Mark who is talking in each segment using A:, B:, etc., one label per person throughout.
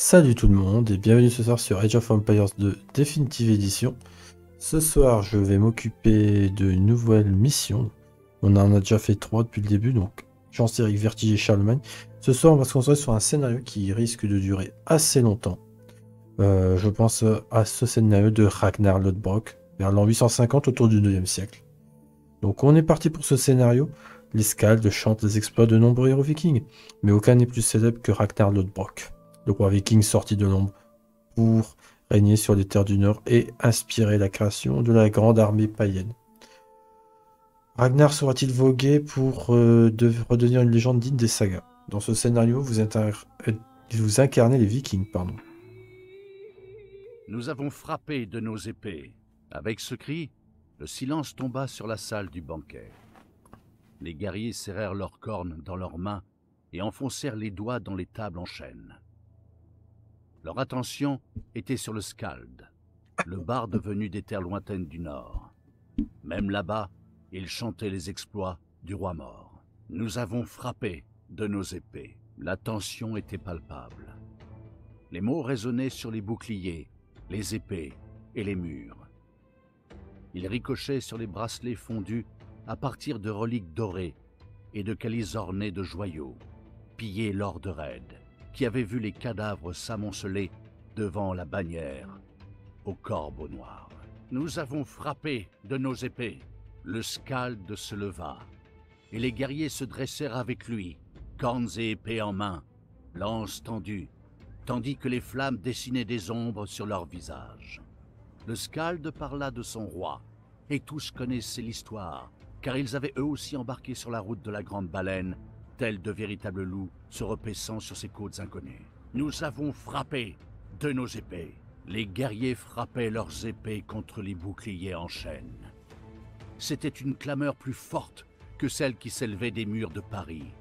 A: Salut tout le monde et bienvenue ce soir sur Age of Empires 2 Definitive Edition. Ce soir, je vais m'occuper de nouvelles missions. On en a déjà fait trois depuis le début, donc chance Eric Vertige et Charlemagne. Ce soir, on va se concentrer sur un scénario qui risque de durer assez longtemps. Euh, je pense à ce scénario de Ragnar Lodbrok, vers l'an 850 autour du 9e siècle. Donc on est parti pour ce scénario. Les chantent les exploits de nombreux héros vikings, mais aucun n'est plus célèbre que Ragnar Lodbrok le roi viking sorti de l'ombre pour régner sur les terres du Nord et inspirer la création de la grande armée païenne. Ragnar sera-t-il vogué pour euh, redevenir une légende digne des sagas? Dans ce scénario, vous, vous incarnez les vikings. Pardon.
B: Nous avons frappé de nos épées. Avec ce cri, le silence tomba sur la salle du banquet. Les guerriers serrèrent leurs cornes dans leurs mains et enfoncèrent les doigts dans les tables en chêne. Leur attention était sur le Skald, le bar devenu des terres lointaines du Nord. Même là-bas, ils chantaient les exploits du roi mort. Nous avons frappé de nos épées. La tension était palpable. Les mots résonnaient sur les boucliers, les épées et les murs. Ils ricochaient sur les bracelets fondus à partir de reliques dorées et de calices ornés de joyaux, pillés lors de raids qui avait vu les cadavres s'amonceler devant la bannière au corbeau noir. Nous avons frappé de nos épées. Le scalde se leva, et les guerriers se dressèrent avec lui, cornes et épées en main, lances tendues, tandis que les flammes dessinaient des ombres sur leurs visages. Le scalde parla de son roi, et tous connaissaient l'histoire, car ils avaient eux aussi embarqué sur la route de la Grande Baleine de véritables loups se repaissant sur ces côtes inconnues. Nous avons frappé de nos épées. Les guerriers frappaient leurs épées contre les boucliers en chaîne. C'était une clameur plus forte que celle qui s'élevait des murs de Paris.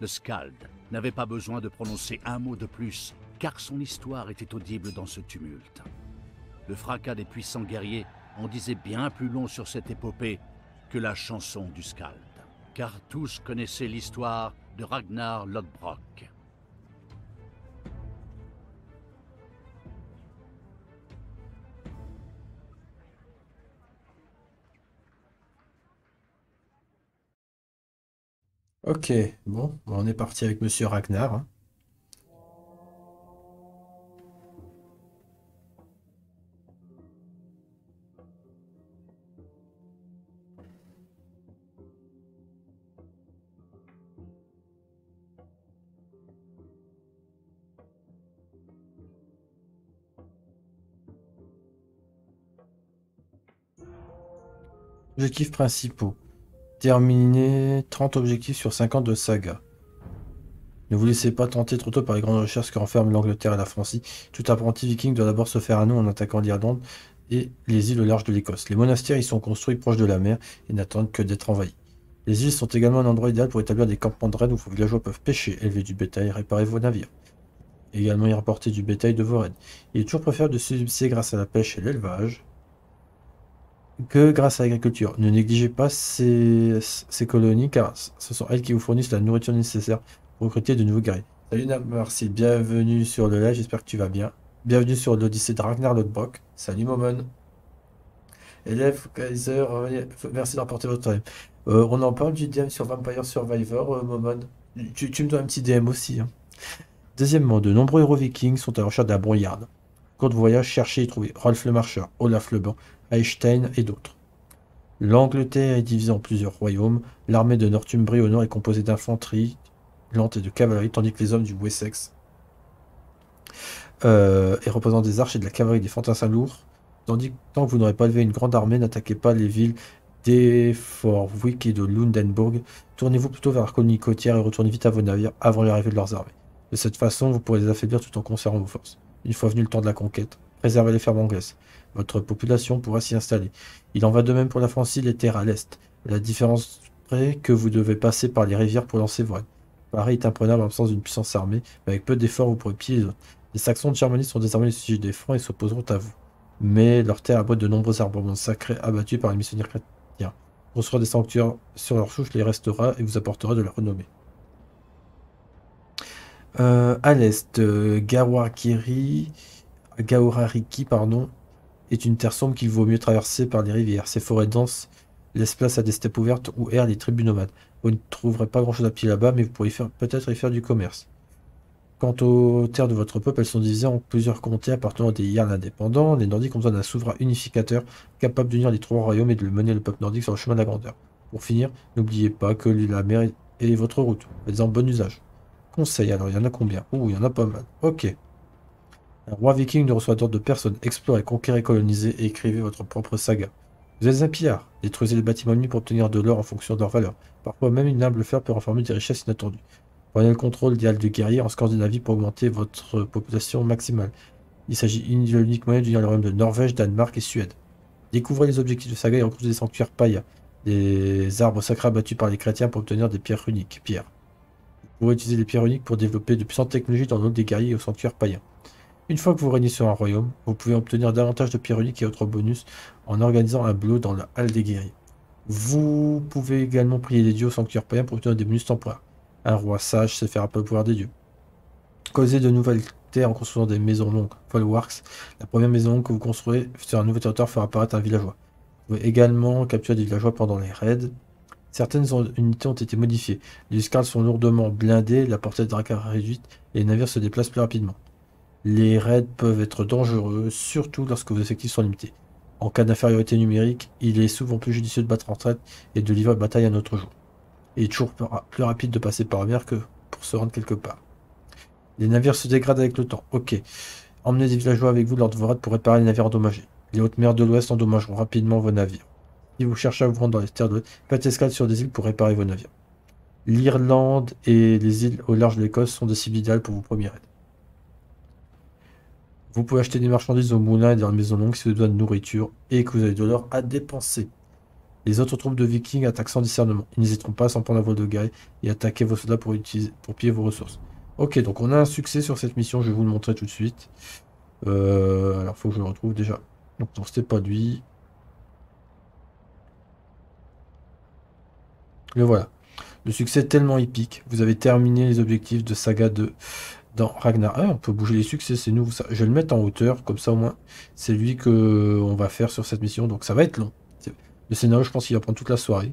B: Le Scald n'avait pas besoin de prononcer un mot de plus, car son histoire était audible dans ce tumulte. Le fracas des puissants guerriers en disait bien plus long sur cette épopée que la chanson du Scald car tous connaissaient l'histoire de Ragnar Lodbrok.
A: Ok, bon, on est parti avec Monsieur Ragnar. Hein. Objectifs principaux. Terminer 30 objectifs sur 50 de saga. Ne vous laissez pas tenter trop tôt par les grandes recherches que renferment l'Angleterre et la Francie. Tout apprenti viking doit d'abord se faire à nous en attaquant l'Irlande et les îles au large de l'Écosse. Les monastères y sont construits proches de la mer et n'attendent que d'être envahis. Les îles sont également un endroit idéal pour établir des campements de raids où vos villageois peuvent pêcher, élever du bétail, réparer vos navires. Également y rapporter du bétail de vos raids. Il est toujours préférable de subsister grâce à la pêche et l'élevage que grâce à l'agriculture. Ne négligez pas ces, colonies car ce sont elles qui vous fournissent la nourriture nécessaire pour recruter de nouveaux guerriers. Salut merci, bienvenue sur le live, j'espère que tu vas bien. Bienvenue sur l'Odyssée de Ragnar Lodbrok. Salut Momon. Élève Kaiser, merci de rapporter votre time. Euh, on en parle du DM sur Vampire Survivor, euh, Momon. Tu, me donnes un petit DM aussi. Hein. Deuxièmement, de nombreux héros vikings sont à la recherche d'un bon yard. Cours voyage, cherchez et trouvez Rolf le Marcheur, Olaf le Banc, Einstein et d'autres. L'Angleterre est divisée en plusieurs royaumes. L'armée de Northumbrie au nord est composée d'infanterie lente et de cavalerie, tandis que les hommes du Wessex euh, et représentent des arches et de la cavalerie des fantassins lourds. Tandis que tant que vous n'aurez pas levé une grande armée, n'attaquez pas les villes d'Eforwick et de Lundenburg. Tournez-vous plutôt vers la colonie côtière et retournez vite à vos navires avant l'arrivée de leurs armées. De cette façon, vous pourrez les affaiblir tout en conservant vos forces. Une fois venu le temps de la conquête, préservez les fermes anglaises. Votre population pourra s'y installer. Il en va de même pour la France et les terres à l'est. La différence est que vous devez passer par les rivières pour lancer vos Paris est imprenable en l'absence d'une puissance armée, mais avec peu d'efforts vous pourrez piller les autres. Les Saxons de Germanie sont désormais les sujets des Francs et s'opposeront à vous. Mais leur terre abrite de nombreux arbres sacrés abattus par les missionnaires chrétiens. Construire des sanctuaires sur leur souche les restera et vous apportera de la renommée. Euh, à l'est, euh, Gawarakiri, Gaurariki, pardon, est une terre sombre qu'il vaut mieux traverser par les rivières. Ces forêts denses laissent place à des steppes ouvertes où errent les tribus nomades. Vous ne trouverez pas grand chose à pied là-bas, mais vous pourriez peut-être y faire du commerce. Quant aux terres de votre peuple, elles sont divisées en plusieurs comtés appartenant à des Jarls indépendants. Les Nordiques ont besoin d'un souverain unificateur capable d'unir les trois royaumes et de mener le peuple nordique sur le chemin de la grandeur. Pour finir, n'oubliez pas que la mer est votre route. Faites-en bon usage. Conseil, alors il y en a combien? Ouh, il y en a pas mal. Ok. Un roi viking ne reçoit d'ordre de personne. Explorez, conquérez, colonisez et écrivez votre propre saga. Vous êtes un pillard. Détruisez les bâtiments ennemis pour obtenir de l'or en fonction de leur valeur. Parfois même une humble fer peut renforcer des richesses inattendues. Prenez le contrôle des halles de guerriers en Scandinavie pour augmenter votre population maximale. Il s'agit de l'unique moyen d'unir le royaume de Norvège, Danemark et Suède. Découvrez les objectifs de saga et recrutez des sanctuaires païens, des arbres sacrés abattus par les chrétiens pour obtenir des pierres uniques. Pierres. Vous pouvez utiliser les pierres uniques pour développer de puissantes technologies dans l'autre des guerriers et au sanctuaire païen. Une fois que vous régnez sur un royaume, vous pouvez obtenir davantage de pierres uniques et autres bonus en organisant un boulot dans la halle des guerriers. Vous pouvez également prier les dieux au sanctuaire païen pour obtenir des bonus temporaires. Un roi sage sait faire appel au pouvoir des dieux. Causer de nouvelles terres en construisant des maisons longues. Folwarks, la première maison que vous construirez sur un nouveau territoire fera apparaître un villageois. Vous pouvez également capturer des villageois pendant les raids. Certaines unités ont été modifiées. Les escales sont lourdement blindées, la portée de dracard réduite et les navires se déplacent plus rapidement. Les raids peuvent être dangereux, surtout lorsque vos effectifs sont limités. En cas d'infériorité numérique, il est souvent plus judicieux de battre en traite et de livrer la bataille un autre jour. Il est toujours plus rapide de passer par la mer que pour se rendre quelque part. Les navires se dégradent avec le temps. Ok. Emmenez des villageois avec vous lors de vos raids pour réparer les navires endommagés. Les hautes mers de l'Ouest endommageront rapidement vos navires. Si vous cherchez à vous rendre dans les terres de l'Ouest, faites escale sur des îles pour réparer vos navires. L'Irlande et les îles au large de l'Écosse sont des cibles idéales pour vos premiers raids. Vous pouvez acheter des marchandises au moulin et dans la maison longue si vous avez besoin de nourriture et que vous avez de l'or à dépenser. Les autres troupes de vikings attaquent sans discernement. Ils n'hésiteront pas à s'en prendre à vol de guerre et attaquer vos soldats pour, utiliser, pour piller vos ressources. Ok, donc on a un succès sur cette mission, je vais vous le montrer tout de suite. Euh, alors, faut que je le retrouve déjà. Donc, non, c'était pas lui. Le voilà. Le succès est tellement épique. Vous avez terminé les objectifs de Saga 2 dans Ragnar. Ah, on peut bouger les succès, c'est nouveau ça. Je vais le mettre en hauteur, comme ça au moins, c'est lui que on va faire sur cette mission. Donc ça va être long. Le scénario, je pense qu'il va prendre toute la soirée.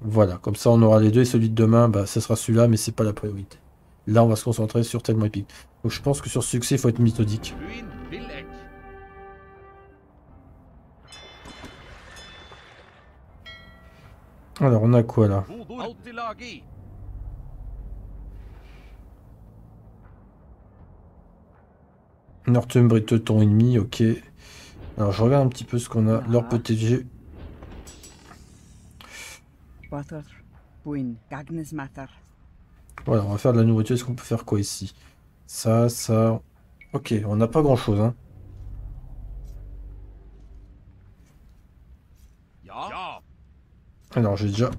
A: Voilà, comme ça on aura les deux et celui de demain, bah, ce sera celui-là, mais c'est pas la priorité. Là, on va se concentrer sur tellement épique. Donc je pense que sur succès, il faut être méthodique. Alors, on a quoi là? Northumbrie ton ennemi, ok. Alors je regarde un petit peu ce qu'on a. Leur PTG. Voilà, on va faire de la nourriture. Est-ce qu'on peut faire quoi ici? Ça, ça... Ok, on n'a pas grand-chose. Hein. Alors j'ai déjà...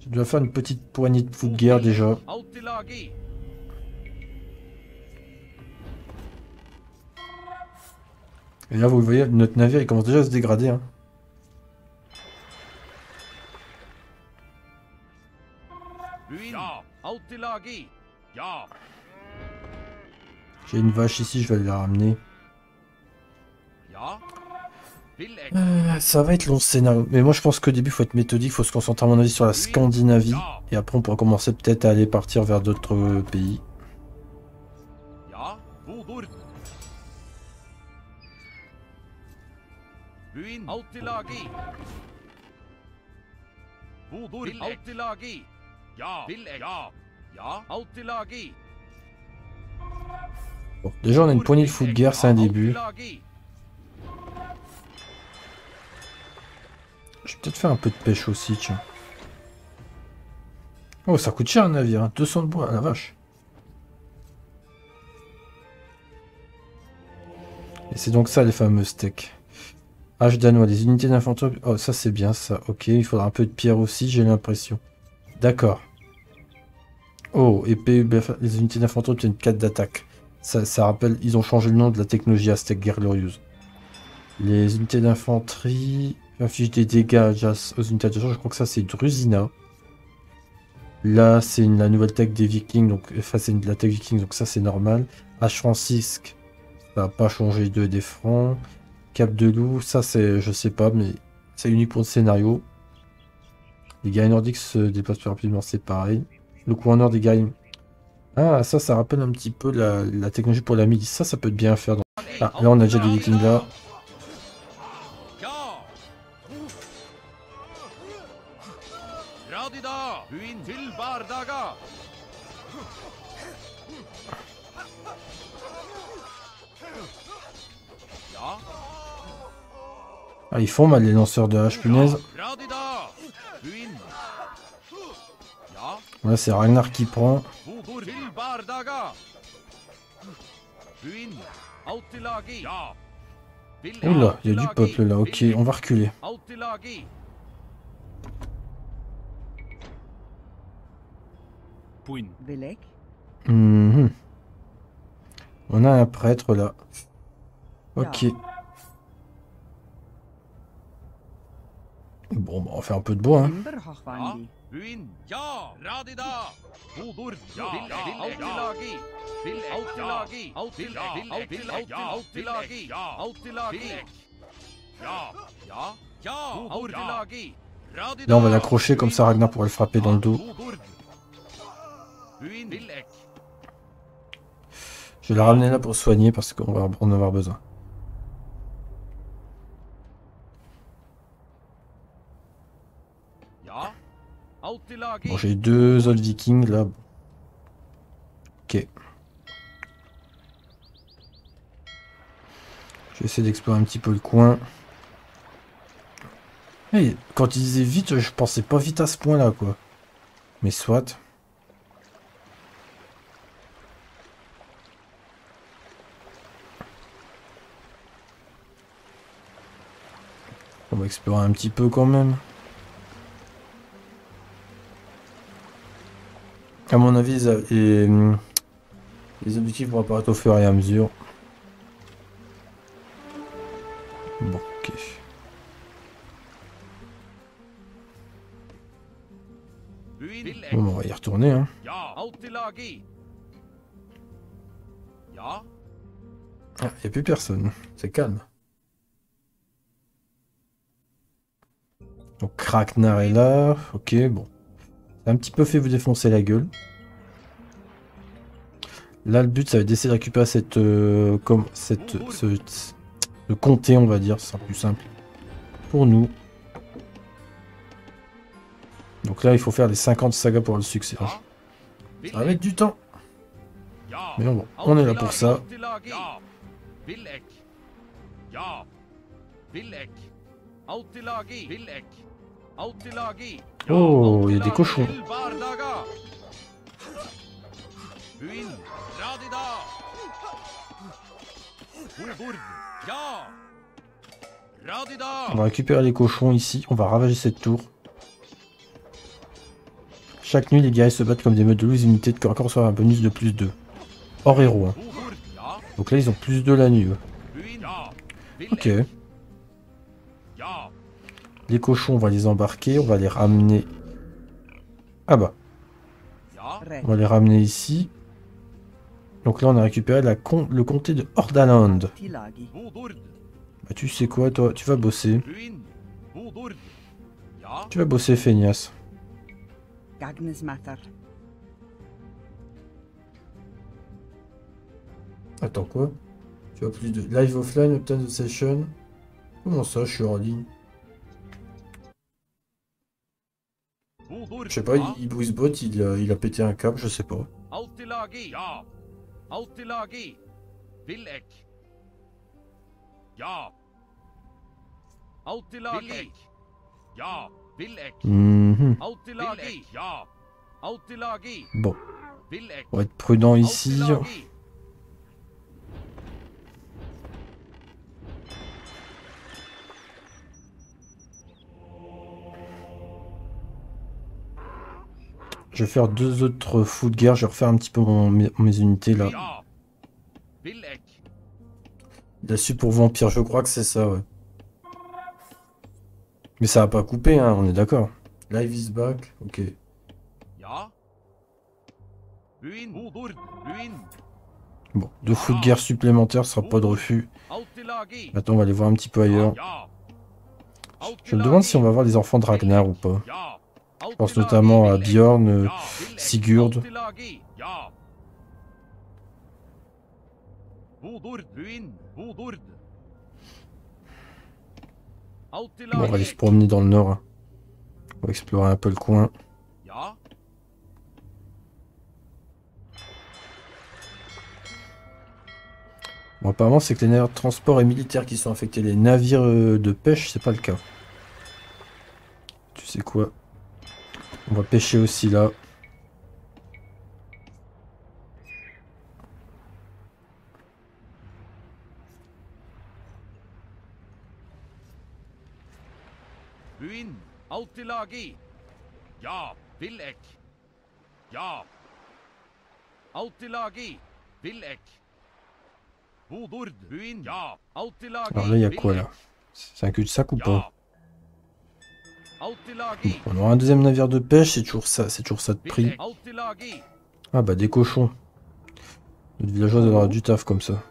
A: J'ai déjà faire une petite poignée de fou de guerre déjà. Et là, vous voyez, notre navire, il commence déjà à se dégrader. Hein. J'ai une vache ici, je vais aller la ramener. Euh, ça va être long ce scénario. Mais moi je pense qu'au début il faut être méthodique, il faut se concentrer à mon avis sur la Scandinavie. Et après on pourra commencer peut-être à aller partir vers d'autres pays. Bon, déjà on a une poignée de fou de guerre, c'est un début. Je vais peut-être faire un peu de pêche aussi, tiens. Oh, ça coûte cher un navire, hein. 200 de bois, la vache. Et c'est donc ça les fameux steaks. H danois, des unités d'infanterie. Oh, ça c'est bien ça. Ok, il faudra un peu de pierre aussi, j'ai l'impression. D'accord. Oh, épée, les unités d'infanterie obtiennent 4 d'attaque. Ça, ça, rappelle, ils ont changé le nom de la technologie Aztec Glorieuse. Les unités d'infanterie Inflige des dégâts aux unités de Je crois que ça c'est Drusina. Là c'est la nouvelle tech des Vikings, donc enfin c'est la tech Viking, donc ça c'est normal. H Francisque, ça n'a pas changé de des. Cap de loup, ça c'est je sais pas, mais c'est unique pour le scénario. Les guerriers nordiques se déplacent plus rapidement, c'est pareil. Le courant des guerriers. Ah, ça, ça rappelle un petit peu la, technologie pour la milice. Ça, ça peut être bien faire. Ah, là, on a déjà des vikings là. Ah, ils font mal les lanceurs de hache, punaise. Ouais, c'est Ragnar qui prend. Oula, il y a du peuple là, ok, on va reculer. Mhm. On a un prêtre là. Ok. Bon, bah, on fait un peu de bois. Hein. Là, on va l'accrocher comme ça, Ragnar pourra le frapper dans le dos. Je vais la ramener là pour soigner parce qu'on va en avoir besoin. Bon, j'ai deux autres vikings là. Ok. Je vais essayer d'explorer un petit peu le coin. Hey, quand il disait vite, je pensais pas vite à ce point là quoi. Mais soit. On va explorer un petit peu quand même. À mon avis, les, les objectifs vont apparaître au fur et à mesure. Bon, ok. Bon, on va y retourner. Hein. Ah, il n'y a plus personne. C'est calme. Donc Kraknar est là. Ok, bon. Un petit peu fait vous défoncer la gueule. Là, le but, ça va être d'essayer de récupérer cette, euh, comme cette, ce, comté, on va dire, ce sera plus simple pour nous. Donc là, il faut faire les 50 sagas pour le succès. Hein. Ça va mettre du temps. Mais bon, on est là pour ça. Oh, il y a des cochons. On va récupérer les cochons ici. On va ravager cette tour. Chaque nuit, les guerriers se battent comme des meutes de loups. Les unités de corps à corps reçoivent un bonus de plus 2. Hors héros. Hein. Donc là, ils ont plus de la nuit. Ok. Les cochons, on va les embarquer. On va les ramener. Ah bah. On va les ramener ici. Donc là, on a récupéré la le comté de Hordaland. Bah, tu sais quoi, toi Tu vas bosser. Tu vas bosser, feignasse. Attends, quoi? Tu as plus de live offline, de session? Comment ça, je suis en ligne? Je sais pas, il, bot, il, a, il a pété un câble, je sais pas. Mhm. Bon. On va être prudent ici. Je vais faire deux autres fous de guerre. Je vais refaire un petit peu mes, unités là. Su pour vampire, je crois que c'est ça, ouais. Mais ça a pas coupé, hein, on est d'accord. Live is back, ok. Bon, deux fous de guerre supplémentaires, ce sera pas de refus. Maintenant, on va aller voir un petit peu ailleurs. Je me demande si on va voir les enfants de Ragnar ou pas. Je pense notamment à Bjorn, euh, Sigurd. Bon, on va aller se promener dans le nord. hein. On va explorer un peu le coin. Bon, apparemment, c'est que les navires de transport et militaires qui sont affectés. Les navires euh, de pêche, c'est pas le cas. Tu sais quoi? On va pêcher aussi là.
C: Buin. Autilagi. Ja. Villek. Ja. Autilagi. Villek. Budur. Buin. Ja. Autilagi.
A: Alors là, il y a quoi là? C'est un cul-de-sac ou pas? Aura un deuxième navire de pêche, c'est toujours ça, c'est toujours ça de prix. Ah bah des cochons. Notre villageois avoir du taf comme ça.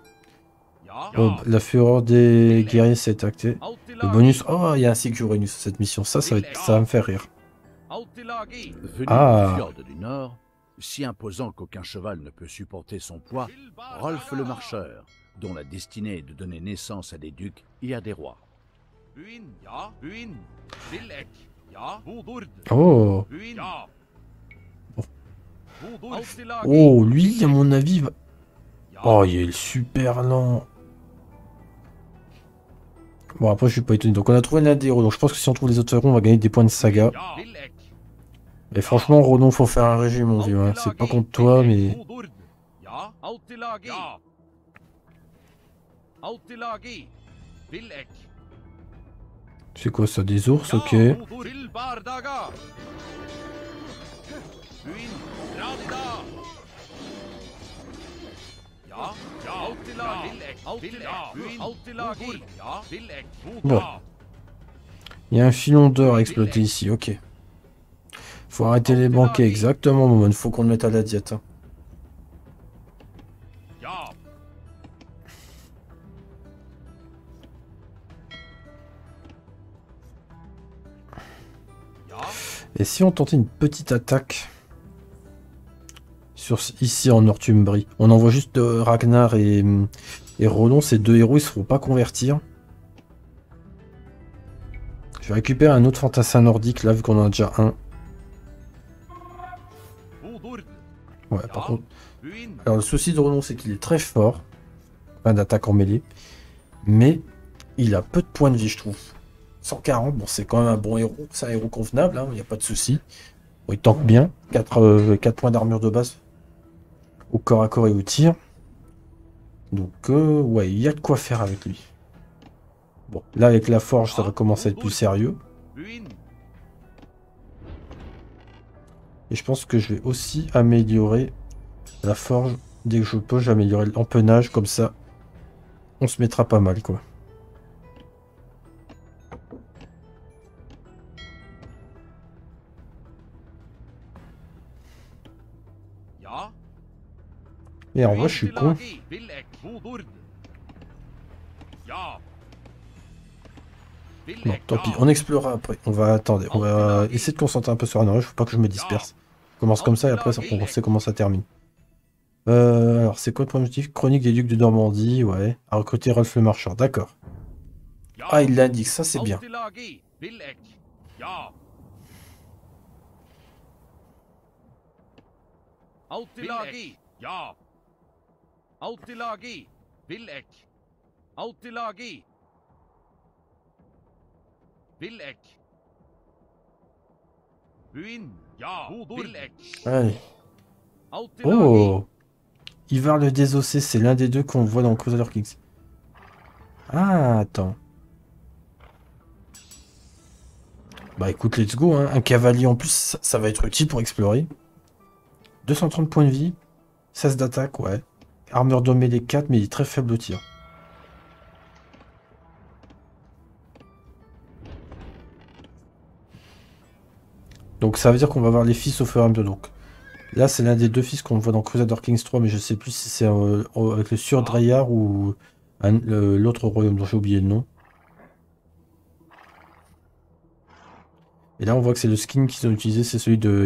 A: Oh, la fureur des guerriers s'est actée. Le bonus, oh il y a un Sigurinus sur cette mission, ça, ça va, être- ça va me faire rire. Ah.
B: du fjord du nord, si imposant qu'aucun cheval ne peut supporter son poids, Rolf le marcheur, dont la destinée est de donner naissance à des ducs et à des rois.
C: Buin. Ja. Buin. Villek. Ja. Budur.
A: Oh
C: Buin. Ja.
A: Oh, lui, à mon avis, va... Oh, il est super lent. Bon, après, je suis pas étonné. Donc, on a trouvé l'un des héros. Donc, je pense que si on trouve les autres héros, on va gagner des points de saga. Et franchement, Rodon, faut faire un régime, mon vieux. hein. C'est pas contre toi, mais... C'est quoi ça Des ours Ok. Bon. Il y a un filon d'or à exploiter ici, ok. Faut arrêter les banquets, exactement, Momon. Faut qu'on le mette à la diète. hein. Et si on tentait une petite attaque sur ici en Northumbrie On envoie juste euh, Ragnar et, et Rodon, ces deux héros, ils se feront pas convertir. Je vais récupérer un autre fantassin nordique là, vu qu'on en a déjà un. Ouais, par contre. Alors le souci de Rodon, c'est qu'il est très fort. Pas d'attaque en mêlée. Mais il a peu de points de vie, je trouve. 140, bon, c'est quand même un bon héros. C'est un héros convenable, il n'y a pas de souci. Bon, il tank bien. 4, points d'armure de base. Au corps à corps et au tir. Donc, euh, ouais, il y a de quoi faire avec lui. Bon, là, avec la forge, ça va commencer à être plus sérieux. Et je pense que je vais aussi améliorer la forge. Dès que je peux, j'ai amélioré l'empennage, comme ça, on se mettra pas mal, quoi. Et en vrai, je suis con. Bon, tant pis, on explorera après. On va attendre, on va essayer de concentrer un peu sur un faut pas que je me disperse. Je commence comme ça et après on sait comment ça termine. Euh, alors, c'est quoi le premier objectif? Chronique des ducs de Normandie, ouais. À recruter Rolf le Marcheur, d'accord. Ah, il l'indique, ça c'est bien.
C: Autilagi. Villek. Ja. Autilagi. Ja. Autilagi. Villek. Villek. Buin. Ja. Villek.
A: Allez. Oh Ivar le désossé, c'est l'un des deux qu'on voit dans Crusader Kings. Ah, attends. Bah écoute, let's go, hein. un cavalier en plus, ça, ça va être utile pour explorer. 230 points de vie, 16 d'attaque, ouais. Armure de mêlée 4, mais il est très faible au tir. Donc ça veut dire qu'on va voir les fils au fur et à mesure. Là, c'est l'un des deux fils qu'on voit dans Crusader Kings 3, mais je sais plus si c'est euh, avec le Sur Dreyar ou l'autre royaume dont j'ai oublié le nom. Et là, on voit que c'est le skin qu'ils ont utilisé, c'est celui de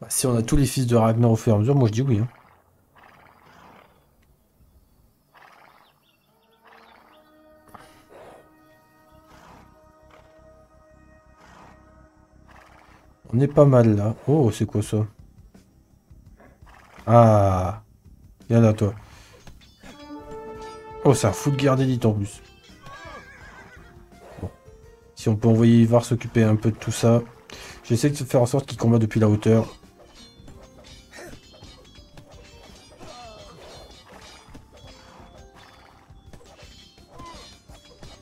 A: Bah, si on a tous les fils de Ragnar au fur et à mesure, moi je dis oui. Hein. On est pas mal là. Oh, c'est quoi ça? Ah Viens là, toi. Oh, c'est un fou de guerre d'élite en plus. Si on peut envoyer Ivar s'occuper un peu de tout ça. J'essaie de faire en sorte qu'il combat depuis la hauteur.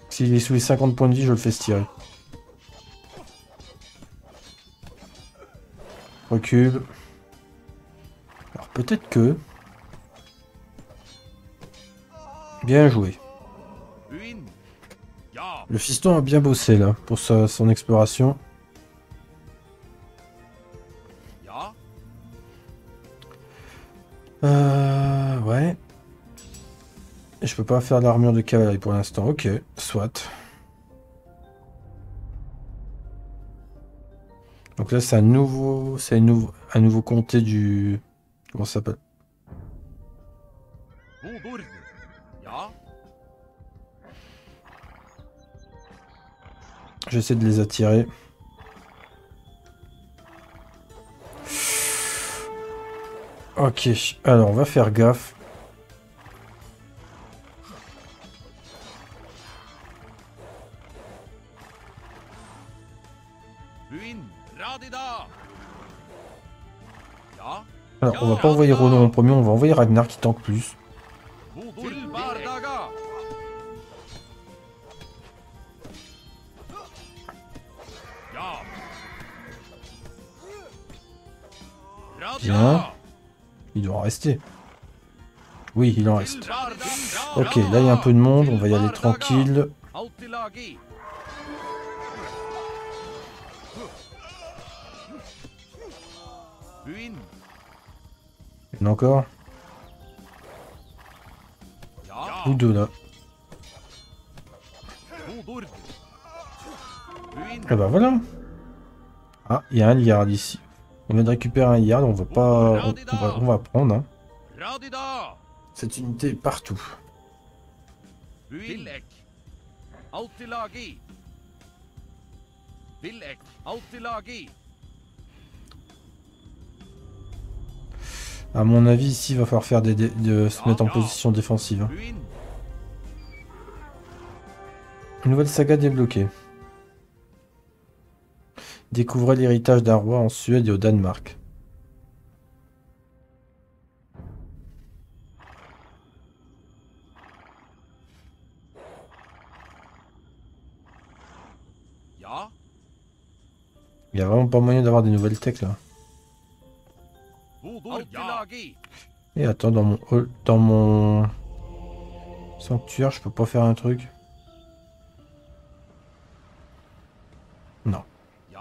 A: S'il est sous les 50 points de vie, je le fais se tirer. Recule. Alors peut-être que... Bien joué. Le fiston a bien bossé là pour son exploration. Euh, ouais. Je peux pas faire l'armure de cavalerie pour l'instant. Ok, soit. Donc là, c'est un nouveau, c'est un nouveau, un nouveau comté du, comment ça s'appelle? J'essaie de les attirer. Ok, alors on va faire gaffe. Alors, on va pas envoyer Ronan en premier, on va envoyer Ragnar qui tank plus. Bien. Il doit en rester. Oui, il en reste. Ok, là il y a un peu de monde, on va y aller tranquille. Il encore Ou deux là. Et eh ben voilà. Ah, il y a un yard ici. On vient de récupérer un yard, on va pas... On va, prendre. Hein. Cette unité est partout. À mon avis, ici, il va falloir faire des, de se mettre en position défensive. Hein. Nouvelle saga débloquée. Découvrez l'héritage d'un roi en Suède et au Danemark. Il n'y a vraiment pas moyen d'avoir des nouvelles techs là. Et attends, dans mon, dans mon sanctuaire, je peux pas faire un truc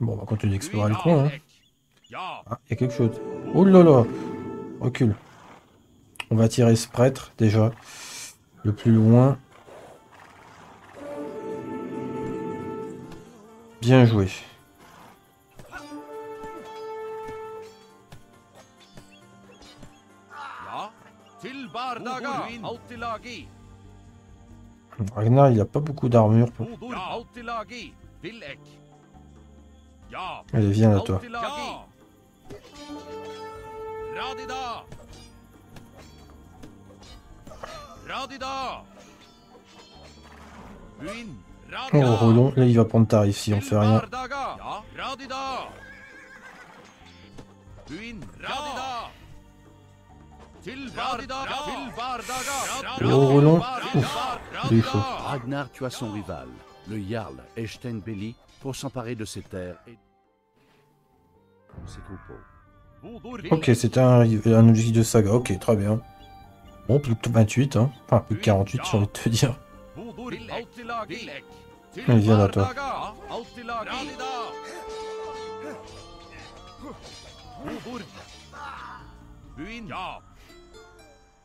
A: Bon, on va continuer d'explorer le coin. Hein. Ah, il y a quelque chose. Oh là là Recule. On va tirer ce prêtre, déjà. Le plus loin. Bien joué. Ragnar, il a pas beaucoup d'armure. Pour... Allez, viens là, toi. Oh, Relon, là il va prendre tarif si on fait rien. Chaud.
B: Ragnar tua son rival, le Jarl Echten Belli, pour s'emparer de ses terres et de ses troupeaux.
A: Ok, c'était un, un objectif de saga, ok, très bien. Bon, plus que 28, hein. Enfin, plus que 48, j'ai envie de te dire. Allez, viens là, toi.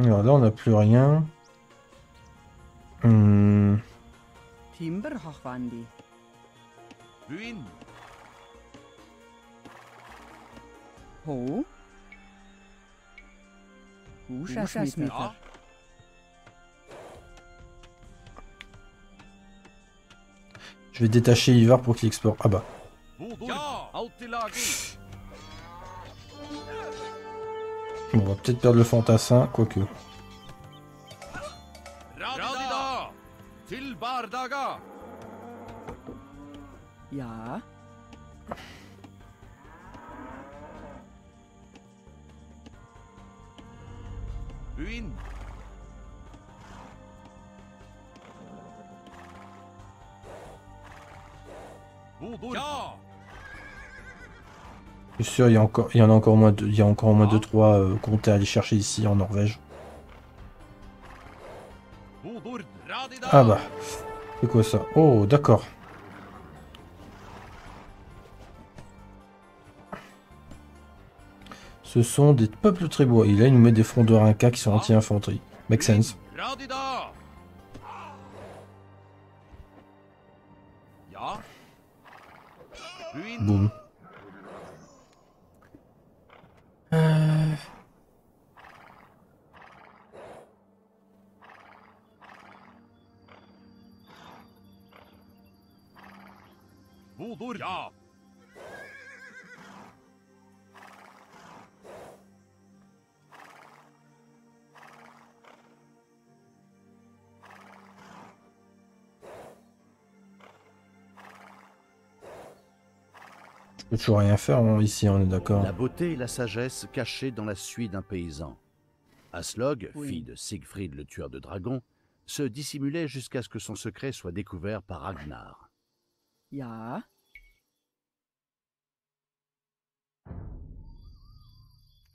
A: Alors là, on n'a plus rien. Hmm. Je vais détacher Ivar pour qu'il explore. Ah bah. Bon, on va peut-être perdre le fantassin, quoique.
D: Ja.
A: Je suis sûr, il y, a encore, il y en a encore moins 2-3 il y a encore moins deux, trois, euh, comptes à aller chercher ici en Norvège. Ah bah. C'est quoi ça? Oh, d'accord. Ce sont des peuples très beaux. Et là, il nous met des frondeurs Inca qui sont anti-infanterie. Make sense. Boum. Euh... Je peux toujours rien faire hein, ici, on est d'accord.
B: La beauté et la sagesse cachées dans la suie d'un paysan. Aslog,
D: Oui.
B: fille de Siegfried le tueur de dragons, se dissimulait jusqu'à ce que son secret soit découvert par Ragnar.
D: Ja.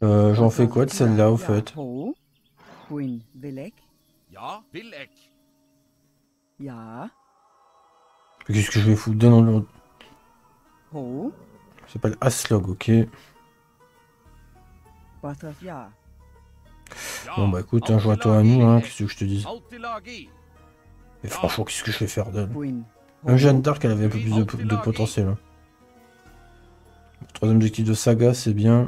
A: Euh, J'en fais quoi de celle-là, au fait? Qu'est-ce que je vais foutre dans le... Ça s'appelle Aslog, ok. Bon bah écoute, hein, joins-toi à nous, hein, qu'est-ce que je te dis? Mais franchement, qu'est-ce que je vais faire d'elle? Même Jeanne d'Arc, elle avait un peu plus de, potentiel. hein. Troisième objectif de saga, c'est bien.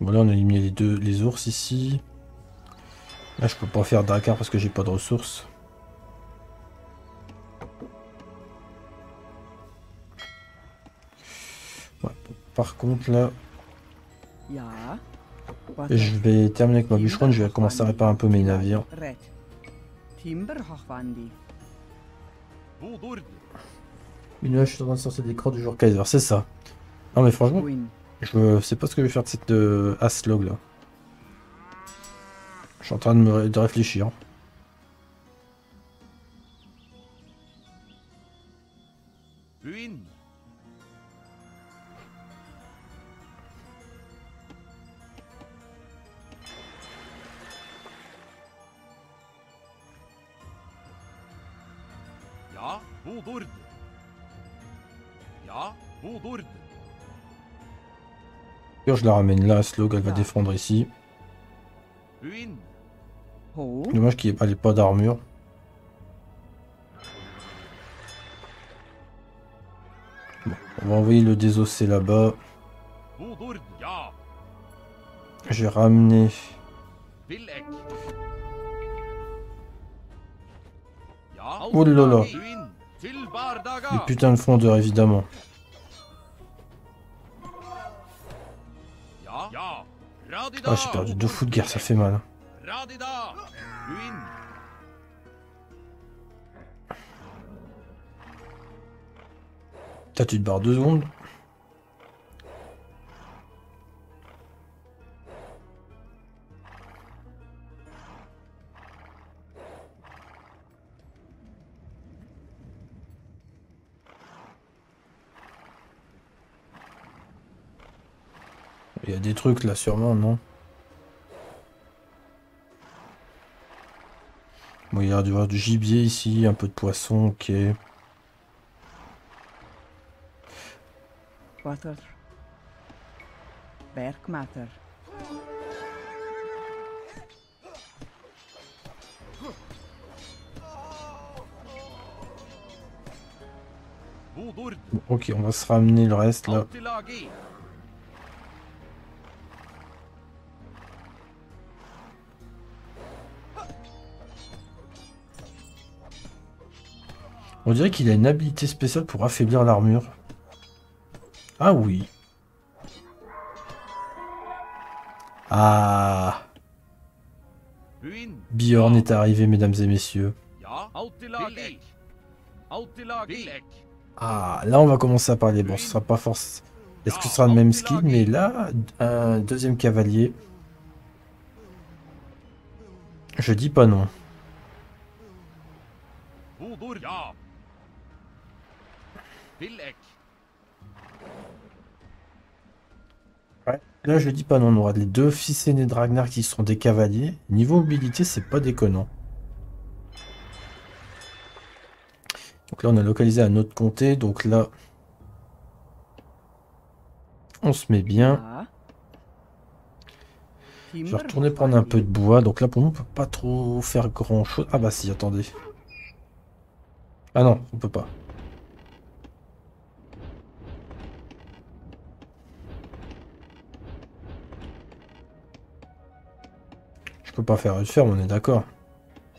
A: Bon là, on a éliminé les deux les ours ici. Là, je peux pas faire Drakkar parce que j'ai pas de ressources. Ouais, Par contre, là, je vais terminer avec ma bûcheronne. Je vais commencer à réparer un peu mes navires. Une là, je suis en train de sortir des crocs du jour Kaiser, c'est ça. Non, mais franchement. Je sais pas ce que je vais faire de cette euh, Aslog là. Je suis en train de, me, de réfléchir. Je la ramène là, Slog, elle va défendre ici.
D: Ho.
A: Dommage qu'il n'y ait pas d'armure. Bon, on va envoyer le désossé là-bas. J'ai ramené. Oh là là. Les putains de fondeurs, évidemment. Ah, j'ai perdu deux fous de guerre, ça fait mal. hein. T'as tu te barres deux secondes. Il y a des trucs là sûrement, non Bon, il y a du, du gibier ici, un peu de poisson, ok.
D: Water. Bergmatter.
A: Ok, on va se ramener le reste là. On dirait qu'il a une habilité spéciale pour affaiblir l'armure. Ah oui. Ah. Bjorn est arrivé, mesdames et messieurs. Ah, là on va commencer à parler. Bon, ce sera pas force. Est-ce que ce sera le même skill? Mais là, un deuxième cavalier. Je dis pas non.
E: Villek.
A: Là, je dis pas non. On aura les deux fils aînés de Ragnar qui seront des cavaliers. Niveau mobilité, c'est pas déconnant. Donc là, on a localisé un autre comté. Donc là, on se met bien.
D: Ja.
A: Je vais retourner prendre un peu de bois. Donc là, pour nous, on peut pas trop faire grand chose. Ah bah si, attendez. Ah non, on peut pas. Peux pas faire une ferme, on est d'accord.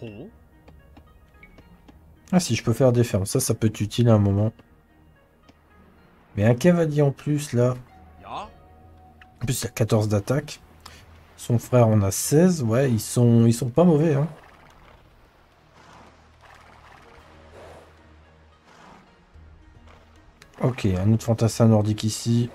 E: Ho.
A: Ah si, je peux faire des fermes. Ça, ça peut être utile à un moment. Mais un cavalier en plus, là. En plus, il y a 14 d'attaque. Son frère en a 16. Ouais, ils sont, ils sont pas mauvais, hein. Ok, un autre fantassin nordique ici.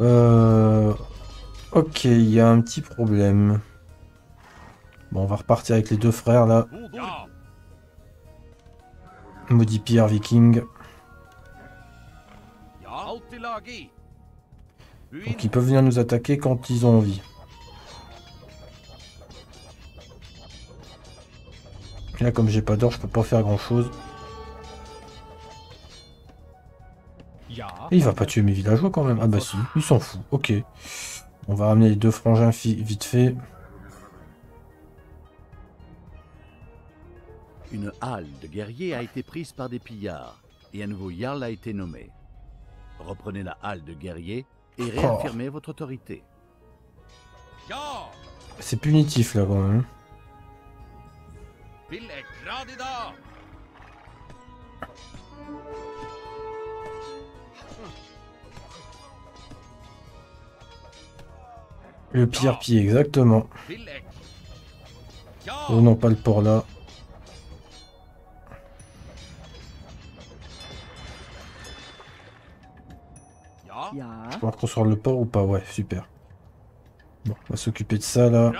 A: Euh... Ok, il y a un petit problème. Bon, on va repartir avec les deux frères là. Maudit Pierre Viking. Donc ils peuvent venir nous attaquer quand ils ont envie. Là comme j'ai pas d'or, je peux pas faire grand chose. Et il va pas tuer mes villageois quand même. Ah bah si, il s'en fout. Ok. On va ramener les deux frangins vite fait.
B: Une halle de guerriers a été prise par des pillards et un nouveau Jarl a été nommé. Reprenez la halle de guerriers et réaffirmez votre autorité.
A: C'est punitif là quand même. Le pire pied, exactement. Oh non, pas le port là. On va reconstruire le port ou pas Ouais, super. Bon, on va s'occuper de ça là.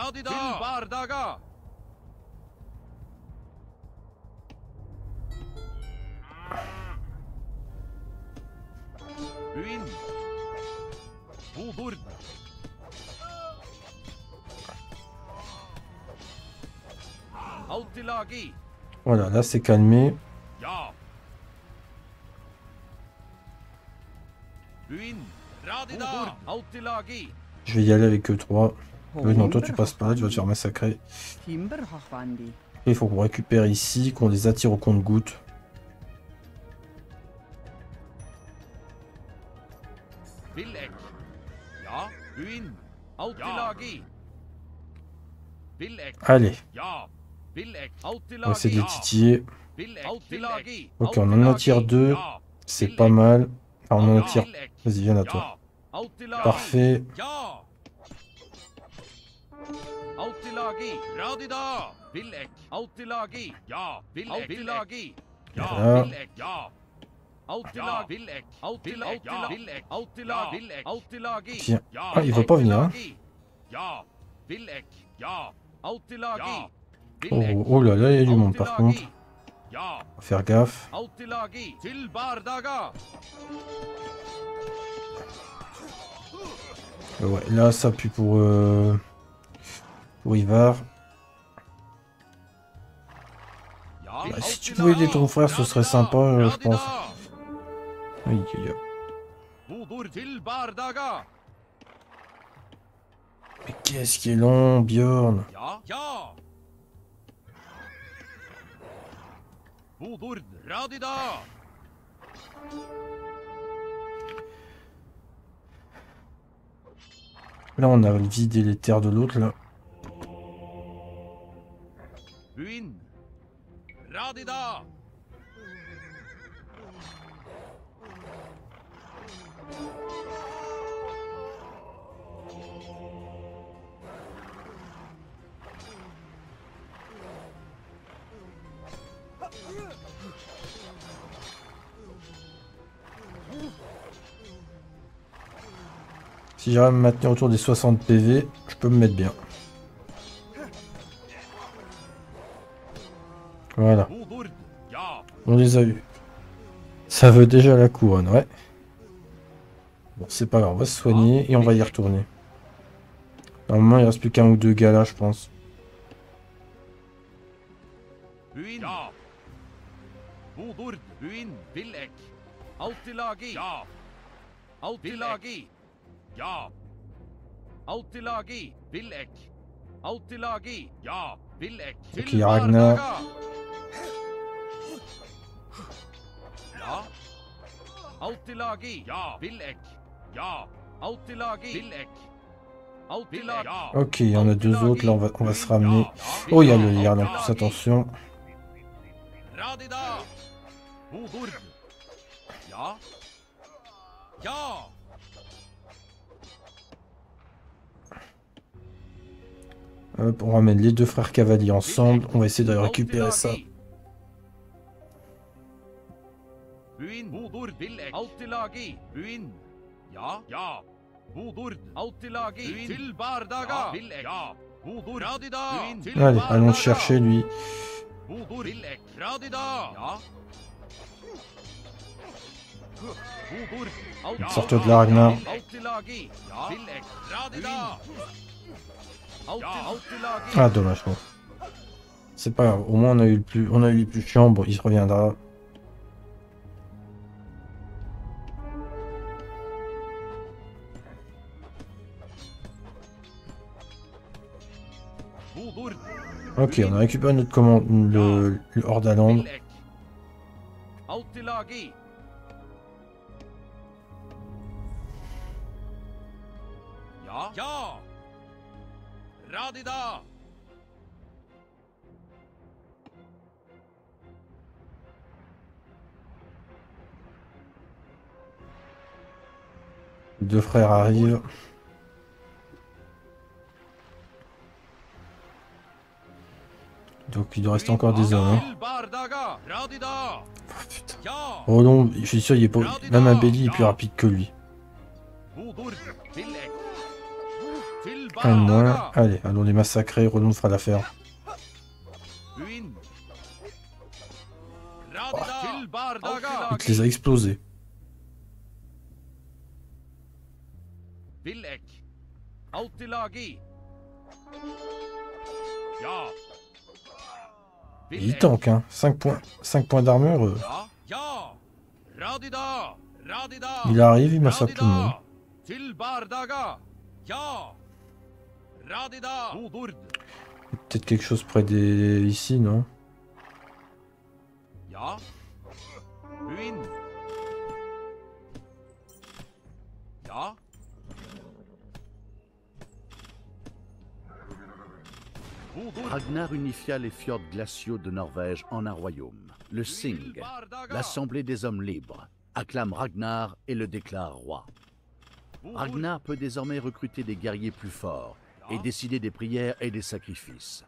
A: Voilà, là c'est calmé.
C: Radida. Altilagi.
A: Je vais y aller avec eux trois. Euh, non, toi tu passes pas là, tu vas te faire massacrer. Il faut qu'on récupère ici, qu'on les attire au compte-goutte.
C: Villek. Ja. Buin. Altilagi. Villek.
A: Allez. On va essayer de les titiller. Ok, on en attire deux. C'est pas mal. On en attire. Vas-y, viens à toi. Parfait. Voilà. Tiens. Ah, il veut pas venir, hein. Oh, oh là là, il y a du monde par contre. Faire gaffe. Euh, Ouais, là ça pue pour... Euh... Pour Ivar. Bah, si tu pouvais aider ton frère, ce serait sympa, euh, je pense. Oui. Mais qu'est-ce qui est long, Bjorn?
C: Radida.
A: Là, on a vidé les terres de l'autre, là.
C: Buin. Radida.
A: Si j'arrive à me maintenir autour des 60 PV, je peux me mettre bien. Voilà, on les a eu. Ça veut déjà la couronne, ouais. Bon, c'est pas grave, on va se soigner et on va y retourner. Normalement, il reste plus qu'un ou deux gars là, je pense.
C: Ja. Ja. Ja. Altilagi. Villek. Altilagi. Ja. Villek.
A: Ok, Ragnar.
C: Ja. Altilagi. Ja. Villek. Ja. Altilagi. Villek. Altilagi. Ja.
A: Ok, il y en a deux autres, là, on va, on va se ramener. Oh, il y a le Jarl en plus, attention.
C: Ja. Ja.
A: Hop, on ramène les deux frères cavaliers ensemble. On va essayer de récupérer ça. Allez, allons le chercher, lui. Sortez de là, Ragnar. Ah, dommage, bon. C'est pas grave, au moins on a eu le plus, on a eu les plus chiants, bon, il se reviendra. Ok, on a récupéré notre commande, le, le Hordaland.
C: Radida
A: deux frères arrivent. Donc il doit rester encore des hommes. Hein. Oh, putain. Oh non, je suis sûr, il est pas... même un Belly est plus rapide que lui. Un de moins. Allez, allons les massacrer, Roland fera l'affaire.
C: Radida Tilbardaga
A: Il te les a explosés. Il tank, hein. 5 points, 5 points d'armure. euh. Il arrive, il massacre tout le monde. Peut-être quelque chose près des... ici, non?
B: Ragnar unifia les fjords glaciaux de Norvège en un royaume, le Sing. L'Assemblée des hommes libres acclame Ragnar et le déclare roi. Ragnar peut désormais recruter des guerriers plus forts et décider des prières et des sacrifices.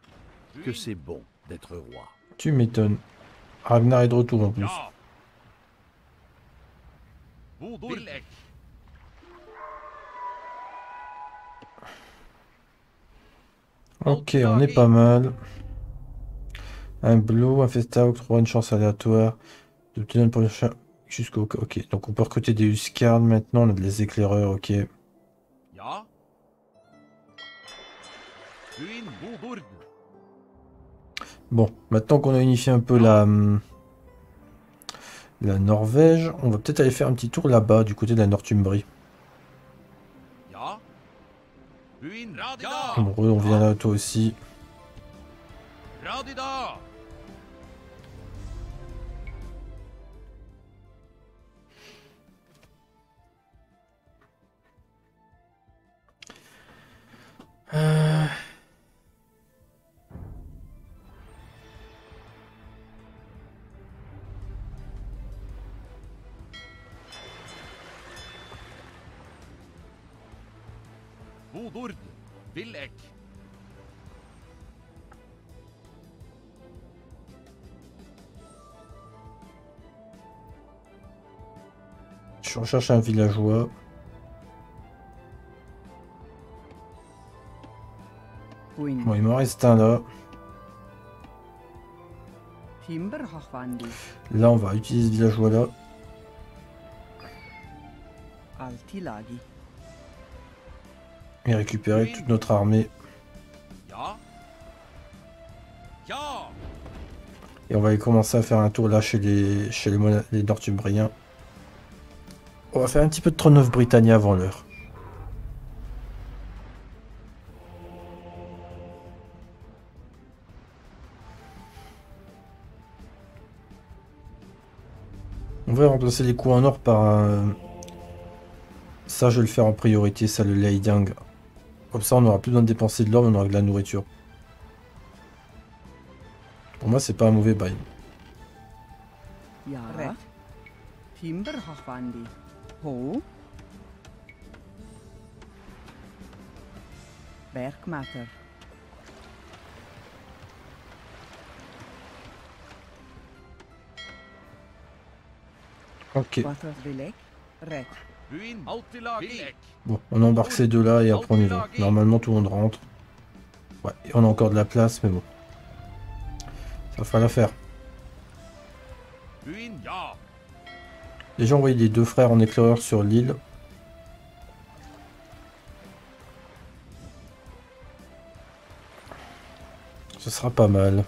B: Que c'est bon d'être roi.
A: Tu m'étonnes. Ragnar est de retour en plus. Ok, on est pas mal. Un blow, un festa octroie une chance aléatoire d'obtenir le chat jusqu'au... Ok, donc on peut recruter des Huskarls maintenant, on a des éclaireurs, ok. Bon, maintenant qu'on a unifié un peu la... hum, La Norvège, on va peut-être aller faire un petit tour là-bas, du côté de la Northumbrie. Bon, on vient là, toi aussi. Euh,
E: Villek.
A: Je recherche un villageois. Bon, il m'en reste un là.
D: Timber Hochwandi.
A: Là, on va utiliser ce villageois là. Et récupérer toute notre armée. Et on va aller commencer à faire un tour là chez les, chez les Northumbriens. On va faire un petit peu de Throne of Britannia avant l'heure. On va remplacer les coups en or par un... Ça, je vais le faire en priorité, ça, le Leidang. Comme ça, on n'aura plus besoin de dépenser de l'or, mais on aura de la nourriture. Pour moi, c'est pas un mauvais bail.
D: Bergmatter.
A: Ok. Bon, on embarque ces deux-là et après on y va. Normalement, tout le monde rentre. Ouais, et on a encore de la place, mais bon. Ça fera l'affaire. Déjà envoyé les deux frères en éclaireur sur l'île. Ce sera pas mal.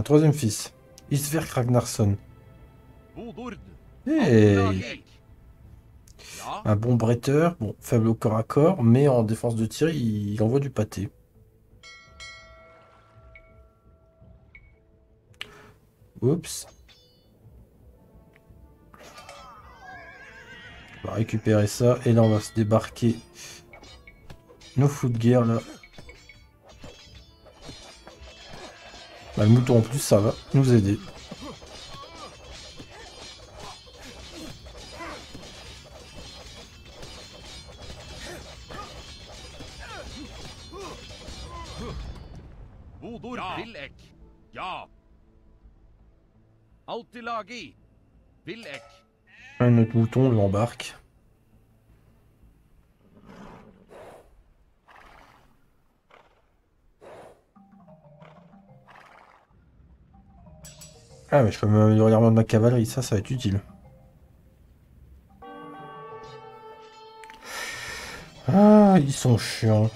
A: Un troisième fils. Isverk Ragnarsson. Hey. Un bon bretteur, bon, faible au corps à corps, mais en défense de tir, il, il envoie du pâté. Oups. On va récupérer ça, et là on va se débarquer nos fous de guerre là. Bah, le mouton en plus, ça va nous aider. Un autre mouton, on l'embarque. Ah, mais je peux m'améliorer l'armure de ma cavalerie, ça, ça va être utile. Ah, ils sont chiants.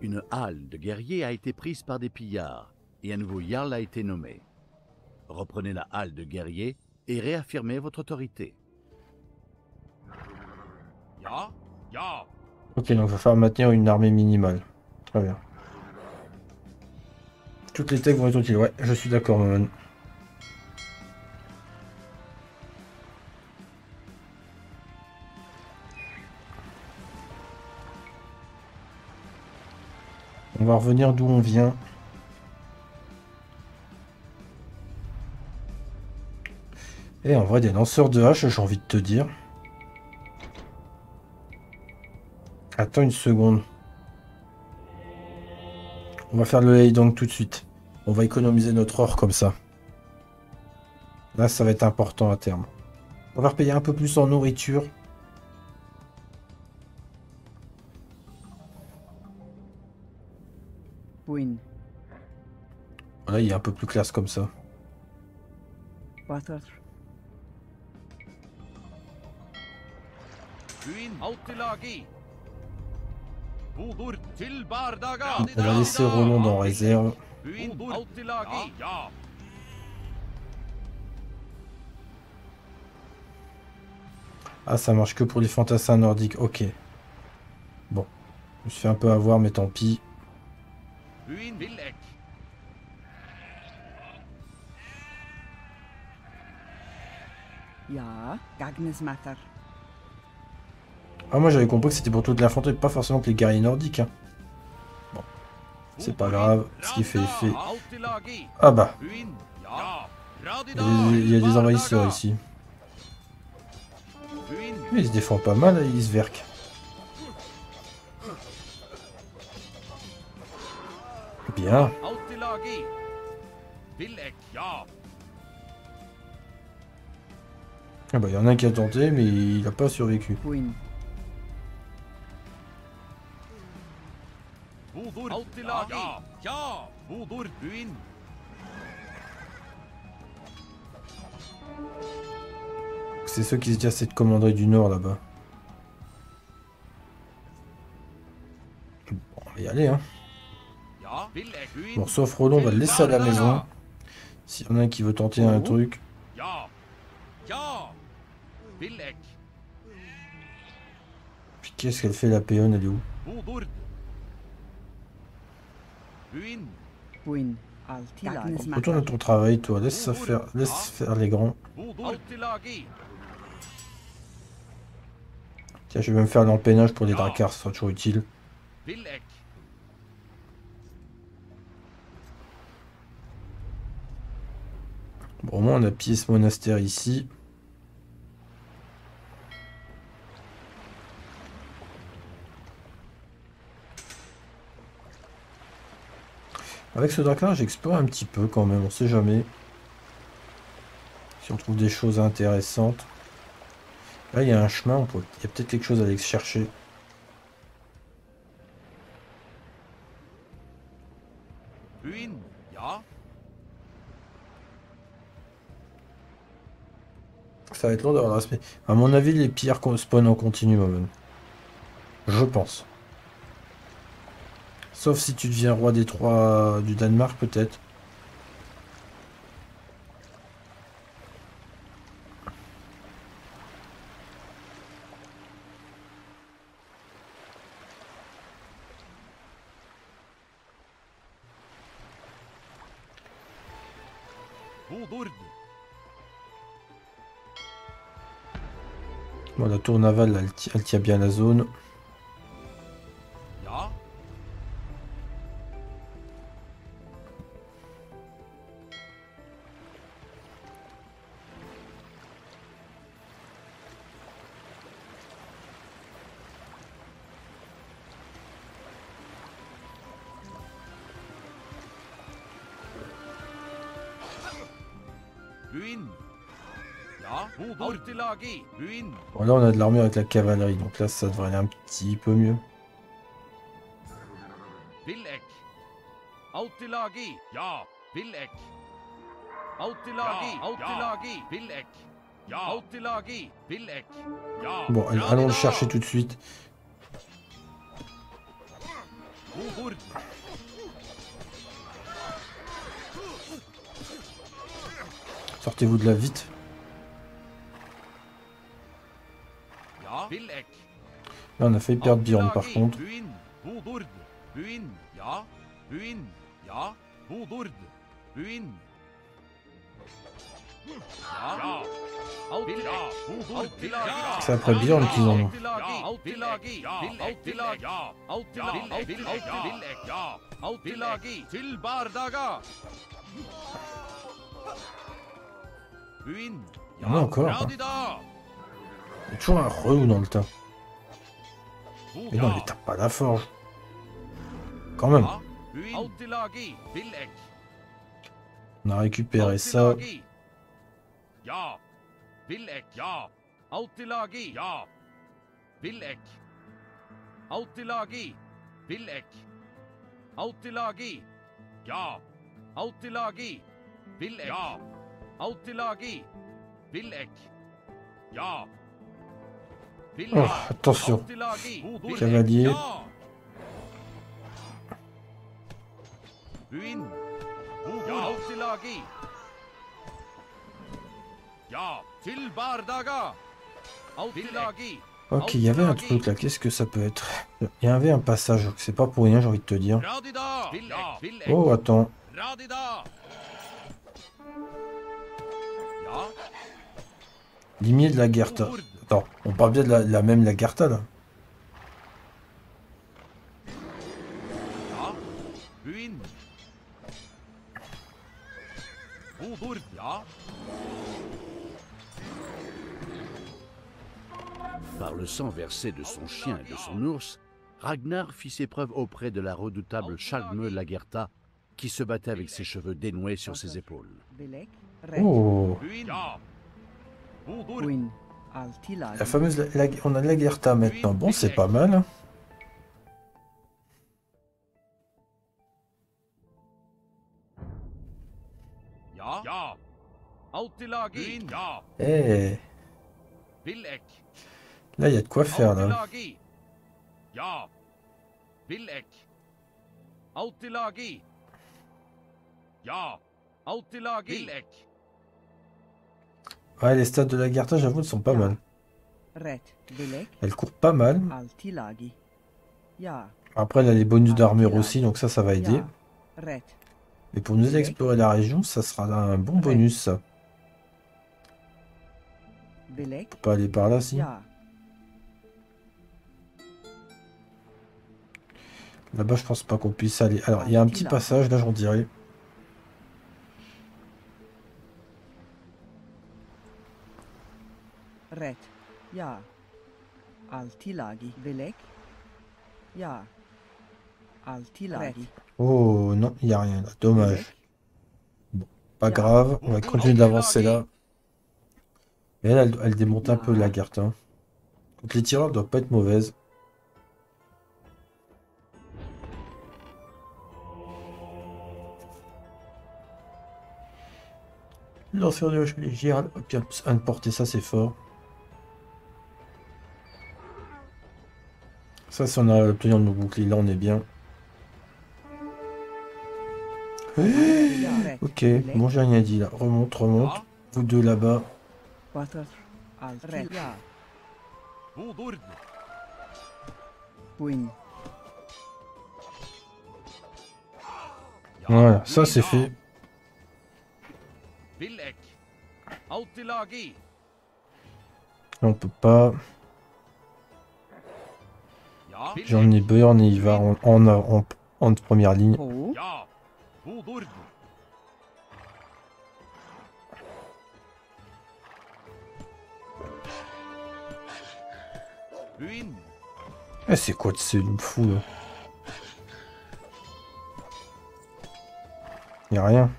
B: Une halle de guerriers a été prise par des pillards et un nouveau Jarl a été nommé. Reprenez la halle de guerriers et réaffirmez votre autorité.
A: Ok, donc il va falloir maintenir une armée minimale. Très bien. Toutes les techs vont être utiles. Ouais, je suis d'accord, Maman. On va revenir d'où on vient. Et en vrai, des lanceurs de hache, j'ai envie de te dire. Attends une seconde. On va faire le Heidong tout de suite. On va économiser notre or comme ça. Là, ça va être important à terme. On va repayer un peu plus en nourriture.
D: Buin.
A: Là, il est un peu plus classe comme ça.
D: Water.
A: On va laisser Roland en réserve.
E: Ja.
A: Ah, ça marche que pour les fantassins nordiques. Ok. Bon. Je me suis fait un peu avoir, mais tant pis.
D: Ja, Gagnes Matter.
A: Ah, moi j'avais compris que c'était pour toute l'infanterie, pas forcément que les guerriers nordiques. hein. Bon. C'est pas grave. Ce qui fait effet. Ah bah. Il y a des, il envahisseurs ici. Mais ils se défendent pas mal, ils se verquent. Bien. Ah bah, il y en a un qui a tenté, mais il a pas survécu.
E: Ja. Buin.
A: C'est ceux qui se disent cette commanderie du Nord là-bas. Bon, on va y aller, hein. Bon, sauf Roland, on va le laisser à la maison. S'il y en a un qui veut tenter un truc. Puis qu'est-ce qu'elle fait la péonne, elle est où
E: Budur. Buin.
D: Buin. Altilagi.
A: Retourne à ton travail, toi. Laisse ça faire, laisse faire les grands. Tiens, je vais même faire l'empennage pour les dracars, ce sera toujours utile. Bon, au moins on a pillé ce monastère ici. Avec ce drac là, j'explore un petit peu quand même, on sait jamais. Si on trouve des choses intéressantes. Là, il y a un chemin, on peut... il y a peut-être quelque chose à aller chercher. Ça va être long d'avoir respect. À mon avis, les pierres qu'on spawn en continu, Momen. Je pense. Sauf si tu deviens roi des trois du Danemark, peut-être. Bon, la tour navale, elle, elle tient bien la zone. Bon, là, on a de l'armure avec la cavalerie, donc là, ça devrait aller un petit peu mieux. Bon, allez, allons le chercher tout de suite. Sortez-vous de là vite. Là, on a failli perdre Bjorn par contre. C'est après Bjorn qu'ils en ont. Il y en a encore, hein. Il y a toujours un relou dans le tas. Mais non, il tape pas la forge. Quand même, on a récupéré ça.
E: Ja.
A: Oh, attention. Cavalier. Ok, il y avait un truc là, qu'est-ce que ça peut être? Il y avait un passage, c'est pas pour rien, j'ai envie de te dire. Oh, attends. Limier de la Gerta. Attends, on parle bien de la, la même Lagerta là.
B: Par le sang versé de son chien et de son ours, Ragnar fit ses preuves auprès de la redoutable Chalme Lagerta, qui se battait avec ses cheveux dénoués sur ses épaules.
A: Oh La fameuse... la- la- on a de la Gerta maintenant. Bon, c'est pas mal. hein.
E: Ja. Ja. Autilagi. Buin. Ja.
A: Eh,
E: Vilek.
A: là, il y a de quoi faire là. Ouais, les stats de la Gerta, j'avoue, elles sont pas mal.
D: Ret. Vilek.
A: Elle court pas mal. Après, elle a les bonus d'armure aussi, donc ça, ça va aider. Mais pour nous explorer la région, ça sera un bon bonus, ça.
D: Vilek.
A: Faut pas aller par là, si. Là-bas, je pense pas qu'on puisse aller. Alors, il y a un petit passage, là, j'en dirais.
D: Ret. Ja. Altilagi. Vilek. Ja. Altilagi.
A: Oh, non, il y a rien là. Dommage.
D: Vilek.
A: Pas grave, on va continuer d'avancer là. Et elle, elle, elle démonte un peu la carte. Hein. Donc les tireurs doivent pas être mauvaises. Lanceur de roche légère. Ok, un de portée, ça c'est fort. Ça, si on a l'obtenir de nos boucliers, là on est bien.
D: Ret.
A: Ok, bon j'ai rien dit là. Remonte, remonte. Vous deux là-bas. Voilà, ça c'est fait. On peut pas. Ai Burn et il va en, en, en, en première ligne. Eh, c'est quoi de ce fou là? Y'a rien.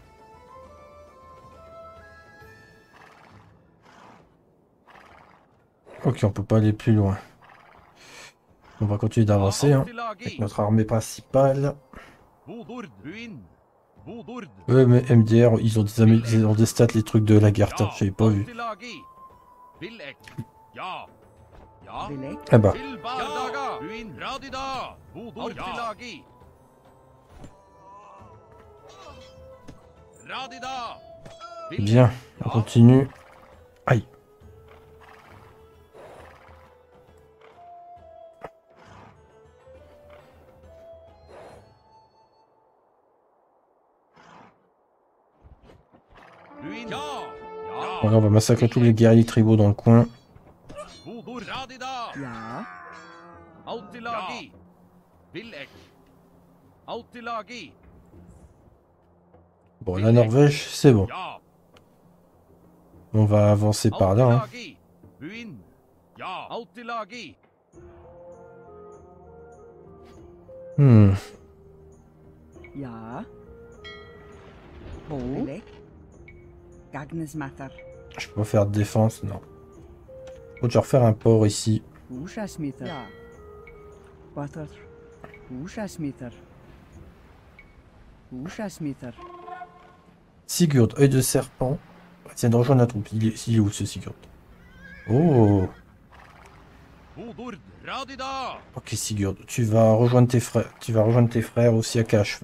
A: Ok, on peut pas aller plus loin. On va continuer d'avancer hein, avec notre armée principale. Ouais, mais MDR, ils ont des, ils ont des stats, les trucs de Lagarta. J'avais pas vu. Ah bah, bien. On continue. Voilà, on va massacrer tous les guerriers tribaux dans le coin. Bon, la Norvège, c'est bon. On va avancer par là. hein. Hmm. Je peux pas faire de défense, non. Faut déjà refaire un port ici. Sigurd, œil de serpent. Tiens, de rejoindre la troupe. Il est, il est où ce Sigurd? Oh. Ok Sigurd, tu vas rejoindre tes frères. Tu vas rejoindre tes frères aussi à Cache.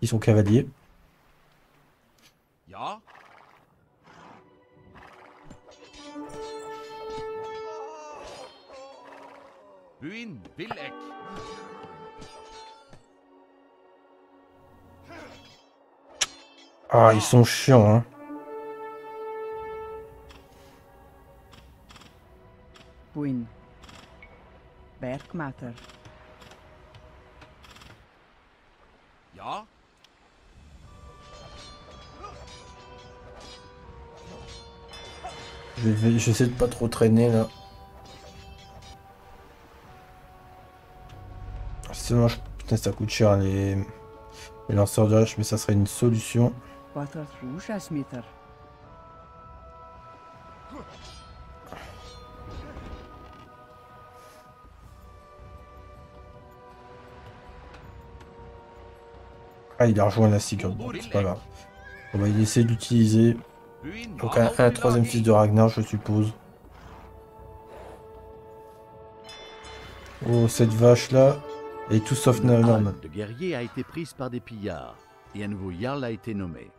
A: Ils sont cavaliers.
E: Ja.
A: Ah, ils sont chiants, hein.
D: Buin. Bergmatter.
E: Ja.
A: Je vais, j'essaie de pas trop traîner là. Sinon, je... putain, ça coûte cher les, les lanceurs de hache, mais ça serait une solution. Ah, il a rejoint la Sigurd, c'est pas grave. On va essayer d'utiliser. Donc, un, un troisième fils de Ragnar, je suppose. Oh, cette vache là est tout sauf
B: Une de guerrier a été prise par des pillards et un nouveau Jarl a été nommé.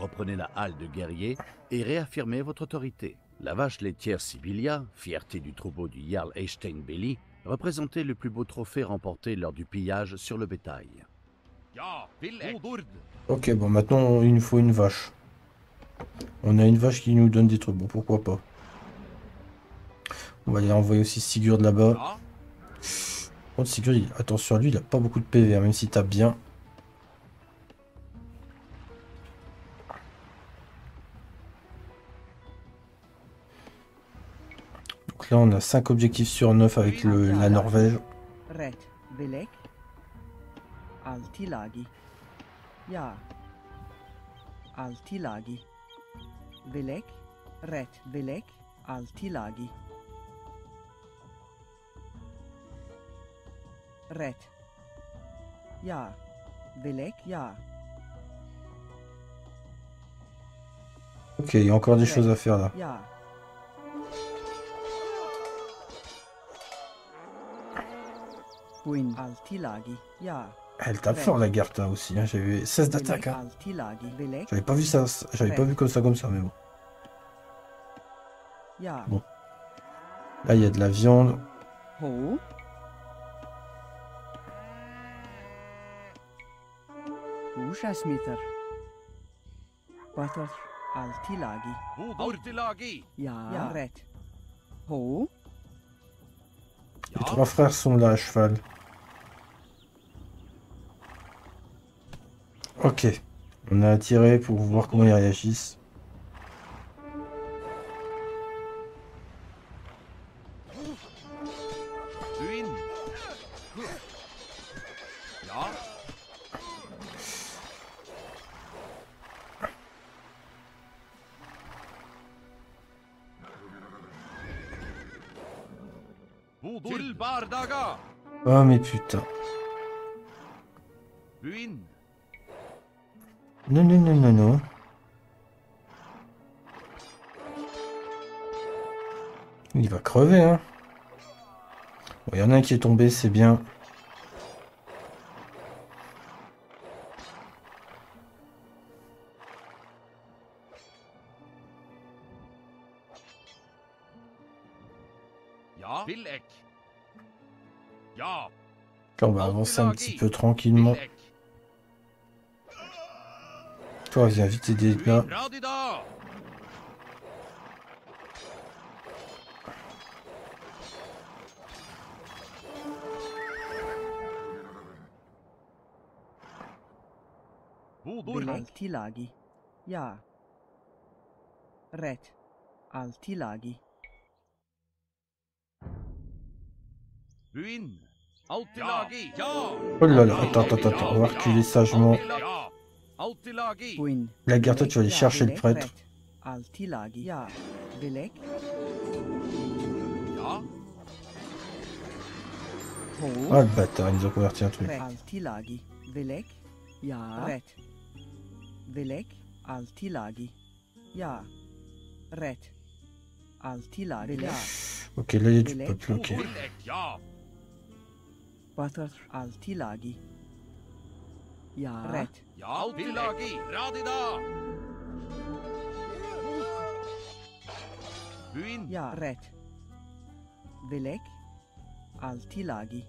B: Reprenez la halle de guerrier et réaffirmez votre autorité. La vache laitière Sibylia, fierté du troupeau du Jarl Eystein Belli, représentait le plus beau trophée remporté lors du pillage sur le bétail.
A: Ok, bon, maintenant il nous faut une vache. On a une vache qui nous donne des trucs, bon, pourquoi pas. On va aller envoyer aussi Sigurd là-bas. Contre, il- attention à lui, il a pas beaucoup de PV, hein, même si t'as bien. Donc là, on a 5 objectifs sur 9 avec le, la Norvège.
D: Altilagi. Velek. Ret. Velek. Altilagi. Ret. Ja. Velek. Ja.
A: Ok, il y a encore des choses à faire là.
D: Ja.
A: Elle tape fort la Garta aussi, hein. j'avais 16 d'attaque. Hein. J'avais pas vu ça, j'avais pas vu comme ça comme ça, mais bon. Bon. Là, il y a de la viande.
D: Ho. Húsasmitter. Butter. Altilagi.
E: Autilagi.
D: Ja. ja. Ret. Ho.
A: Les trois frères sont là à cheval. Ok. On a attiré pour voir comment ils réagissent. Oh mais putain. Non, non, non, non, non. Il va crever, hein. Bon, il y en a un qui est tombé, c'est bien. On va avancer un petit peu tranquillement. Toi, viens vite aider là.
D: Laghi. Ja. Ret. Alti laghi.
C: Buin.
A: Oh là là, attends, attends, attends, on va reculer sagement. La guerre, toi, tu vas aller chercher le prêtre.
D: Ho.
A: Ah, le bâtard, il nous a converti un truc. Ok, là, il y a du peuple, ok.
C: Villek. Ja.
D: Quattro alti laghi. Ja. Ret.
C: Ja. Altilagi. Radida. Buin.
D: Ja. Ret. Velek. Alti laghi.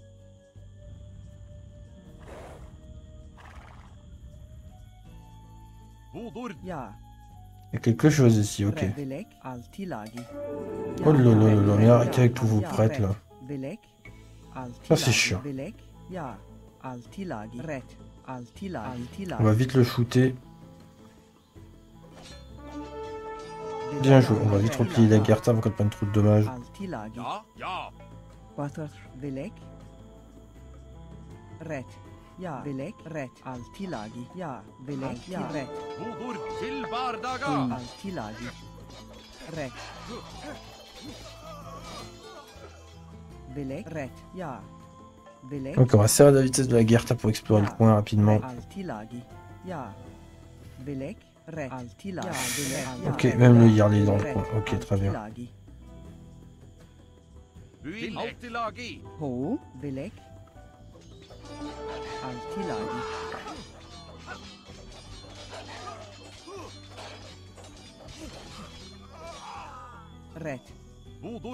C: Budur.
D: Ja.
A: Il y a quelque chose ici, ok. Oh là là là là, mais arrêtez avec tous vos prêtres là. Ça, c'est chiant. On va vite le shooter. Bien joué, on va vite replier la guerre avant qu'on prenne trop de dommages. Donc on va serrer la vitesse de la guerre pour explorer le coin rapidement. Ok, même le Yarley est dans le coin. Ok, très bien.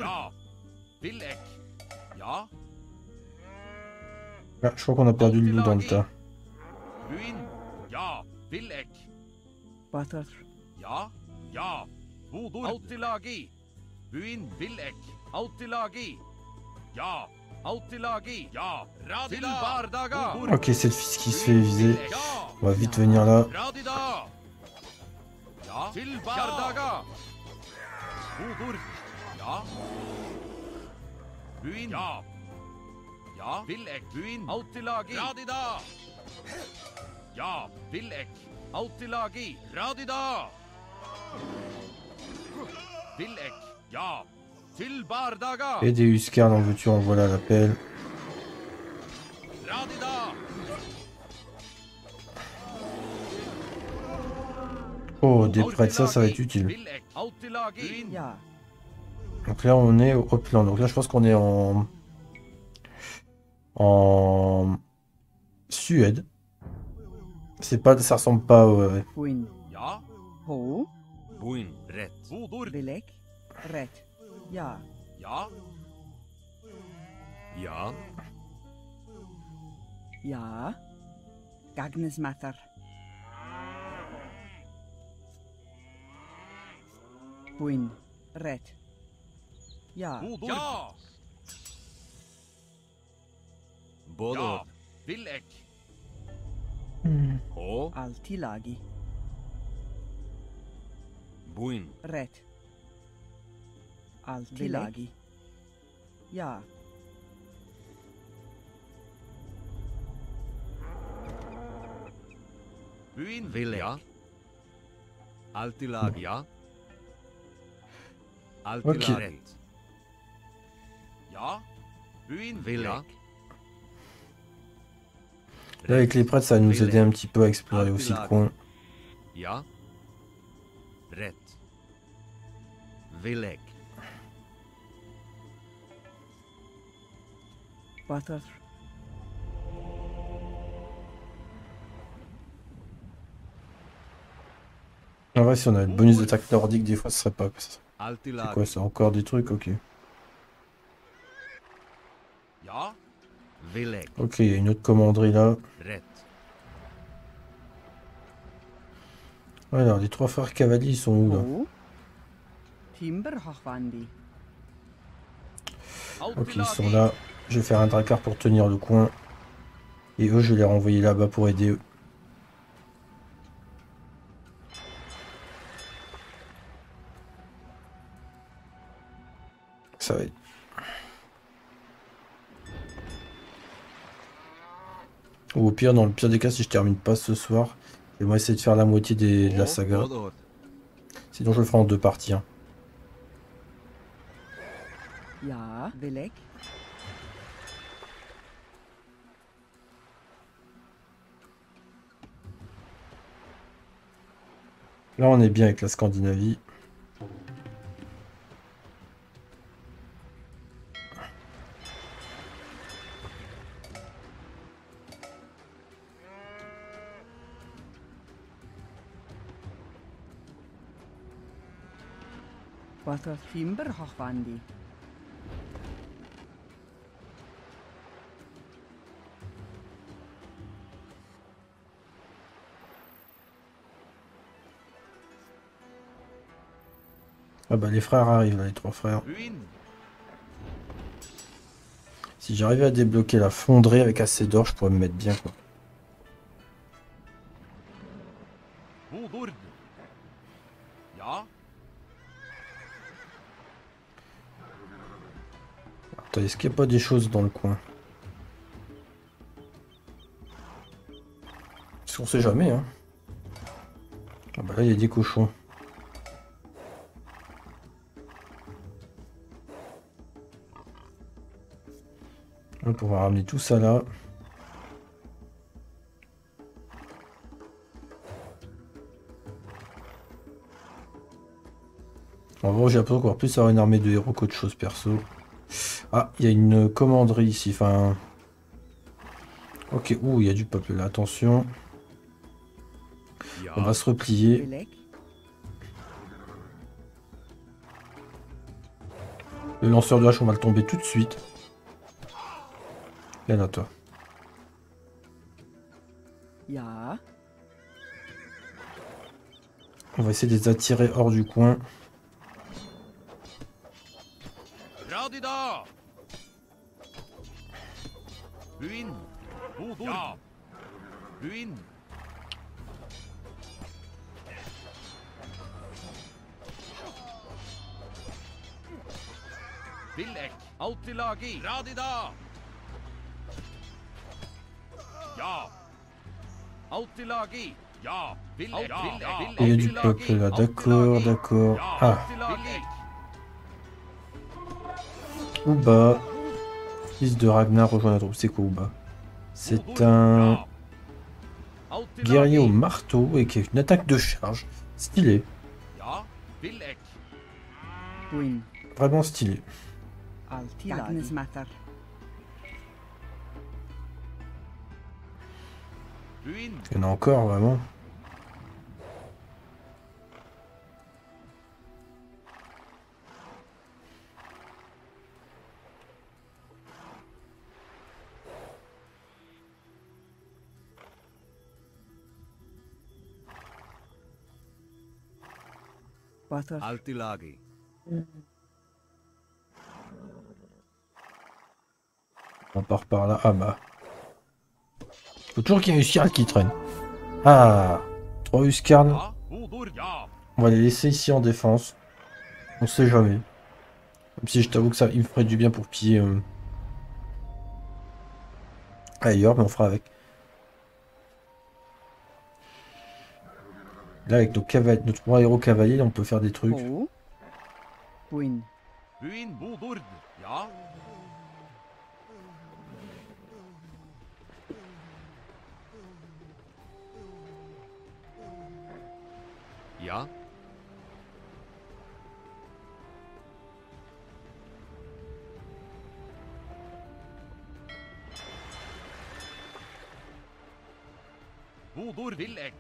C: Ja.
A: Ah, je crois qu'on a perdu le loup dans le tas. Ok, c'est le fils qui se fait viser. On va vite venir là.
C: Buin. Ja. Ja. Villek. Buin. Altilagi. Radida. Ja. Villek. Altilagi. Radida. Villek. Ja. Silbardaga.
A: Et des en veux-tu, en voilà l'appel.
C: Radida.
A: Oh, des prêtres, ça, ça va être utile.
C: Villek. Altilagi.
D: Ja.
A: Donc là, on est au au plan. Donc là, je pense qu'on est en... En... Suède. C'est pas... Ça ressemble pas... ouais.
D: Queen.
C: Ja.
D: Ja.
C: Ja. Ja.
D: Ja. Gagnesmatter. Queen. Ret. Ja.
C: Budur. Ja.
E: Både
C: Ja. Villek.
E: og
D: Alti laghi.
E: Buin.
D: Ret. Alti laghi. Ja.
C: Buin.
E: Villek. Ja. Altilag. Ja. Altilag.
A: Ok.
E: Rätt.
C: Ja. Buin.
E: Villek.
A: Là, avec les prêtres, ça va nous aider un petit peu à explorer aussi le coin.
C: Ja. Rätt. Vilek.
D: Butter.
A: En vrai, si on avait le bonus d'attaque nordique, des fois, ce serait pas. C'est quoi ça Encore des trucs Ok. Ok, il y a une autre commanderie là. Alors, les trois frères cavaliers, ils sont où là. Ok, ils sont là. Je vais faire un dracar pour tenir le coin. Et eux, je vais les renvoyer là-bas pour aider eux. Ça va être... Ou au pire, dans le pire des cas, si je termine pas ce soir, je vais essayer de faire la moitié des- de la saga. Sinon, je le ferai en deux parties. hein.
D: Ja.
A: Là, on est bien avec la Scandinavie. Ah bah les frères arrivent là, les trois frères. Si j'arrivais à débloquer la fonderie avec assez d'or, je pourrais me mettre bien quoi. Est-ce qu'il n'y a pas des choses dans le coin Parce qu'on sait jamais hein. Ah bah là il y a des cochons. On va ramener tout ça là. En gros, j'ai l'impression qu'on va plus avoir une armée de héros qu'autre chose perso. Ah, il y a une commanderie ici, enfin... Ok, ouh, il y a du peuple là, attention. On va se replier. Le lanceur de hache, on va le tomber tout de suite. Viens là, toi. On va essayer de les attirer hors du coin.
C: Ja. Buin. Vilek. Altilagi. Radida. Ja. Ja. Vilek. Ja.
A: Il y a du peuple là, d'accord, d'accord. Ah, Ouba. Fils de Ragnar rejoint la troupe. C'est quoi Ouba? C'est un guerrier au marteau et qui a une attaque de charge. Stylé. Vraiment stylé. Il y en a encore, vraiment. On part par là. Ah bah. Faut toujours qu'il y ait un Huskarl qui traîne. Ah. Trois Huskarl. On va les laisser ici en défense. On sait jamais. Même si je t'avoue que ça, il me ferait du bien pour piller euh, ailleurs, mais on fera avec. Là, avec nos cavaliers, notre trois héros cavaliers, on peut faire des trucs.
D: Oh. Buin.
C: Buin. Bodor. Ja. Ja. Hvor vil jeg?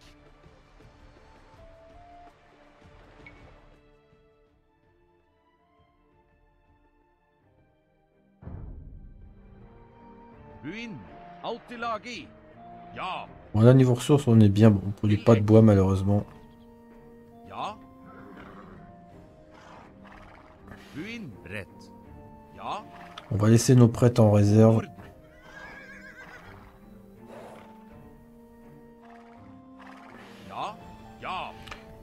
A: Bon, là, niveau ressources, on est bien. Bon, on produit pas de bois, malheureusement. On va laisser nos prêtres en réserve.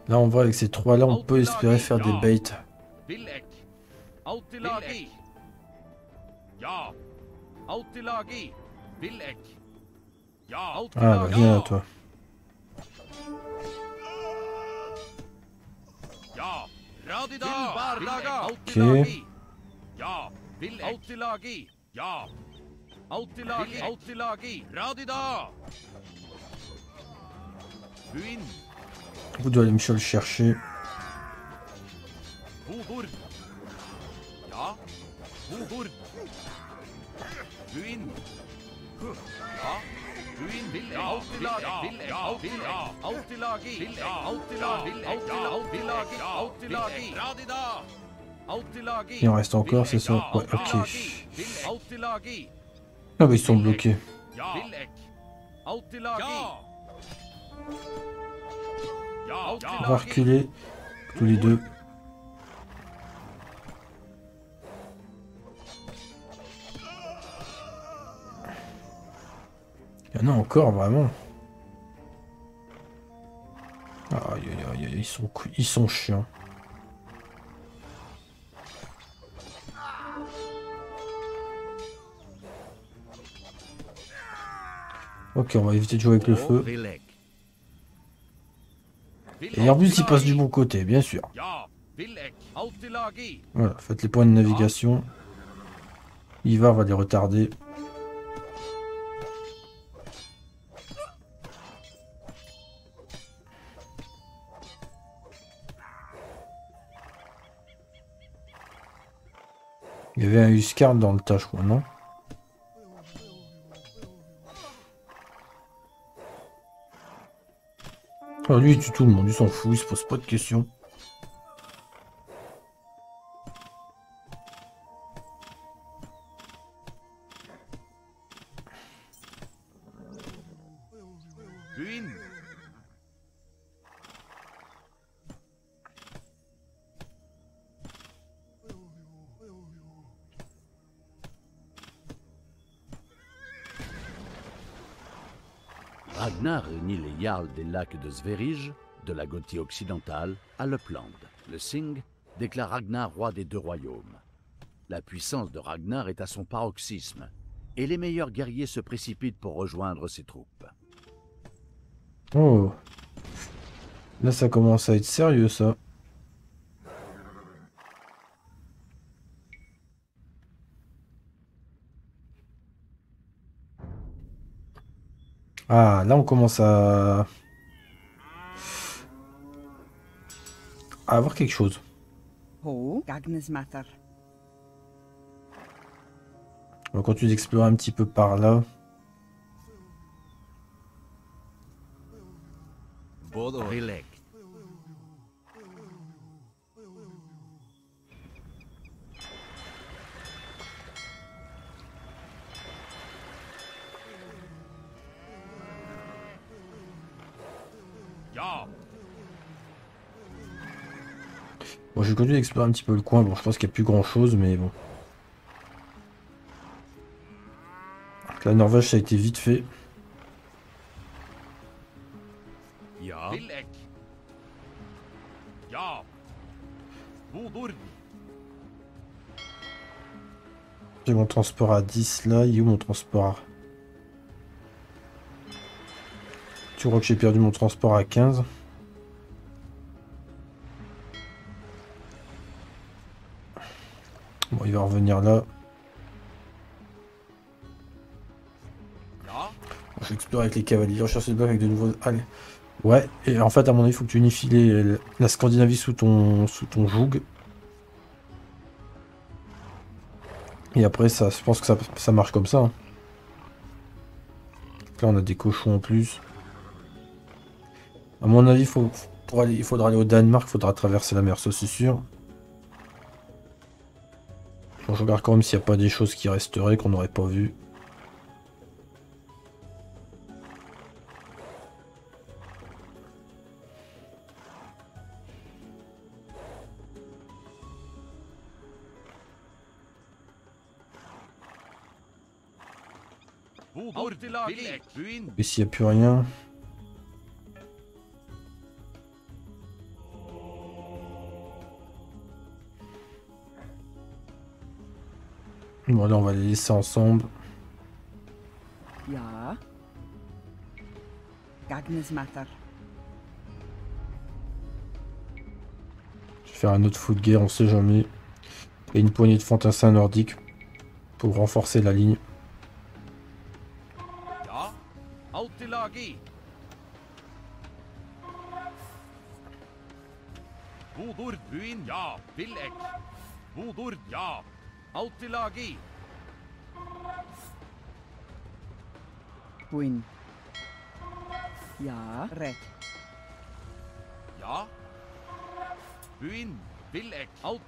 A: Là, on voit avec ces trois-là, on peut espérer faire des baits. Ah, bah, viens toi.
C: Buin.
A: Vous devez aller me le chercher.
C: Ja. Vil jeg. Vil jeg. Vil jeg.
A: Il en reste encore, c'est ça. Ouais, ok. Ah bah ils sont bloqués. On va reculer. Tous les deux. Il y en a encore vraiment. Aïe aïe aïe ils sont, ils sont chiants. Ok, on va éviter de jouer avec le feu. Et en plus, il passe du bon côté, bien sûr. Voilà, faites les points de navigation. Ivar va les retarder. Il y avait un Huskard dans le tas, je crois, non Ah, lui, il tout le monde, il s'en fout, il se pose pas de questions.
B: Lacs de Sverige, de la Gothie occidentale, à Lepland. Le Sing déclare Ragnar roi des deux royaumes. La puissance de Ragnar est à son paroxysme, et les meilleurs guerriers se précipitent pour rejoindre ses troupes.
A: Oh. Là, ça commence à être sérieux, ça. Ah, là, on commence à... à avoir quelque chose. On va continuer d'explorer un petit peu par là.
E: Vilek.
C: Ja.
A: Bon, je vais continuer d'explorer un petit peu le coin. Bon, je pense qu'il n'y a plus grand chose, mais bon. Donc, La Norvège, ça a été vite fait. J'ai mon transport à 10 là. Il est où mon transport à... Tu crois que j'ai perdu mon transport à 15 il va revenir là. Je explorer avec les cavaliers. Le bloc avec de nouveaux... Allez. Ouais, et en fait, à mon avis, il faut que tu unifies les- la Scandinavie sous ton, sous ton joug. Et après, ça, je pense que ça, ça marche comme ça. hein. Là, on a des cochons en plus. À mon avis, faut, pour aller, il faudra aller au Danemark, il faudra traverser la mer, ça c'est sûr. Bon, je regarde quand même s'il n'y a pas des choses qui resteraient qu'on n'aurait pas vues. Et s'il n'y a plus rien? Voilà, on va les laisser ensemble.
D: Ja.
A: Je vais faire un autre foot de guerre, on sait jamais. Et une poignée de fantassins nordiques pour renforcer la ligne.
C: Ja. Ja.
D: Buin. Ja.
C: Ja.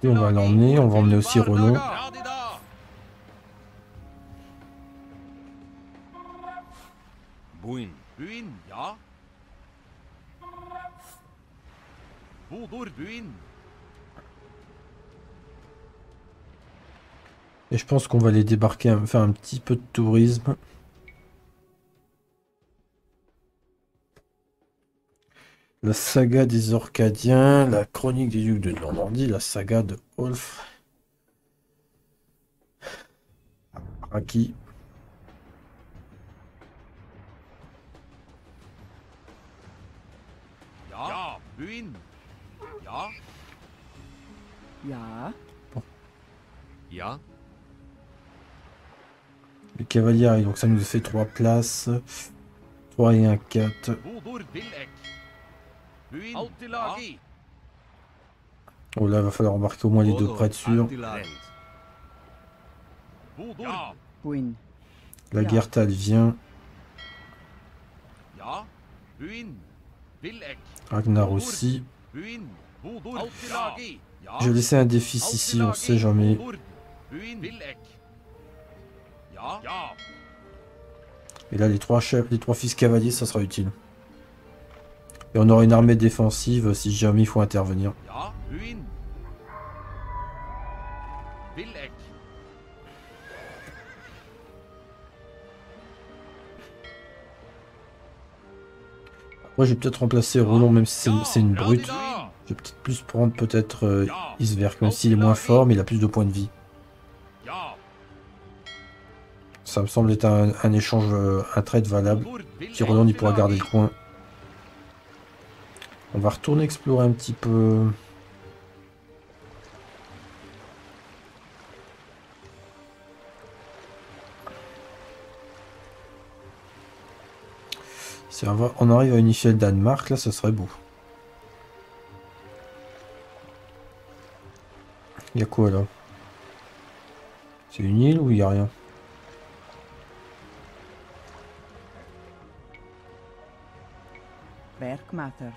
A: Et on va l'emmener, on va emmener aussi.
E: Buin.
C: Ja. Byen.
A: Et je pense qu'on va les débarquer, faire un petit peu de tourisme. La saga des Orcadiens, la chronique des ducs de Normandie, la saga de Wolf. Raki.
C: Ja. Byen. Ja.
D: Ja.
E: Ja.
A: Les cavaliers arrivent, donc ça nous fait 3 places. 3 et 1, 4. Oh là, va falloir embarquer au moins les deux prêts sûr.
C: Vodur. Ja.
D: Buin.
A: La guerre elle vient. Ragnar aussi.
C: Byen. Vodur. Autilagi. Ja.
A: Je vais laisser un défi ici, on sait jamais. Et là, les trois chefs, les trois fils cavaliers, ça sera utile. Et on aura une armée défensive si jamais il faut intervenir. Moi, je vais peut-être remplacer Roland, même si c'est une brute. Je vais peut-être plus prendre peut-être euh. Isverk, même s'il est moins fort, mais il a plus de points de vie. Ça me semble être un, un échange, euh, un trade valable. Si. Roland, il pourra garder le coin. On va retourner explorer un petit peu. Si on, arrive à unifier le Danemark, là, ça serait beau. Il y a quoi là? C'est une île ou il y a rien?
D: Bergmatter.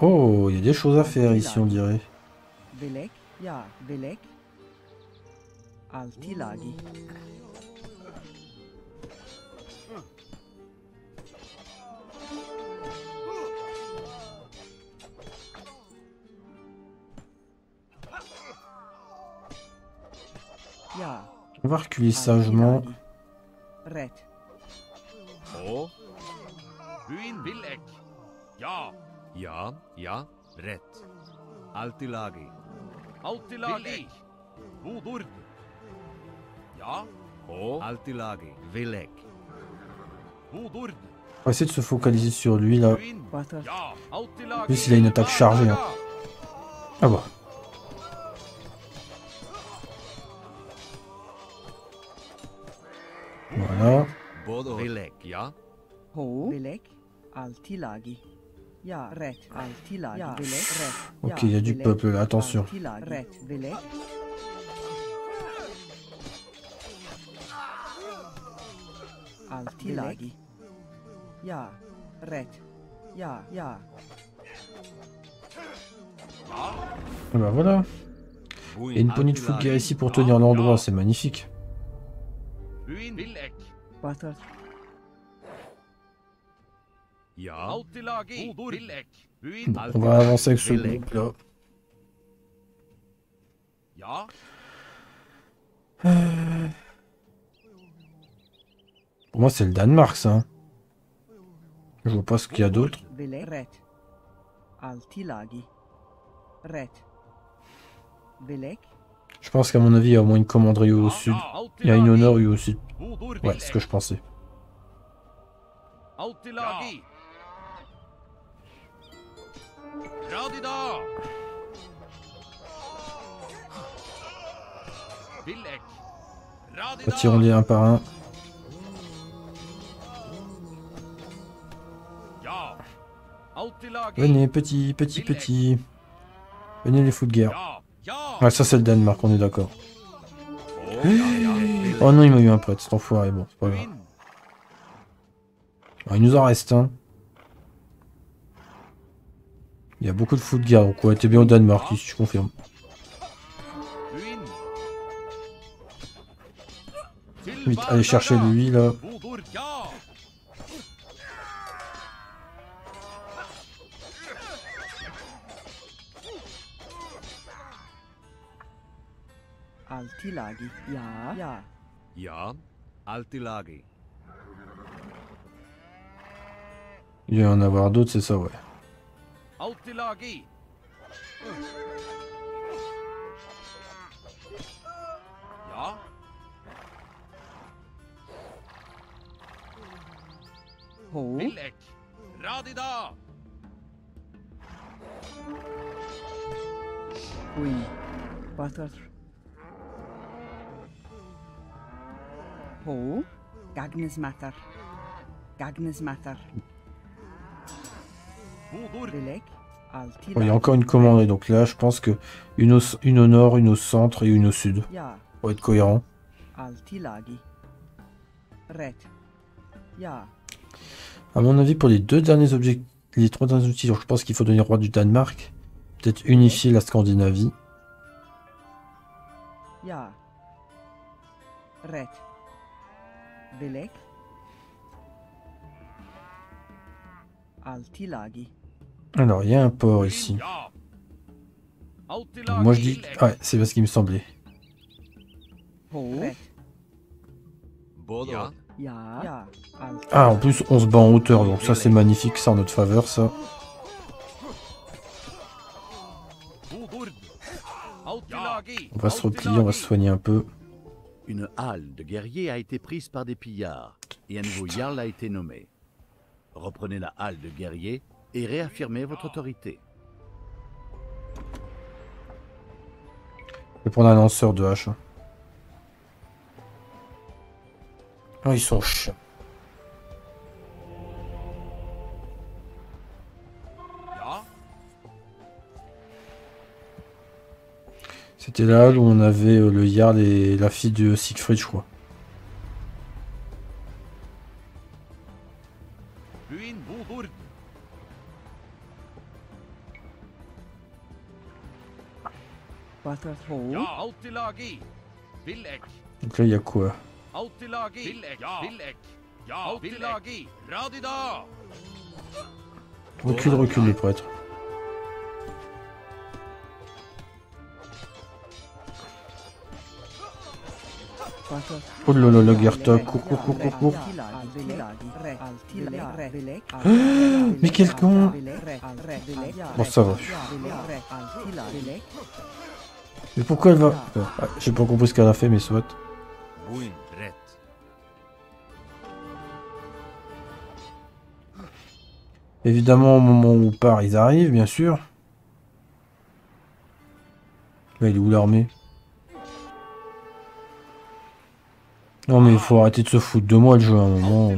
A: Oh, il y a des choses à faire ici, on dirait. On va reculer sagement.
C: Ja.
E: Ja. Ja. Rätt. Altilagi.
C: Ja.
E: Altilagi. Villek.
A: On va essayer de se focaliser sur lui là.
C: Byen.
D: Water.
C: Ja. Autilagi.
A: plus, il a une attaque chargée, hein. Ah bah. Voilà.
C: Bodo.
D: Altilagi. Ja, ret. Altilagi. Ret.
A: Ok, il y a du peuple là, attention.
D: Altilagi. Ret. Vilek. Altilagi. Ja, ret. Ja.
A: Et bah voilà. A une poignée de foot guerre ici pour tenir l'endroit, c'est magnifique. Bon, on va avancer avec ce groupe là.
C: Ja.
A: Pour moi, c'est le Danemark, ça. hein. Je vois pas ce qu'il y a d'autre. Je pense qu'à mon avis, il y a au moins une commanderie au sud. Il y a une au nord et au sud. Ouais, c'est ce que je pensais.
C: Altilagi. Radida. Vilek. Radida.
A: Retirons-les un par un. Venez, petit, petit, petit. Venez les fous de guerre. Ouais, ça c'est le Danemark, on est d'accord.
C: Oh.
A: Oh non, il m'a eu un prêtre, cet enfoiré. Bon, c'est pas grave. Alors, il nous en reste un. Il y a beaucoup de fous de guerre, donc ouais, t'es bien au Danemark ici, je confirme. Vite, allez chercher lui là.
D: Altilagi. Ja. Ja.
C: Ja. Altilagi.
A: Il y en avoir d'autres, c'est ça, ouais.
C: Altilagi. Ja.
D: Ho.
C: Vilek. Radida.
D: Oui. Batar. Ho. Gagnes matar. Gagnes matar.
A: Bon, il y a encore une commanderie, donc là, je pense que une au, une au nord, une au centre et une au sud. Pour être cohérent. À mon avis, pour les deux derniers objectifs, les trois derniers outils, je pense qu'il faut donner roi du Danemark. Peut-être unifier la Scandinavie.
D: Altilagi.
A: Alors, il y a un port ici. Moi, je dis... Ouais, c'est parce qu'il me semblait.
D: Altilagi.
A: Ah, en plus, on se bat en hauteur, donc ça, c'est magnifique, ça, en notre faveur, ça. On va se replier, on va se soigner un peu.
B: Une halle de guerriers a été prise par des pillards et un nouveau Jarl a été nommé. Reprenez la halle de guerriers et réaffirmez votre autorité.
A: Je vais prendre un lanceur de hache. Oh, ils sont chiants. C'était là où on avait euh, le Jarl et la fille de Siegfried, je crois.
D: Batar. Ho.
C: Ja. Altilagi. Vilek.
A: Donc là, il y a quoi
C: Altilagi. Vilek. Ja. Vilek. Ja. Altilagi. Radida.
A: Recule, recule, le prêtre.
D: Batar.
A: Oh là là, la Gerta, cours, cours, cours, cours, cours. Mais quel con Bon, ça va. Mais pourquoi elle va... Euh, ah, J'ai pas compris ce qu'elle a fait, mais soit. Évidemment, au moment où part, ils arrivent, bien sûr. Là, il est où l'armée? Non mais il faut arrêter de se foutre de moi le jeu à un moment.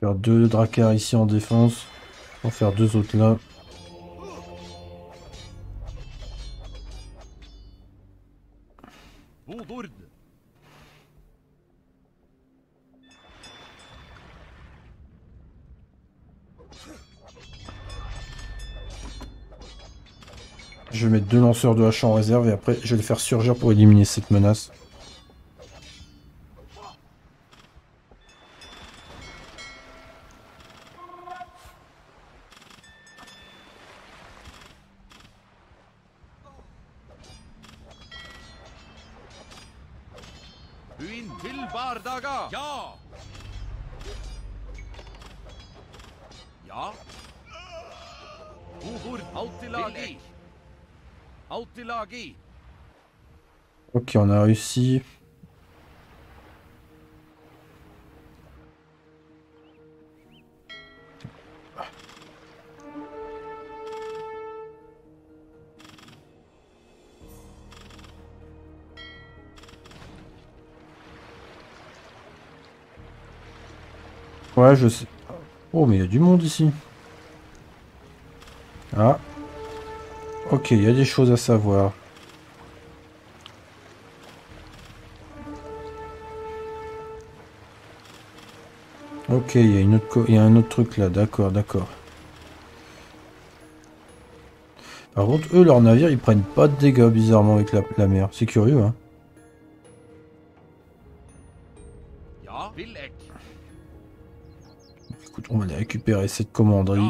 A: Faire deux dracars ici en défense. On va faire deux autres là. Je vais mettre deux lanceurs de hache en réserve et après je vais les faire surgir pour éliminer cette menace. On a réussi. Ouais, je sais. Oh, mais il y a du monde ici. Ah. Ok, il y a des choses à savoir. Ok, il y a une autre co- il y a un autre truc là, d'accord, d'accord. Par contre, eux, leurs navires, ils prennent pas de dégâts bizarrement avec la, la mer. C'est curieux, hein. Écoute, on va aller récupérer cette commanderie.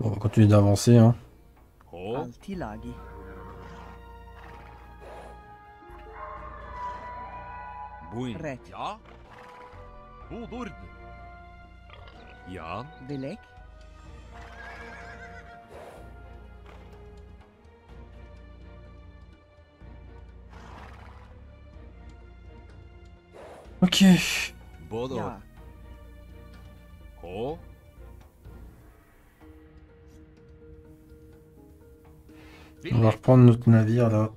A: Bon, on va continuer d'avancer, hein.
C: Ho.
D: Altilagi.
C: Buin.
D: Ret.
C: Ja. Budurd. Ja.
D: Velek.
A: Ok. Reprendre notre navire là.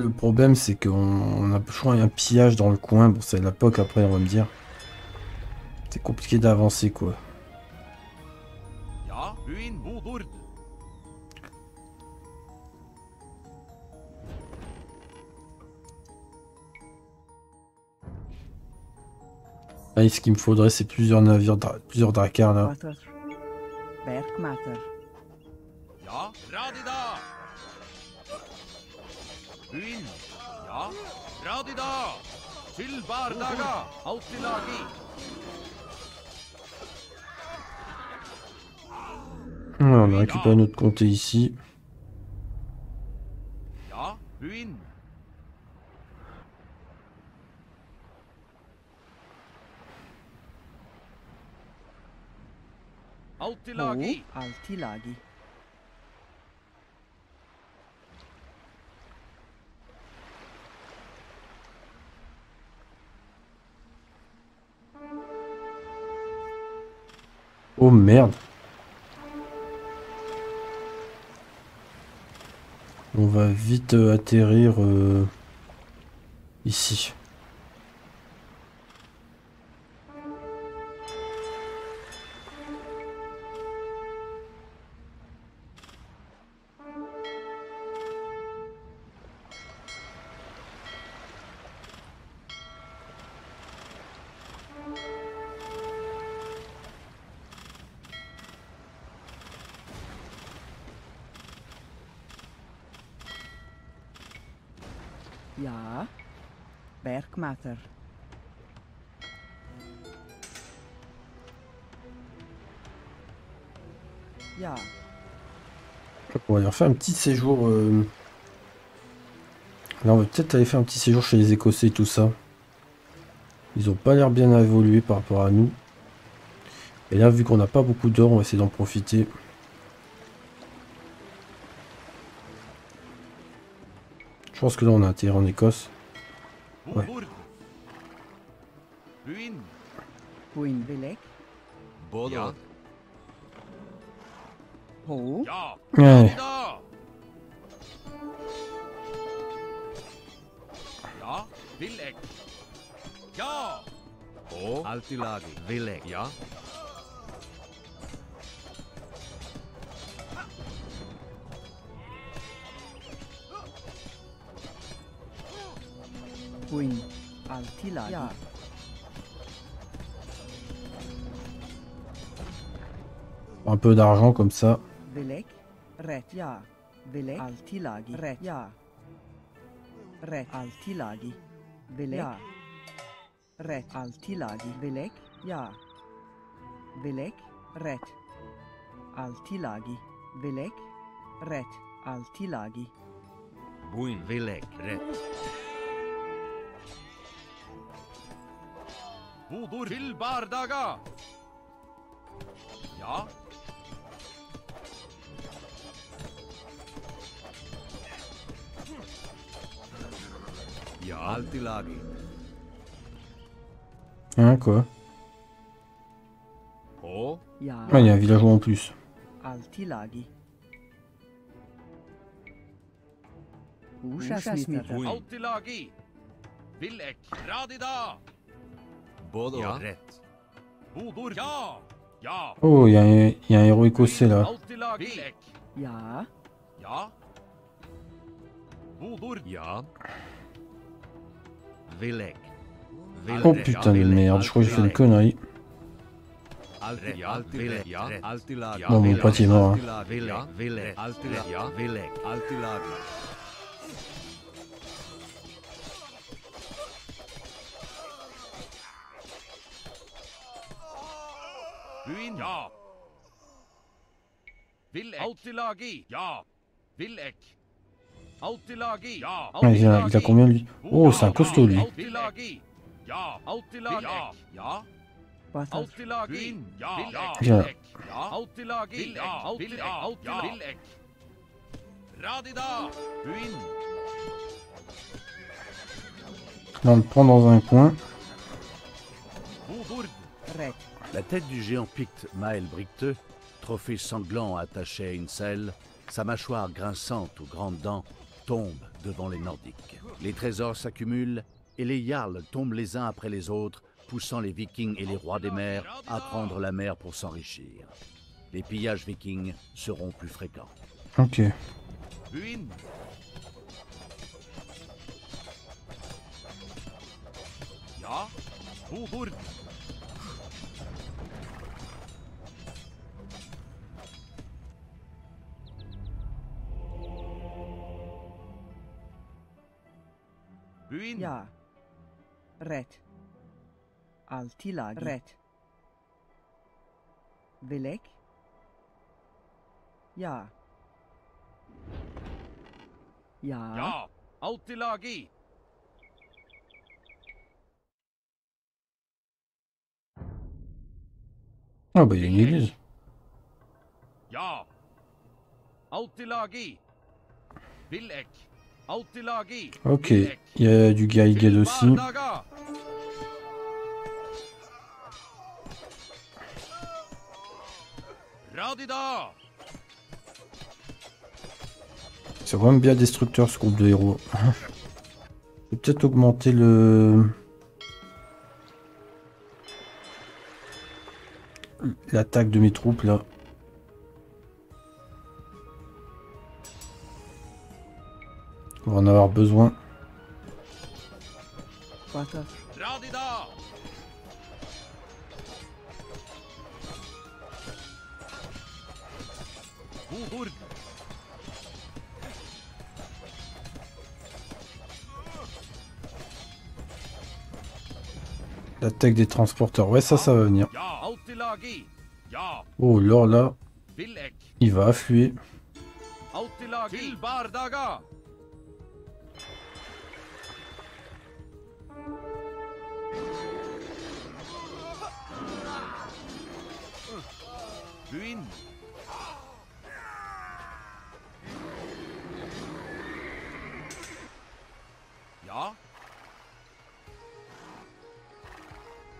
A: Le problème, c'est qu'on on a toujours un pillage dans le coin. Bon, c'est la POC après, on va me dire. C'est compliqué d'avancer, quoi.
C: Budurd.
A: Là, ce qu'il me faudrait, c'est plusieurs navires, dra- plusieurs dracars, là.
C: Altilagi.
A: Ouais, on a récupéré notre comté ici.
C: Ja.
A: Oh merde. On va vite euh, atterrir euh, ici.
D: Ja.
A: On va aller faire un petit séjour. euh, Là, on va peut-être aller faire un petit séjour chez les Écossais et tout ça. Ils ont pas l'air bien évolué par rapport à nous. Et là, vu qu'on n'a pas beaucoup d'or, on va essayer d'en profiter. Je pense que là, on a intérêt en Écosse. Ouais. Allez,
E: Altilagi. Ja.
A: un peu d'argent comme ça.
D: Vilek. Rätt. Ja. Vilek. Altilagi. Rätt. Ja. Rätt. Altilagi. Vilek. Ja. Rätt.
C: Bodor. Til bardaga. Ja.
E: Ja. Altilagi.
A: Hein, quoi?
E: O.
D: Ja.
A: Ah, il y a un villageois en plus.
D: Altilagi. Húsasmitter.
E: Ui.
C: Altilagi. Villek. Radida.
E: Bodo. Ja. Rätt.
C: Bodor. Ja. Ja.
A: Oh, il y, a un- il y a un héros écossais là.
C: Altilagi. Villek.
D: Ja.
C: Ja. Bodor.
E: Ja. Vilek.
A: Oh putain de merde, je crois que j'ai fait une connerie. Bon, mon pote est mort, hein.
E: Ja.
C: Villek. Ja.
A: Ah, il, a, il a combien lui Oh, c'est un costaud lui.
C: Altilagi. Ja. Villek. Radida.
A: Là, on le prend dans un coin.
B: La tête du géant picte Maël Bricteux, trophée sanglant attaché à une selle, sa mâchoire grinçante aux grandes dents, tombe devant les Nordiques. Les trésors s'accumulent et les Jarls tombent les uns après les autres, poussant les Vikings et les rois des mers à prendre la mer pour s'enrichir. Les pillages vikings seront plus fréquents.
A: Ok.
C: Ruin. Ja. Bodor. Ruin.
D: Ja. Rätt. Altilagi. Rätt. Vilek. Ja. Ja.
C: Ja. Altilagi.
A: Ah bah il y a une église.
C: Ja.
A: Ok, il y a du Gaïged aussi. C'est vraiment bien destructeur ce groupe de héros. Je vais peut-être augmenter le... L'attaque de mes troupes là. en avoir besoin.
C: La
A: L'attaque des transporteurs. Ouais, ça, ça va venir. Oh, l'or là. Il va affluer.
C: Ja,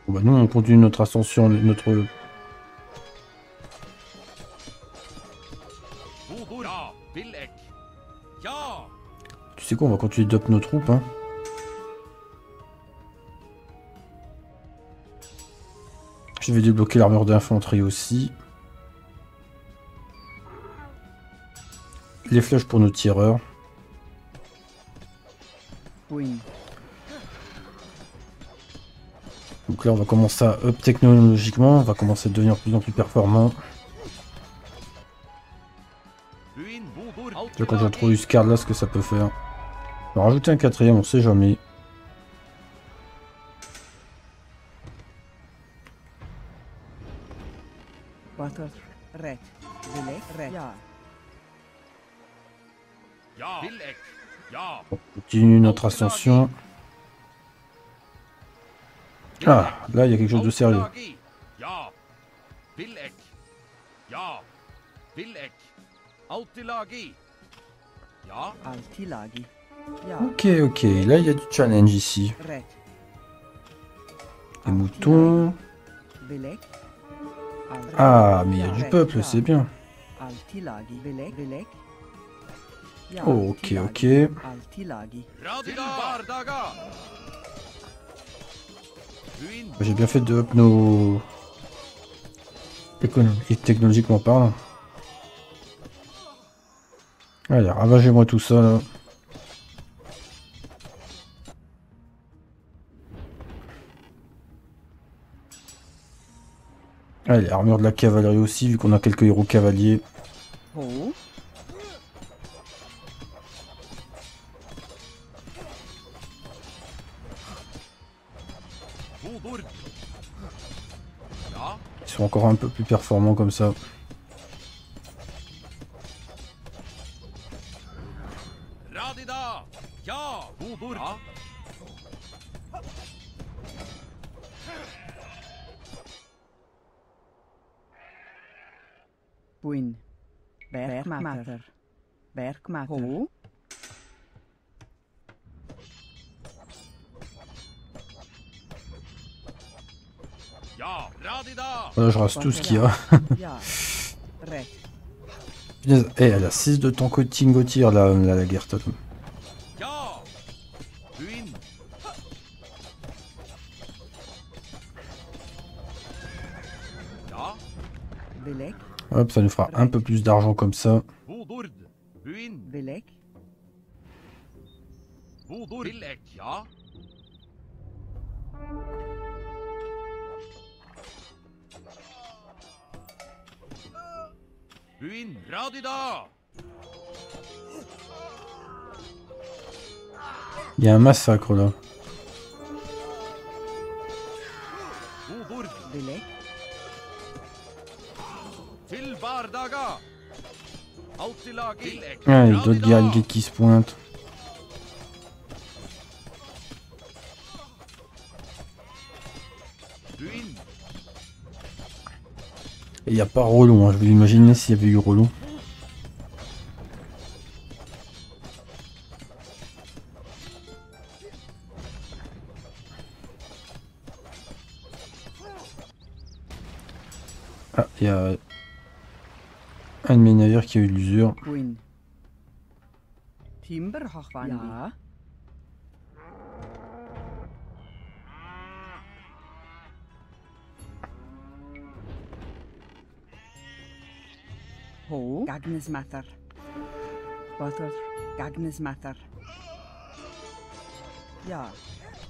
A: Bon, bah, nous, on continue notre ascension, notre... Tu sais quoi, on va continuer d'up nos troupes, hein. Je vais débloquer l'armure d'infanterie aussi. Les flèches pour nos tireurs. Donc là, on va commencer à up technologiquement. On va commencer à devenir de plus en plus performant. Quand j'introduis ce card là, ce que ça peut faire. On va rajouter un quatrième, on sait jamais. Continue notre ascension. Ah, là, il y a quelque chose de sérieux. Ok, ok, là, il y a du challenge ici. Les moutons. Ah, mais il y a du peuple, c'est bien. Ok, ok.
C: Buin.
A: J'ai bien fait de up nos... Et technologiquement parlant. Allez, ravagez-moi tout ça, là. Allez, armure de la cavalerie aussi, vu qu'on a quelques héros cavaliers.
D: Ho.
A: Sont encore un peu plus performants comme ça.
D: Buin. Bergmatter. Bergmatter. Ho.
A: Voilà, je rase tout ce qu'il y a. Eh, elle a 6 de tank au tir, là, la, la guerre.
D: Villek.
A: Hop, ça nous fera un peu plus d'argent comme ça. Il y a un massacre là. Ah, il y a d'autres guerriers qui se pointent. Et il n'y a pas Rollon, hein. je vais imaginer s'il y avait eu Rollon. Ah, il y a un de mes navires qui a eu de l'usure.
D: Gagnesmatter. Ja.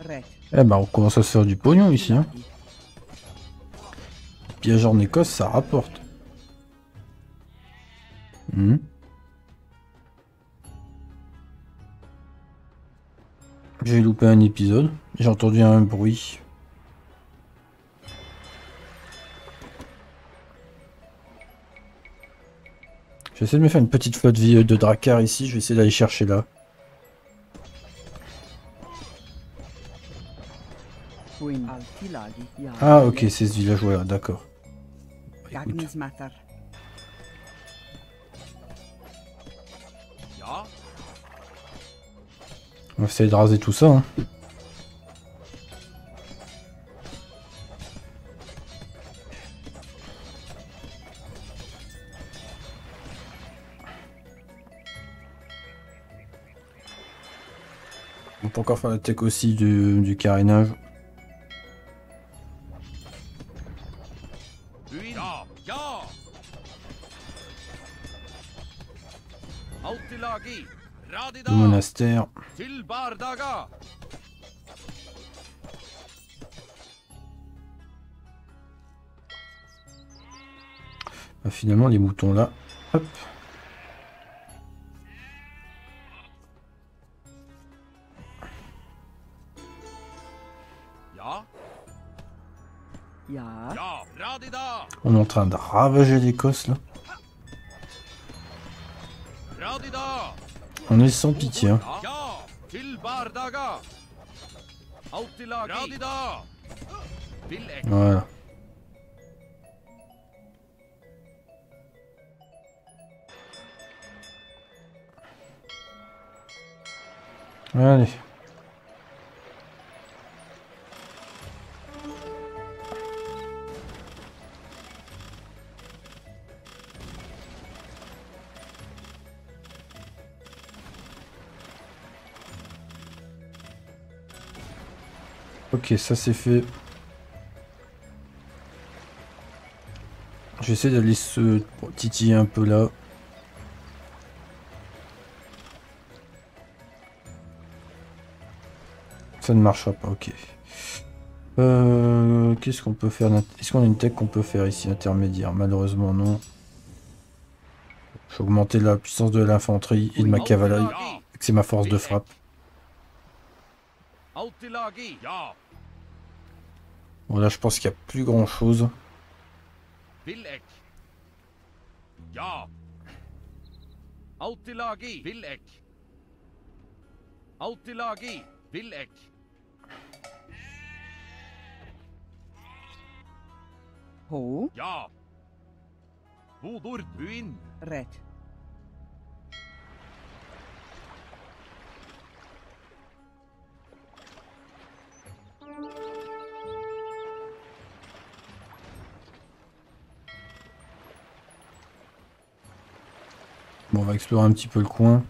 D: Red.
A: Eh ben, on commence à se faire du pognon ici. Hein. Piège en Écosse, ça rapporte. Hmm. J'ai loupé un épisode. J'ai entendu un bruit. Je vais essayer de me faire une petite flotte de Drakkar ici. Je vais essayer d'aller chercher là. Ah, ok, c'est ce villageois là, d'accord. Bah, On va essayer de raser tout ça. Hein. Encore faire la tech aussi du, du carénage. Le monastère. Ah, finalement, les moutons là. Hop. Train de ravager l'Écosse là. On est sans pitié. Hein. Voilà. Allez. Ok, ça c'est fait. J'essaie d'aller se titiller un peu là. Ça ne marchera pas, ok. Euh, Qu'est-ce qu'on peut faire Est-ce qu'on a une tech qu'on peut faire ici intermédiaire? Malheureusement non. Je vais augmenter la puissance de l'infanterie et de ma cavalerie. C'est ma force de frappe. Bon là je pense qu'il n'y a plus grand chose.
D: Ho.
C: Ja. Buin.
A: Bon on va explorer un petit peu le coin.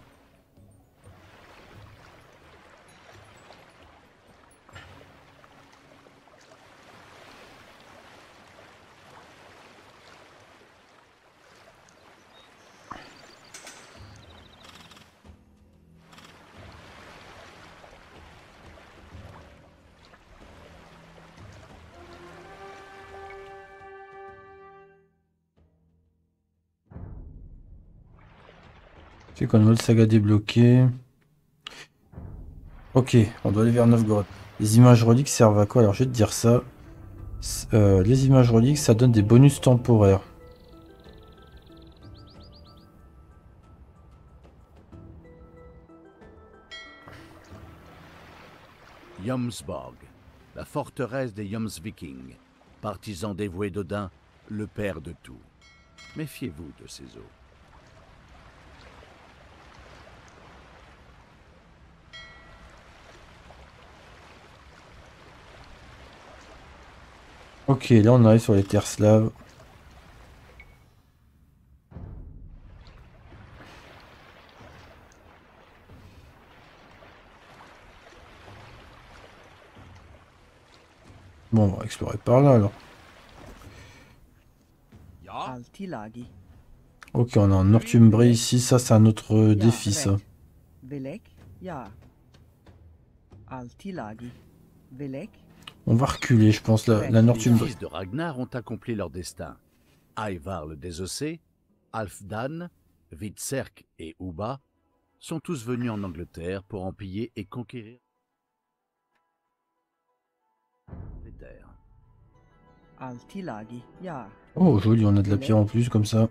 A: Le saga débloqué. Ok, on doit aller vers Novgorod. Les images reliques servent à quoi? Alors je vais te dire ça. Euh, les images reliques, ça donne des bonus temporaires.
B: Jomsborg, la forteresse des Jomsvikings, partisan dévoué d'Odin, le père de tout. Méfiez-vous de ces eaux.
A: Ok, là on arrive sur les terres slaves. Bon, on va explorer par là alors. Ok, on a un Northumbrie ici, ça c'est un autre euh, défi ça.
D: Velek. Ja. Altilagi. Velek.
A: On va reculer, je pense, la, la
B: Les fils de Ragnar ont accompli leur destin. Ivar le désossé, Alfdan, Vitserk et Uba sont tous venus en Angleterre pour en piller et conquérir les terres.
D: Altilagi. Ja.
A: Oh, joli, on a de la pierre en plus comme ça.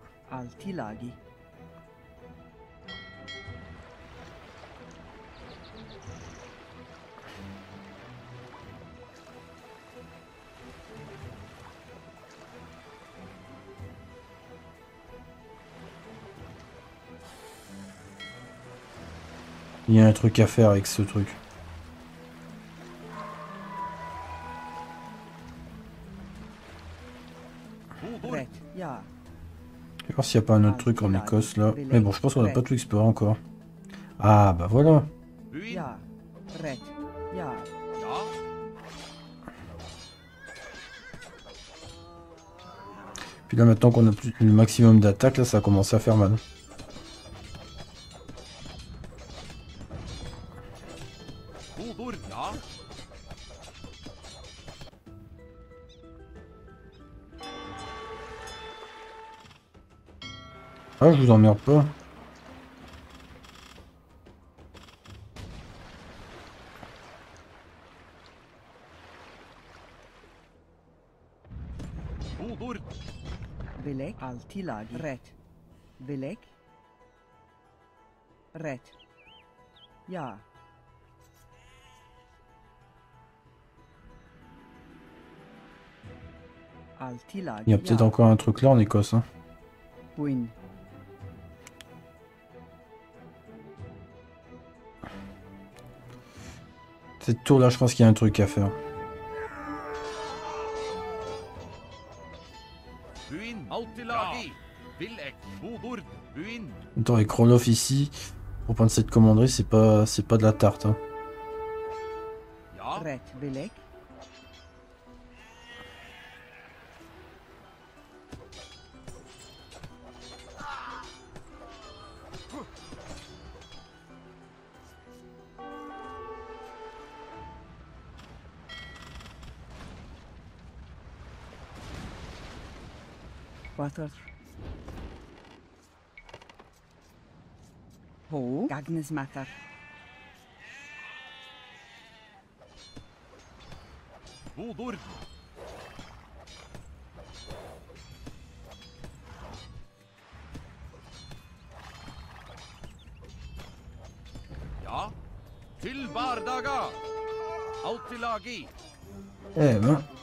A: Il y a un truc à faire avec ce truc. Je vais voir s'il n'y a pas un autre truc en Écosse là. Mais bon, je pense qu'on n'a pas tout exploré encore. Ah bah voilà. Puis là maintenant qu'on a plus le maximum d'attaque, là ça commence à faire mal. Je vous emmerde pas.
D: Belek. Altilagi. Rätt. Belek. Rätt. Ja.
A: Il y a peut-être encore un truc là en Écosse. Hein. Cette tour là je pense qu'il y a un truc à faire. Attends avec Roloff ici, pour prendre cette commanderie, c'est pas c'est pas de la tarte. Hein.
C: Ja.
D: Rätt. Belek. Water. Ho. Agnes Matter.
C: Hubur. Ja. Til bardaga. Autilagi.
A: Eh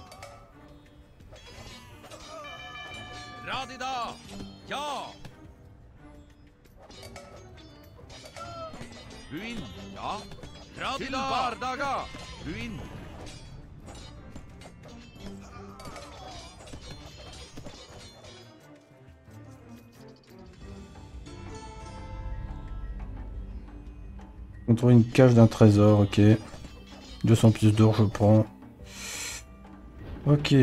A: une cache d'un trésor, ok. 200 pièces d'or je prends. Ok.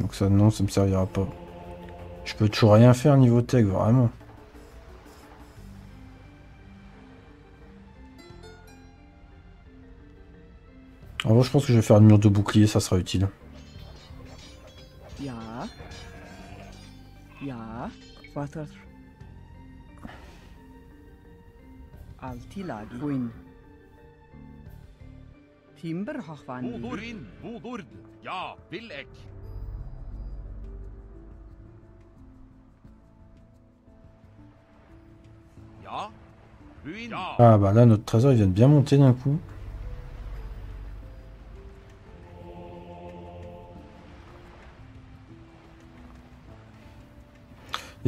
A: Donc ça non, ça me servira pas. Je peux toujours rien faire niveau tech, vraiment. En vrai, je pense que je vais faire un mur de bouclier, ça sera utile.
D: 14 Alti laghi Quinn Timber Hochvan
C: Bodorinn, Bodord, ja, vil ek
A: Ah bah là notre trésor il vient de bien monter d'un coup.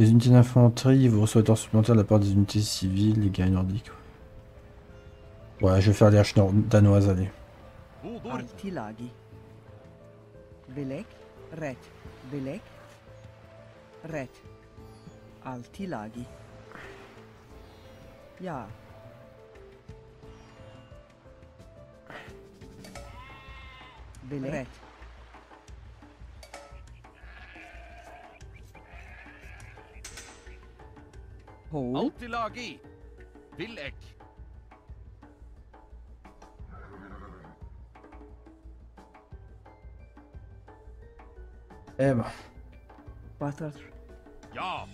A: Les unités d'infanterie, vous recevez un supplémentaire de la part des unités civiles, les guerriers nordiques. Ouais, je vais faire les haches danoises, allez.
D: Belek. Ja. Ho.
C: Autilagi. Villek.
A: Eh bah.
D: Water.
C: Ja.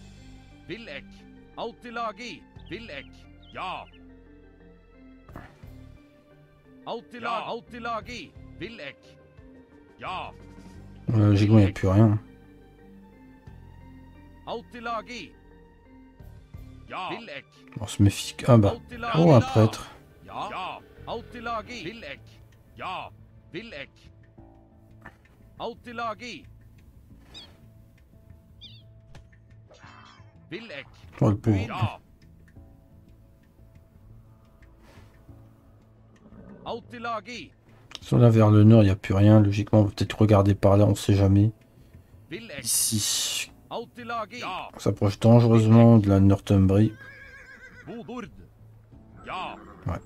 C: Villek. Autilagi. Villek. Ja. Autila. Autilagi. Villek. Ja.
A: Euh, Logiquement, il n'y a plus rien.
C: Autilagi.
A: On se méfie. Ah bah. Oh, un prêtre. Oh, le pauvre. Si on a vers le nord, il n'y a plus rien. Logiquement, on va peut-être regarder par là, on sait jamais. Ici. On s'approche dangereusement de la Northumbrie. Ouais.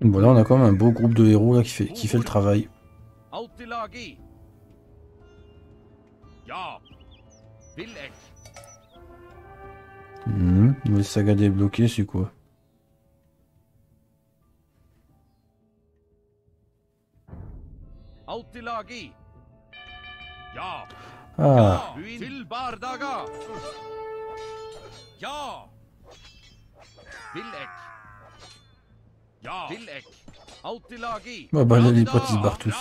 A: Voilà, on a quand même un beau groupe de héros là qui fait, qui fait le travail.
C: Ja.
A: Mhm. Nouvelle saga débloquée, c'est quoi?
C: Autilagi. Ja.
A: Ah,
C: Ja. Silbardaga. Ja. Villek. Ja. Villek. Autilagi.
A: Bah, bah, là, les
C: Radida.
A: potes, ils se barrent tous.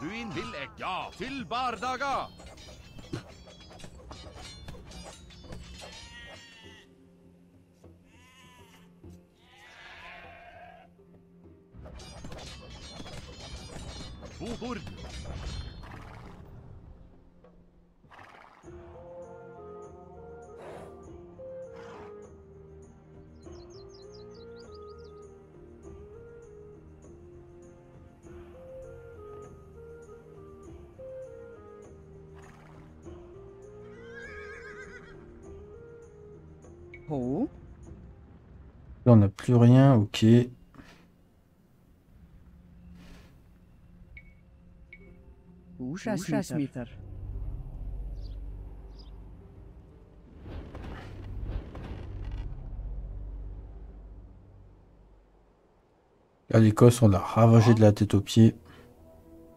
C: Buin vil egg. Ja, til bardaga!
D: God bord.
A: Là, on n'a plus rien, ok. Là, l'Écosse, on l'a ravagé de la tête aux pieds.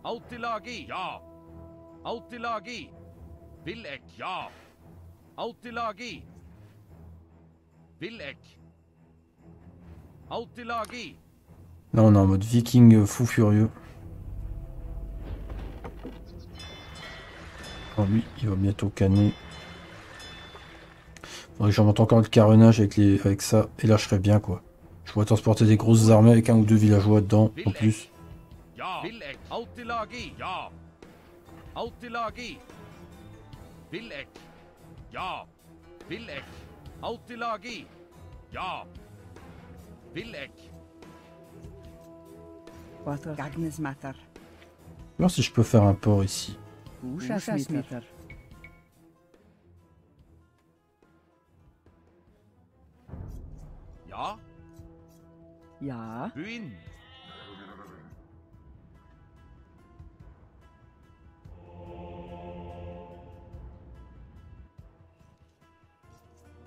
C: Autilagi. Ja.
A: Là, on est en mode viking fou furieux. Oh, lui, il va bientôt canner. Faudrait que j'en encore le carénage avec, les... avec ça. Et là, je serais bien, quoi. Je pourrais transporter des grosses armées avec un ou deux villageois dedans, en plus. Voir si je peux faire un port ici.
C: Ja.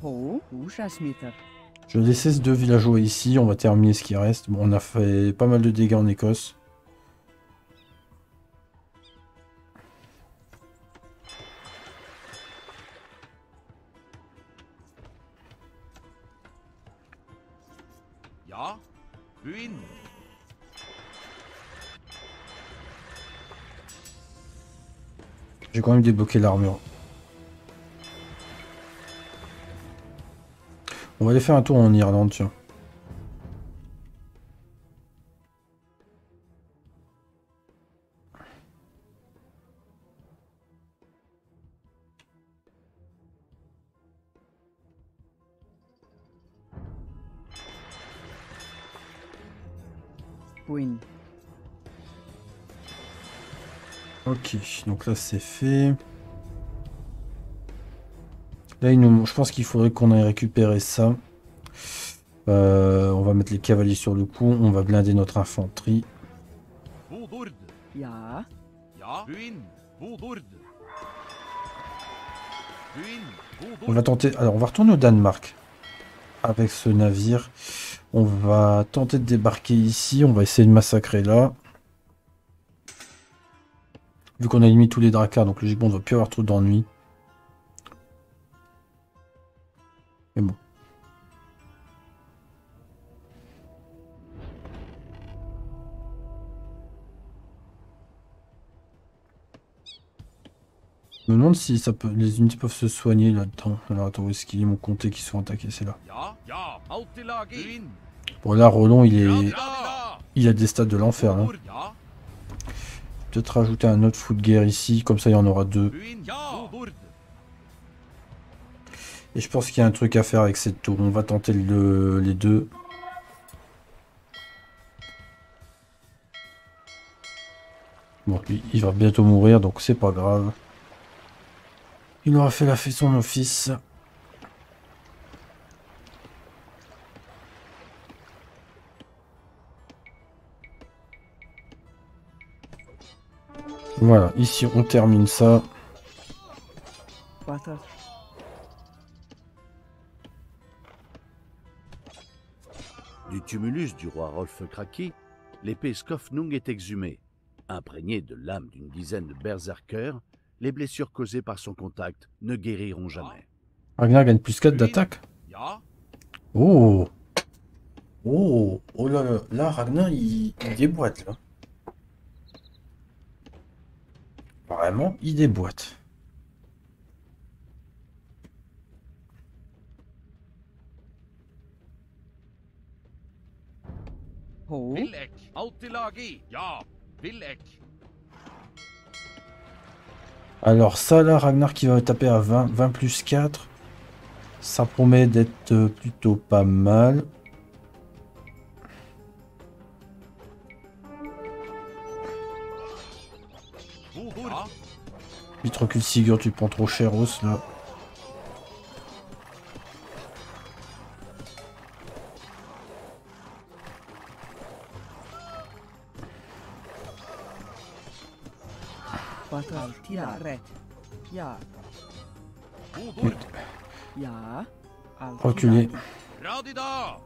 D: Ho. Húsasmítar.
A: Je vais laisser ces deux villageois ici, on va terminer ce qui reste. Bon, on a fait pas mal de dégâts en Écosse. J'ai quand même débloqué l'armure. On va aller faire un tour en Irlande, tiens.
D: Buin.
A: Ok, donc là c'est fait. Là, il nous... je pense qu'il faudrait qu'on aille récupérer ça. Euh, on va mettre les cavaliers sur le coup, on va blinder notre infanterie. On va tenter. Alors, on va retourner au Danemark avec ce navire. On va tenter de débarquer ici. On va essayer de massacrer là. Vu qu'on a mis tous les dracars, donc logiquement, on ne va plus avoir trop d'ennuis. Mais bon. Je me demande si ça peut, les unités peuvent se soigner là-dedans. Alors attends, où est-ce qu'ils m'ont compté qu'ils sont attaqués C'est là. Bon là, Roland, il est, il a des stats de l'enfer. Hein. Peut-être rajouter un autre foot guerre ici, comme ça il y en aura deux. Et je pense qu'il y a un truc à faire avec cette tour. On va tenter le- les deux. Bon, lui, il va bientôt mourir, donc c'est pas grave. Il aura fait la fait son office. Voilà, ici on termine ça.
B: Du tumulus du roi Rolf Kraki, l'épée Skofnung est exhumée. Imprégnée de l'âme d'une dizaine de berserkers, les blessures causées par son contact ne guériront jamais.
A: Ragnar gagne plus 4 d'attaque. Oh Oh Oh là là, là Ragnar il, il déboîte là. Vraiment, il déboîte. Alors ça là, Ragnar qui va taper à 20, 20 plus 4. Ça promet d'être euh, plutôt pas mal. Vite recule Sigurd, tu prends trop cher os là.
D: Ja, red. Ja, ja.
A: Reculer.
D: Altilagi.
C: Radida.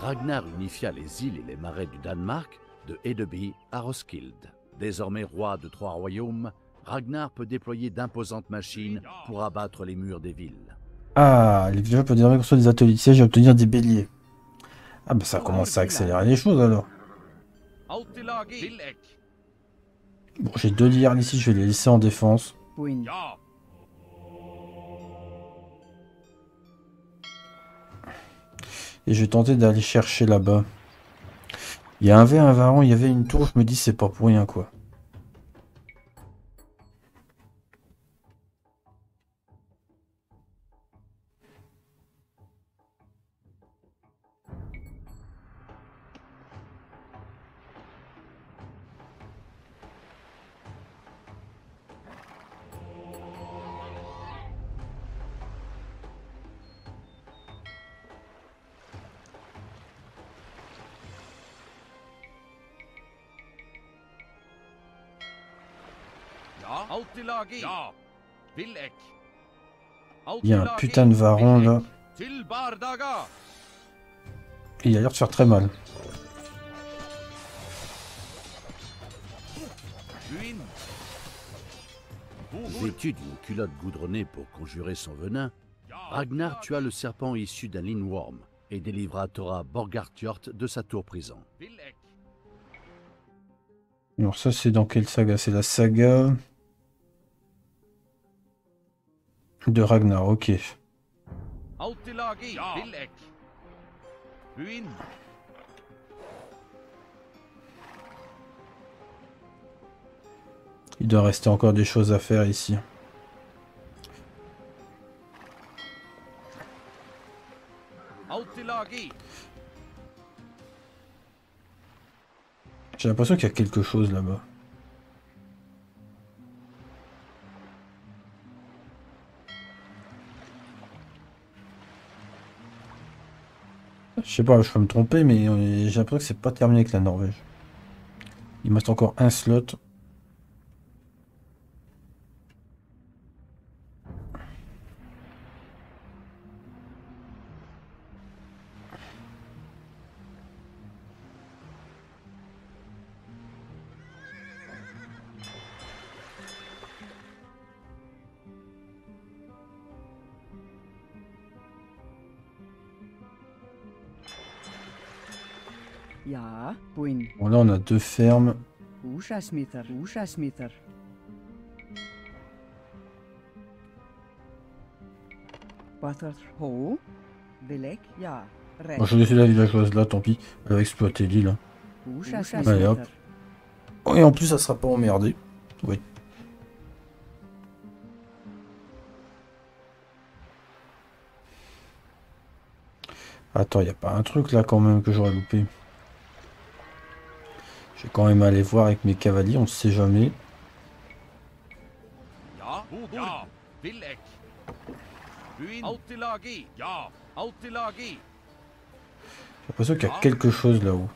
B: Ragnar unifia les îles et les marais du Danemark, de Hedeby à Roskilde. Désormais roi de trois royaumes, Ragnar peut déployer d'imposantes machines pour abattre les murs des villes.
A: Ah, les villageois peuvent désormais construire des ateliers de siège et obtenir des béliers. Ah bah ça commence à accélérer les choses alors. Bon, j'ai deux liards ici, je vais les laisser en défense. Et je vais tenter d'aller chercher là-bas. Il y a un V, un varan, il y avait une tour, je me dis c'est pas pour rien quoi. Il y a un putain de varan là. Il a l'air de faire très mal.
B: Vêtu d'une culotte goudronnée pour conjurer son venin, Ragnar tua le serpent issu d'un Linworm et délivra Thora Borgartjort de sa tour-prison.
C: Villek.
A: Alors ça c'est dans quelle saga? C'est la saga de Ragnar, ok. Il doit rester encore des choses à faire ici. J'ai l'impression qu'il y a quelque chose là-bas. Je sais pas, je peux me tromper, mais euh, j'ai l'impression que c'est pas terminé avec la Norvège. Il me reste encore un slot. Bon, là, on a deux fermes. Bon, je vais laisser la villageoise là, tant pis. Elle va exploiter l'île. Hein. Allez hop. Et en plus, ça sera pas emmerdé. Oui. Attends, y a pas un truc là quand même que j'aurais loupé. Je vais quand même aller voir avec mes cavaliers, on sait jamais. J'ai l'impression qu'il y a quelque chose là-haut.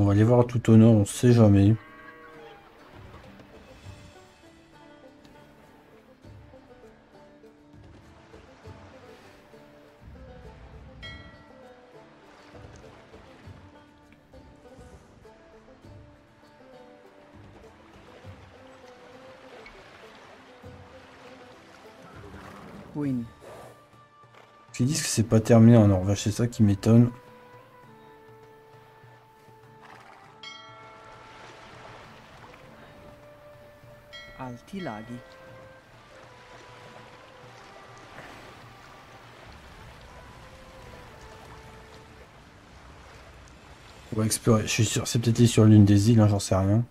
A: Bon, on va aller voir tout au nord, on sait jamais. Ils disent que c'est pas terminé en Norvège, c'est ça qui m'étonne. On va explorer. Je suis sûr, c'est peut-être sur l'une des îles, hein, j'en sais rien.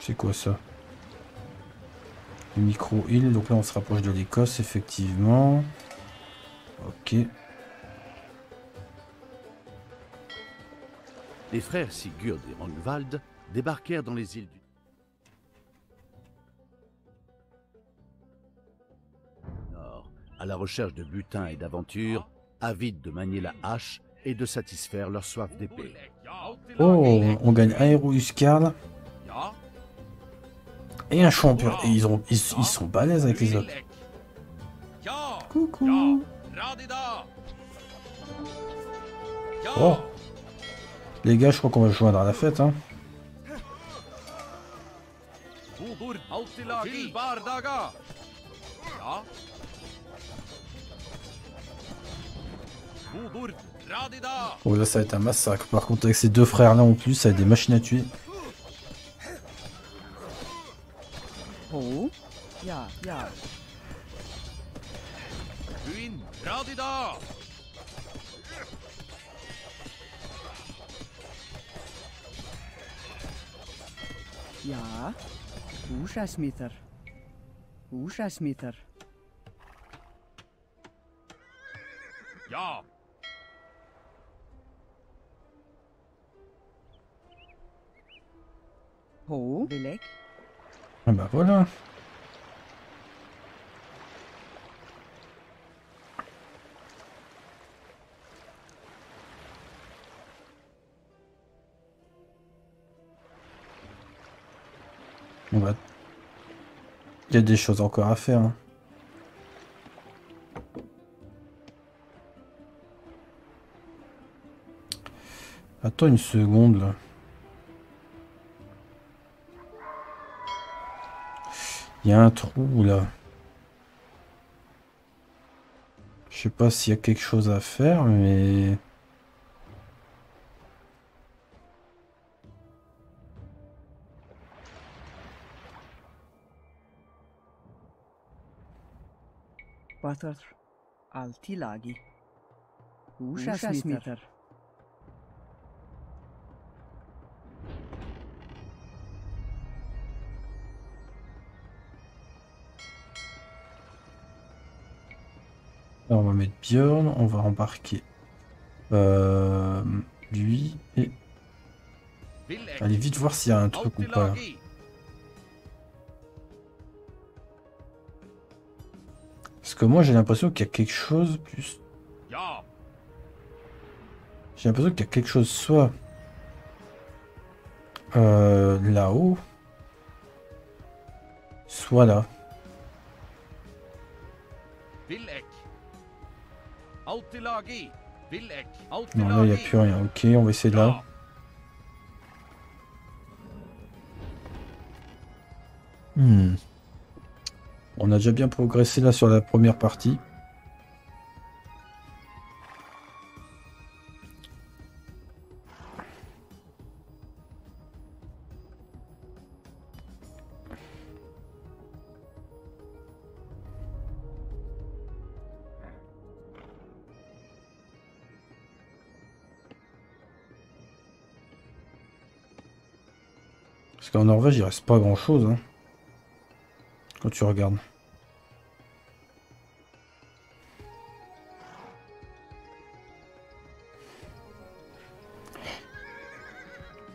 A: C'est quoi ça? Le micro-île, donc là on se rapproche de l'Écosse, effectivement. Ok.
B: Les frères Sigurd et Rongvald débarquèrent dans les îles du Nord, à la recherche de butin et d'aventure, avides de manier la hache et de satisfaire leur soif d'épée.
A: Oh, on gagne un héros et un champion. Et ils, ont, ils, ils sont balèzes avec les autres. Coucou Oh Les gars, je crois qu'on va se joindre à la fête. Hein. Bon, là, ça va être un massacre. Par contre, avec ces deux frères-là en plus, ça va être des machines à tuer.
D: Ho. Ja. Ja.
C: Buin. Radida.
D: Ja. Oersmieter. Oersmieter.
C: Ja.
D: Ho. Belek.
A: Ah bah voilà. Il y a des choses encore à faire. hein. Attends une seconde là. Il y a un trou là. Je sais pas s'il y a quelque chose à faire, mais...
D: Butter. Altilagi. Oersmieter.
A: On va mettre Björn, on va embarquer euh, lui et allez vite voir s'il y a un truc ou pas. Parce que moi j'ai l'impression qu'il y a quelque chose plus...
C: Ja,
A: J'ai l'impression qu'il y a quelque chose soit euh, là-haut, soit là. Non, là il n'y a plus rien. Ok, on va essayer là.
C: Ja,
A: Hmm. On a déjà bien progressé là sur la première partie. Qu'en Norvège, il reste pas grand chose. Hein. Quand tu regardes.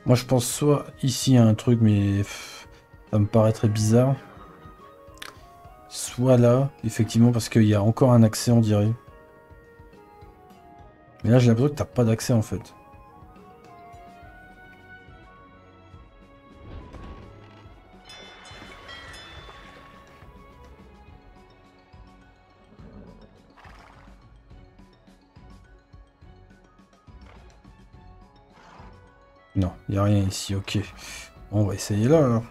A: Moi je pense soit ici a un truc mais ça me paraît très bizarre. Soit là, effectivement parce qu'il y a encore un accès on dirait. Mais là j'ai l'impression que t'as pas d'accès en fait. Ici, ok. Bon, on va essayer là alors.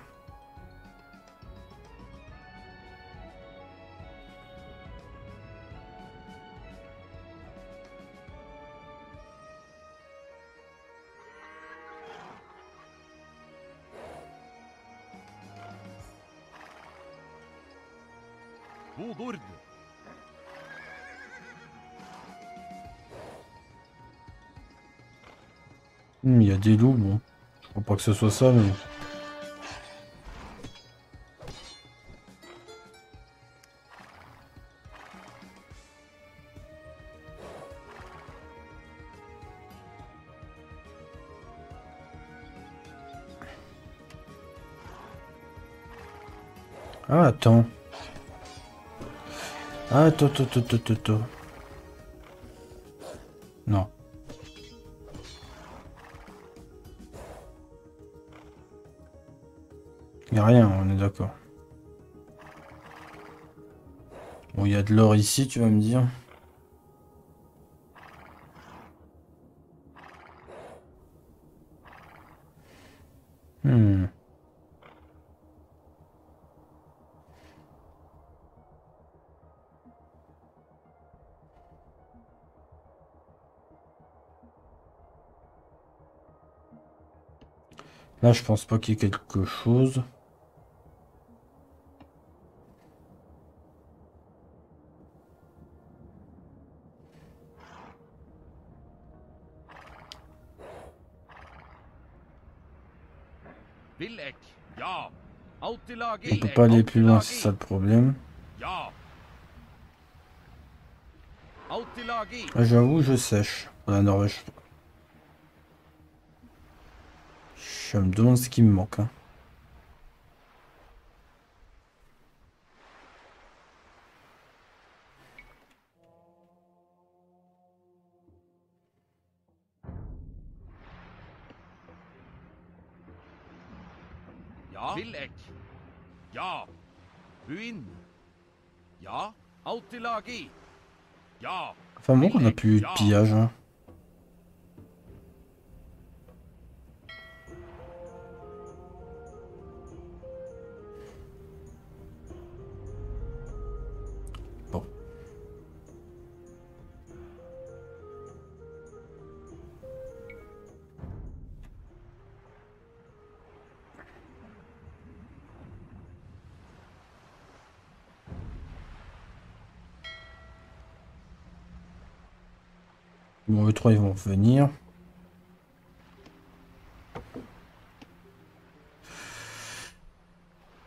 A: Hmm, Il y a des loups. Crois pas que ce soit ça, mais... Ah, attends. Ah, attends, attends, attends, attends, l'or ici, tu vas me dire. Hmm. Là, je pense pas qu'il y ait quelque chose.
C: Villeck. Ja. Autilagi.
A: On peut pas aller plus loin, c'est ça le problème. Ah, J'avoue, je sèche pour la Norvège. Je me demande ce qui me manque. hein. Enfin bon, on a plus de pillage. hein.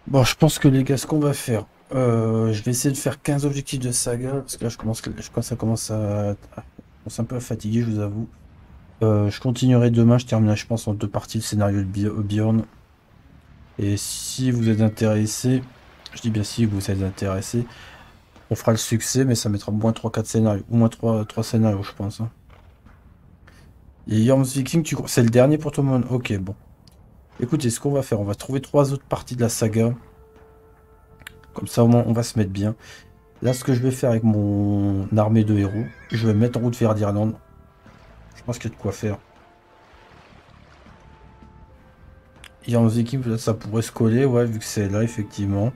A: Bon, je pense que les gars, ce qu'on va faire, euh, je vais essayer de faire 15 objectifs de saga, parce que là, je commence, je commence, ça commence à, à- commence un peu à fatiguer, je vous avoue. Euh, je continuerai demain, je terminerai, je pense, en deux parties le scénario de Bjorn. Et si vous êtes intéressé, je dis bien si vous êtes intéressé, On fera le succès, mais ça mettra moins 3-4 scénarios. Ou moins 3, 3 scénarios, je pense. Hein. Et Yorms Viking, tu... c'est le dernier pour monde Ok, bon. Écoutez, ce qu'on va faire, on va trouver trois autres parties de la saga. Comme ça, au moins, on va se mettre bien. Là, ce que je vais faire avec mon armée de héros, je vais mettre en route vers d'Irlande. Je pense qu'il y a de quoi faire. Yorms Viking, peut-être ça pourrait se coller, ouais, vu que c'est là, effectivement.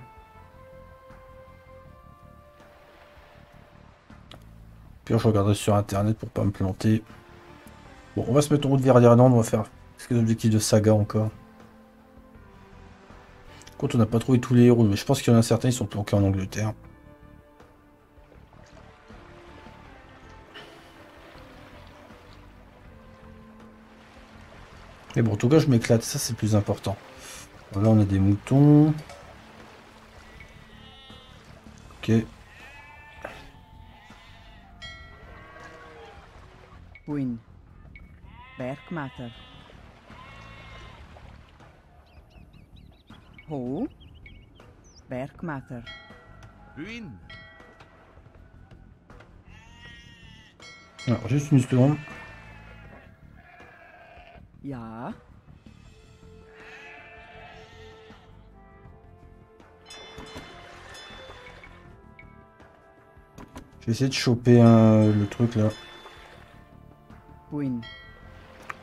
A: Puis je regarderai sur internet pour pas me planter. Bon, on va se mettre en route vers l'Irlande, on va faire quelques objectifs de saga encore. Quand on n'a pas trouvé tous les héros, mais je pense qu'il y en a certains, ils sont planqués en Angleterre. Mais bon, en tout cas, je m'éclate, ça c'est plus important. Là, on a des moutons. Ok.
D: Win. Bergmatter. Ho? Bergmatter.
C: Buin.
A: Alors, juste une seconde.
D: Ja.
A: Je vais essayer de choper un- le truc là.
D: Win.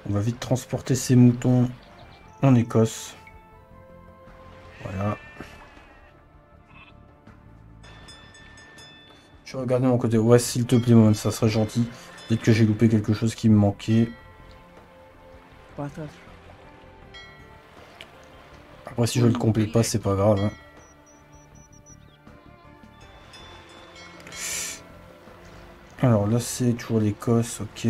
A: On va vite transporter ces moutons en Écosse. Voilà. Je vais regarder mon côté. Ouais, s'il te plaît, Moment, ça serait gentil. Peut-être que j'ai loupé quelque chose qui me manquait. Après, si je le complète pas, c'est pas grave. hein. Alors là, c'est toujours l'Écosse, ok.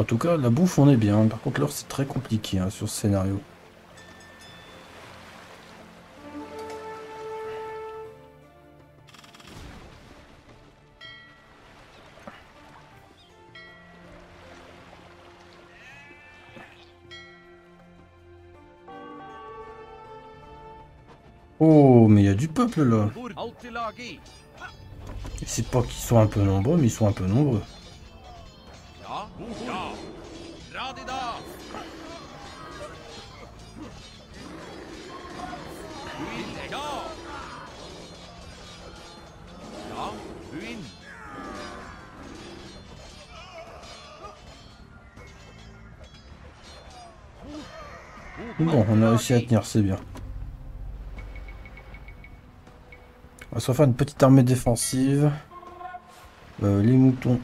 A: En tout cas, la bouffe, on est bien. Par contre, l'or, c'est très compliqué hein, sur ce scénario. Oh, mais il y a du peuple là. C'est pas qu'ils sont un peu nombreux, mais ils sont un peu nombreux. Bon, on a réussi à tenir, c'est bien. On va se refaire une petite armée défensive. Euh, les moutons.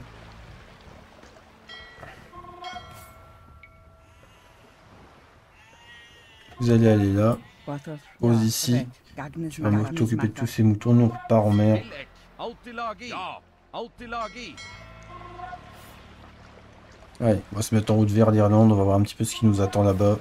A: Vous allez aller là. Pose ici. Tu vas m'occuper de tous ces moutons. Nous, on repart en mer. Allez, on va se mettre en route vers l'Irlande. On va voir un petit peu ce qui nous attend là-bas.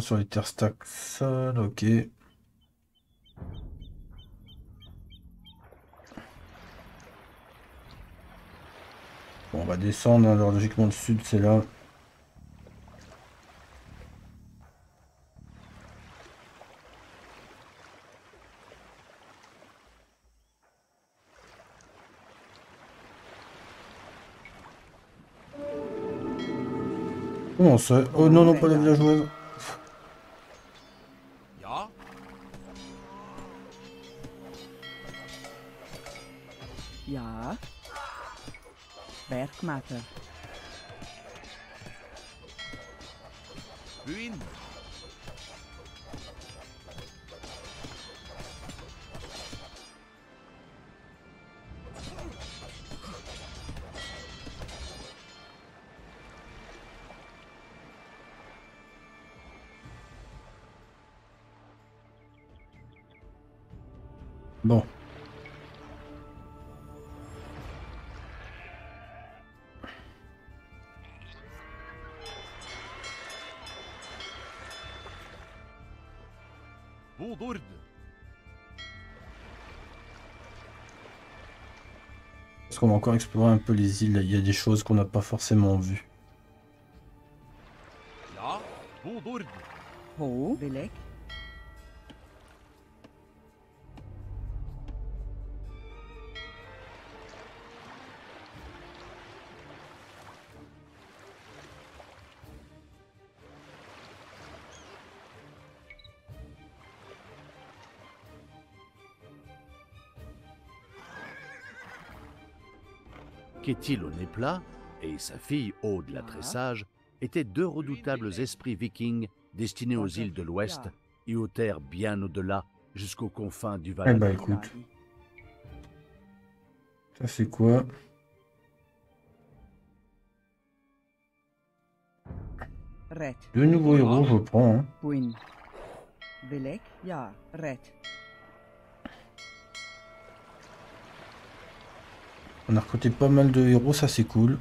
A: Sur les terres saxonnes, ok. Bon, on va descendre, hein, alors logiquement le sud c'est là. Comment ça Oh non, non, pas la villageoise.
D: Bergmatter.
C: Buin.
A: Qu'on va encore explorer un peu les îles. Il y a des choses qu'on n'a pas forcément vues.
B: Kétil au nez plat et sa fille Aude la très sage étaient deux redoutables esprits vikings destinés aux îles de l'Ouest et aux terres bien au-delà jusqu'aux confins du
A: Eh
B: Valhalla.
A: bah écoute, ça c'est quoi? Deux nouveaux héros, je prends. Hein.
D: Buin. Belek. Ja, Ret.
A: On a recruté pas mal de héros, ça c'est cool.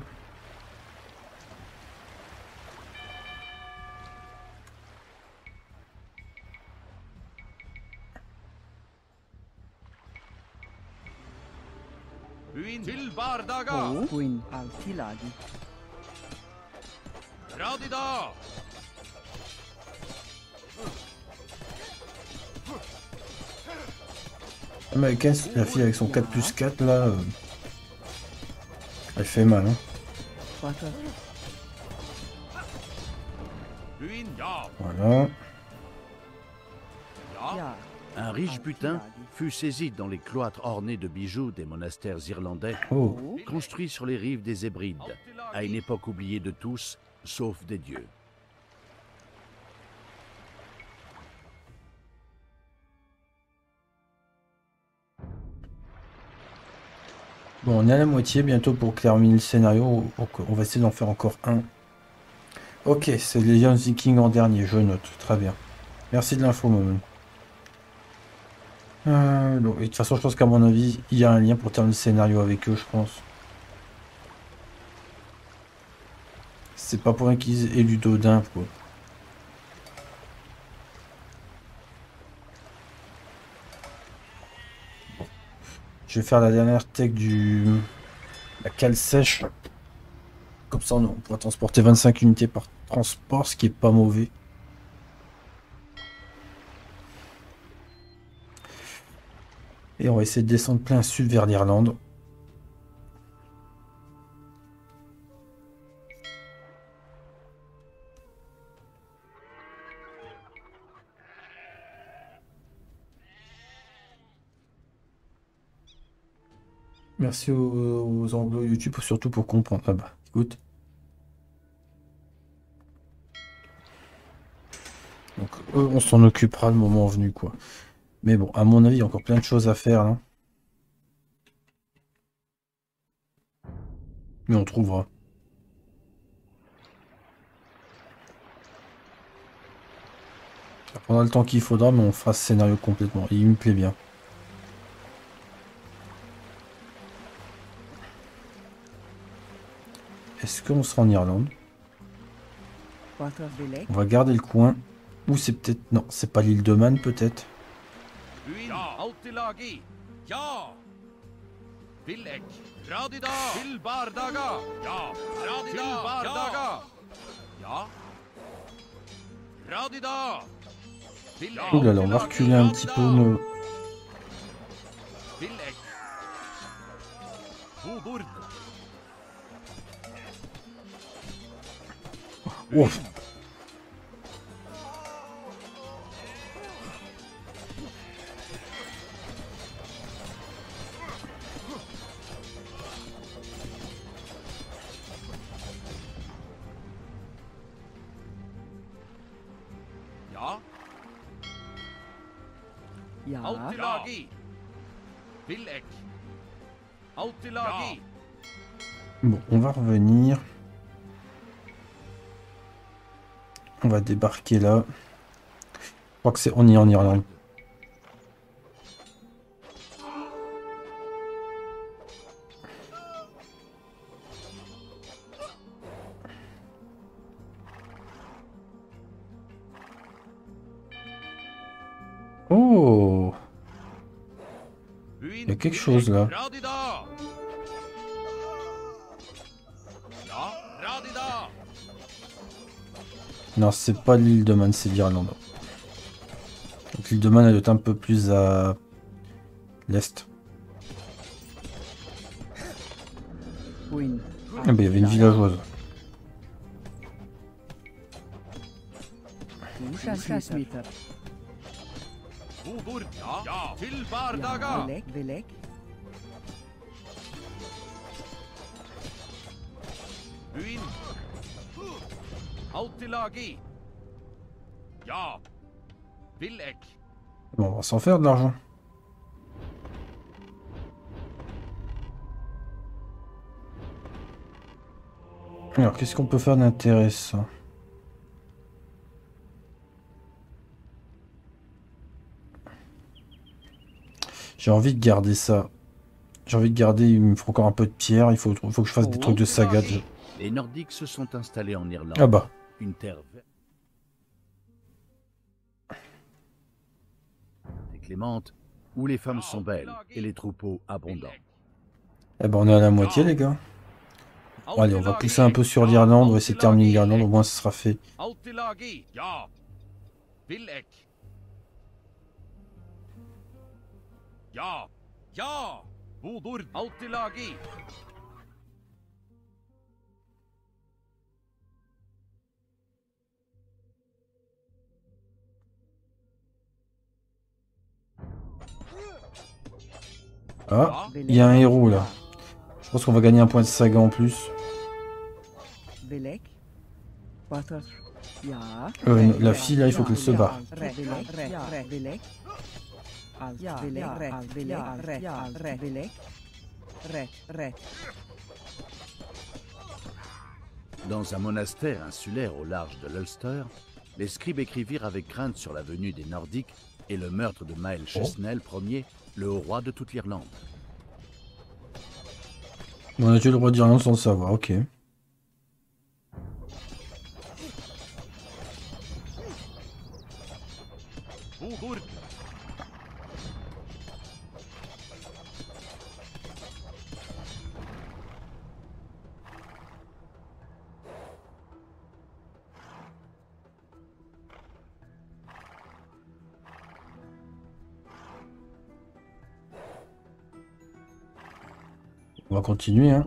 C: Radida.
A: Américaine, la fille avec son 4 plus 4 là, euh, elle fait mal. Hein. Voilà.
B: Un riche butin fut saisi dans les cloîtres ornés de bijoux des monastères irlandais,
A: Oh,
B: construits sur les rives des Hébrides, à une époque oubliée de tous, sauf des dieux.
A: Bon, on est à la moitié bientôt pour terminer le scénario. On va essayer d'en faire encore un. Ok, c'est les Young Vikings en dernier, je note. Très bien. Merci de l'info, Momon. Euh, et de toute façon, je pense qu'à mon avis, il y a un lien pour terminer le scénario avec eux, je pense. C'est pas pour rien qu'ils aient du Dodin, quoi. Je vais faire la dernière tech du... La cale sèche. Comme ça, on pourra transporter 25 unités par transport, ce qui est pas mauvais. Et on va essayer de descendre plein sud vers l'Irlande. Merci aux, YouTube, surtout pour comprendre. Ah bah, écoute. Donc, eux, on s'en occupera le moment venu, quoi. Mais bon, à mon avis, il y a encore plein de choses à faire. Mais on trouvera. Ça prendra le temps qu'il faudra, mais on fera ce scénario complètement. Il me plaît bien. Est-ce qu'on sera en Irlande? On va garder le coin. Ou c'est peut-être... Non, c'est pas l'île de Man, peut-être. Ouh là là, on va reculer un petit peu nos... Ouf.
C: Ja.
D: Ja.
C: Altilagi. Villek. Altilagi.
A: Bon, on va revenir. On va débarquer là. Je crois que c'est... On y en Irlande. Oh Il y a quelque chose là. Non, c'est pas l'île de Man, c'est l'Irlande. Donc l'île de Man, elle doit être un peu plus à l'est. Ah bah il y avait une villageoise.
C: Ja! Villek!
A: Bon, on va s'en faire de l'argent. Alors, qu'est-ce qu'on peut faire d'intéressant? J'ai envie de garder ça. J'ai envie de garder, il me faut encore un peu de pierre, il faut, faut que je fasse des trucs de saga.
B: Les Nordiques se sont installés en Irlande,
A: Ah bah,
B: une terre verte et clémente, où les femmes sont belles et les troupeaux abondants.
A: eh ben on est à la moitié les gars. Bon, allez, on va pousser un peu sur l'Irlande, on va essayer de terminer l'Irlande, au moins ce sera fait. Ah, il y a un héros là. Je pense qu'on va gagner un point de saga en plus. Euh, la fille là, il faut qu'elle se bat.
B: Dans un monastère insulaire au large de l'Ulster, les scribes écrivirent avec crainte sur la venue des Nordiques et le meurtre de Maël Chesnel Ier, le roi de toute l'Irlande.
A: On a tué le roi d'Irlande sans le savoir, ok. On va continuer, hein.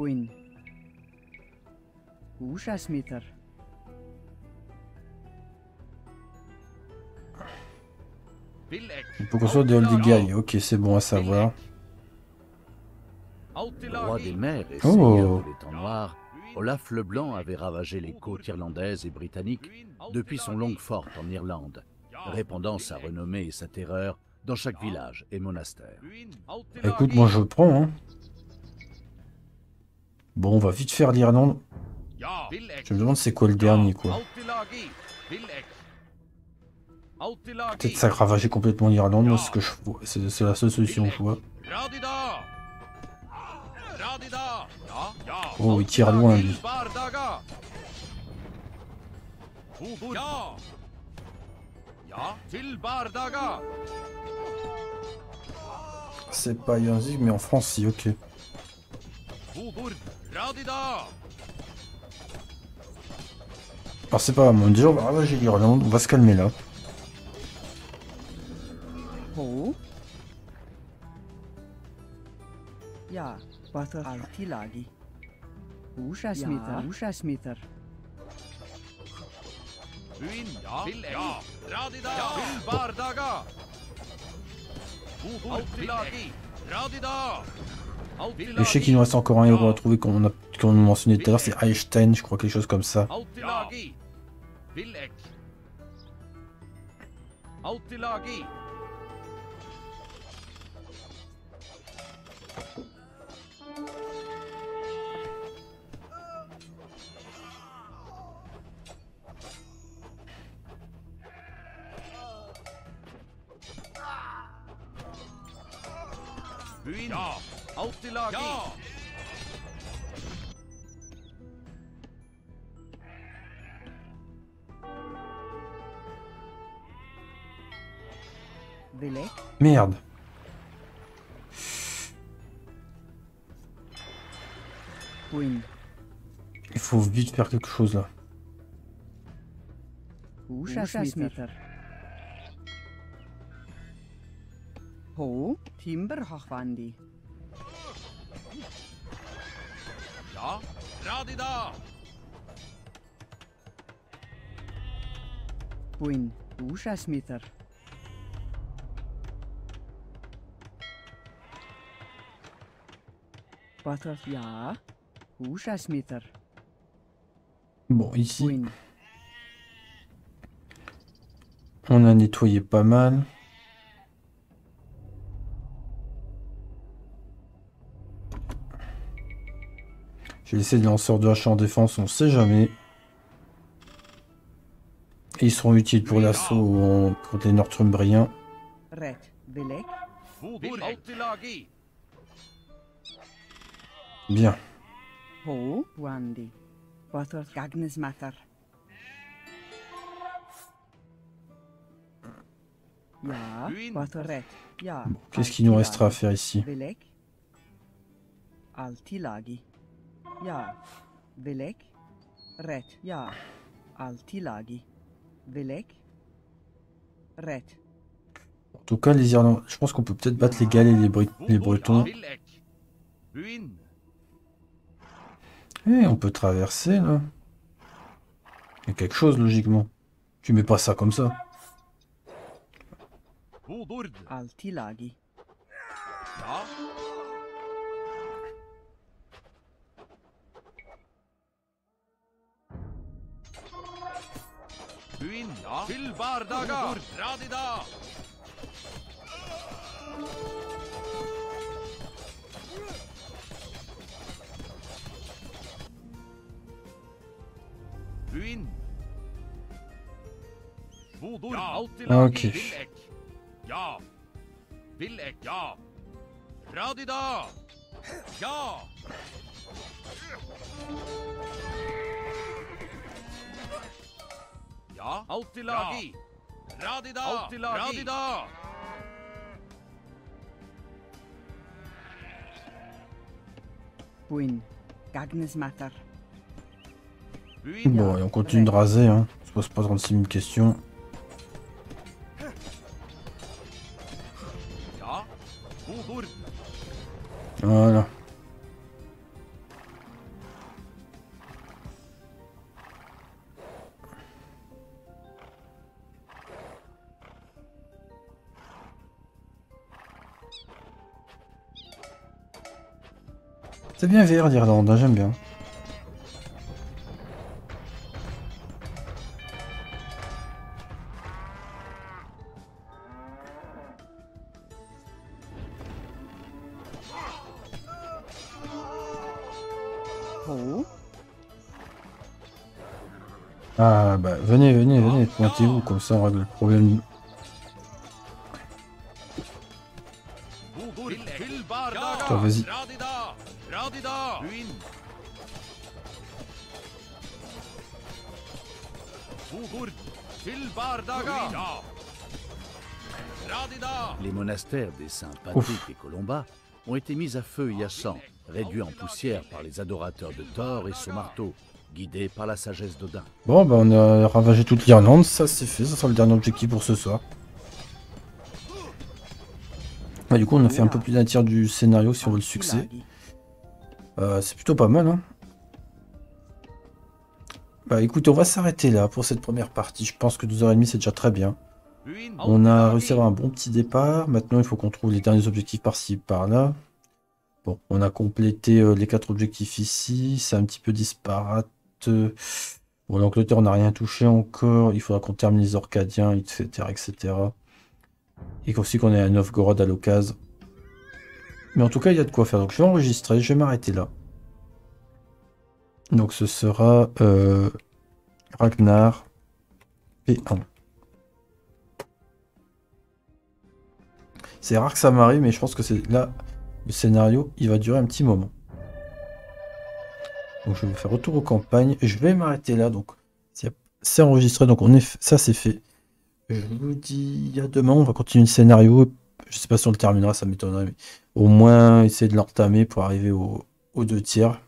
A: Il faut qu'on soit des Old ok, c'est bon à savoir.
B: Le roi des mers et
A: Oh.
B: seigneur de l'étang noir, Olaf le Blanc avait ravagé les côtes irlandaises et britanniques depuis son longue forte en Irlande, répandant sa renommée et sa terreur dans chaque village et monastère.
A: Écoute, moi je prends, hein. Bon, on va vite faire l'Irlande. Je me demande c'est quoi le dernier, quoi. Peut-être ça ravager complètement l'Irlande, moi, ce que je vois. C'est la seule solution que je vois. Oh, il tire loin, lui. C'est pas Yanzig, mais en France, si, ok. Alors c'est pas grave, on déjà on va ravager l'Irlande, on va se calmer là.
D: Ho. Ja.
C: Radida! Til Bardaga! Autilagi! Radida!
A: Je sais qu'il nous reste encore un héros à trouver qu'on a, qu'on a mentionné tout à l'heure, c'est Einstein, je crois, quelque chose comme ça.
C: Out i lagring! Ja!
A: Merde.
D: Wind.
A: Il faut vite faire quelque chose là.
D: Oh, Timber Hochwandi.
C: Ja.
D: Húsasmítar. Húsasmítar.
A: Bon, ici, on a nettoyé pas mal. J'ai laissé des lanceurs de hache en défense, on sait jamais. Et ils seront utiles pour l'assaut contre les Northumbriens. Bien. Qu'est-ce qu'il nous restera à faire ici?
D: Ja. Bilek. Ret. Ja. Altilagi. Bilek. Ret.
A: En tout cas, les Irlandais, je pense qu'on peut peut-être battre les Galais et les, Brit- les Bretons.
C: Buin!
A: Eh, on peut traverser là. Il y a quelque chose logiquement. Tu mets pas ça comme ça.
D: Altilagi.
C: Ja? Buin! Ja? Til Bardaga! Radida! Buin! Budurd! Ja. Autilagi!
A: Ok.
C: Vilek! Ja! Vilek, ja! Radida! Ja! Ja! Radida! Radida!
D: Buin.
A: Bon, et on continue de raser, hein. On se pose pas 36 000 questions. Voilà. C'est bien vert l'Irlande, hein, j'aime bien. Ah bah venez, venez, venez, pointez-vous, comme ça on règle le problème. Toi, vas-y.
C: Radida!
B: Les monastères des saints Patrick et Colomba ont été mis à feu et à sang, réduits en poussière par les adorateurs de Thor et son marteau, guidés par la sagesse d'Odin.
A: Bon bah on a ravagé toute l'Irlande, ça c'est fait, ça sera le dernier objectif pour ce soir. Bah, du coup on a fait un peu plus d'un tiers du scénario si on veut le succès. Euh, c'est plutôt pas mal hein. Bah écoutez, on va s'arrêter là pour cette première partie. Je pense que 2h30 c'est déjà très bien. On a réussi à avoir un bon petit départ. Maintenant, il faut qu'on trouve les derniers objectifs par-ci, par-là. Bon, on a complété euh, les quatre objectifs ici. C'est un petit peu disparate. Bon, l'Angleterre, on n'a rien touché encore. Il faudra qu'on termine les Orcadiens, etc., etc. Et aussi qu'on ait un Novgorod à l'occasion. Mais en tout cas, il y a de quoi faire. Donc, je vais enregistrer. Je vais m'arrêter là. Donc, ce sera euh, Ragnar P1. C'est rare que ça m'arrive, mais je pense que c'est là, le scénario, il va durer un petit moment. Donc je vais faire retour aux campagnes. Je vais m'arrêter là, donc c'est- c'est enregistré, donc on est, ça c'est fait. Je vous dis à demain, on va continuer le scénario. Je sais pas si on le terminera, ça m'étonnerait, mais au moins essayer de l'entamer pour arriver au- aux deux tiers.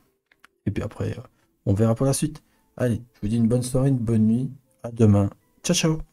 A: Et puis après, euh, on verra pour la suite. Allez, je vous dis une bonne soirée, une bonne nuit. À demain. Ciao, ciao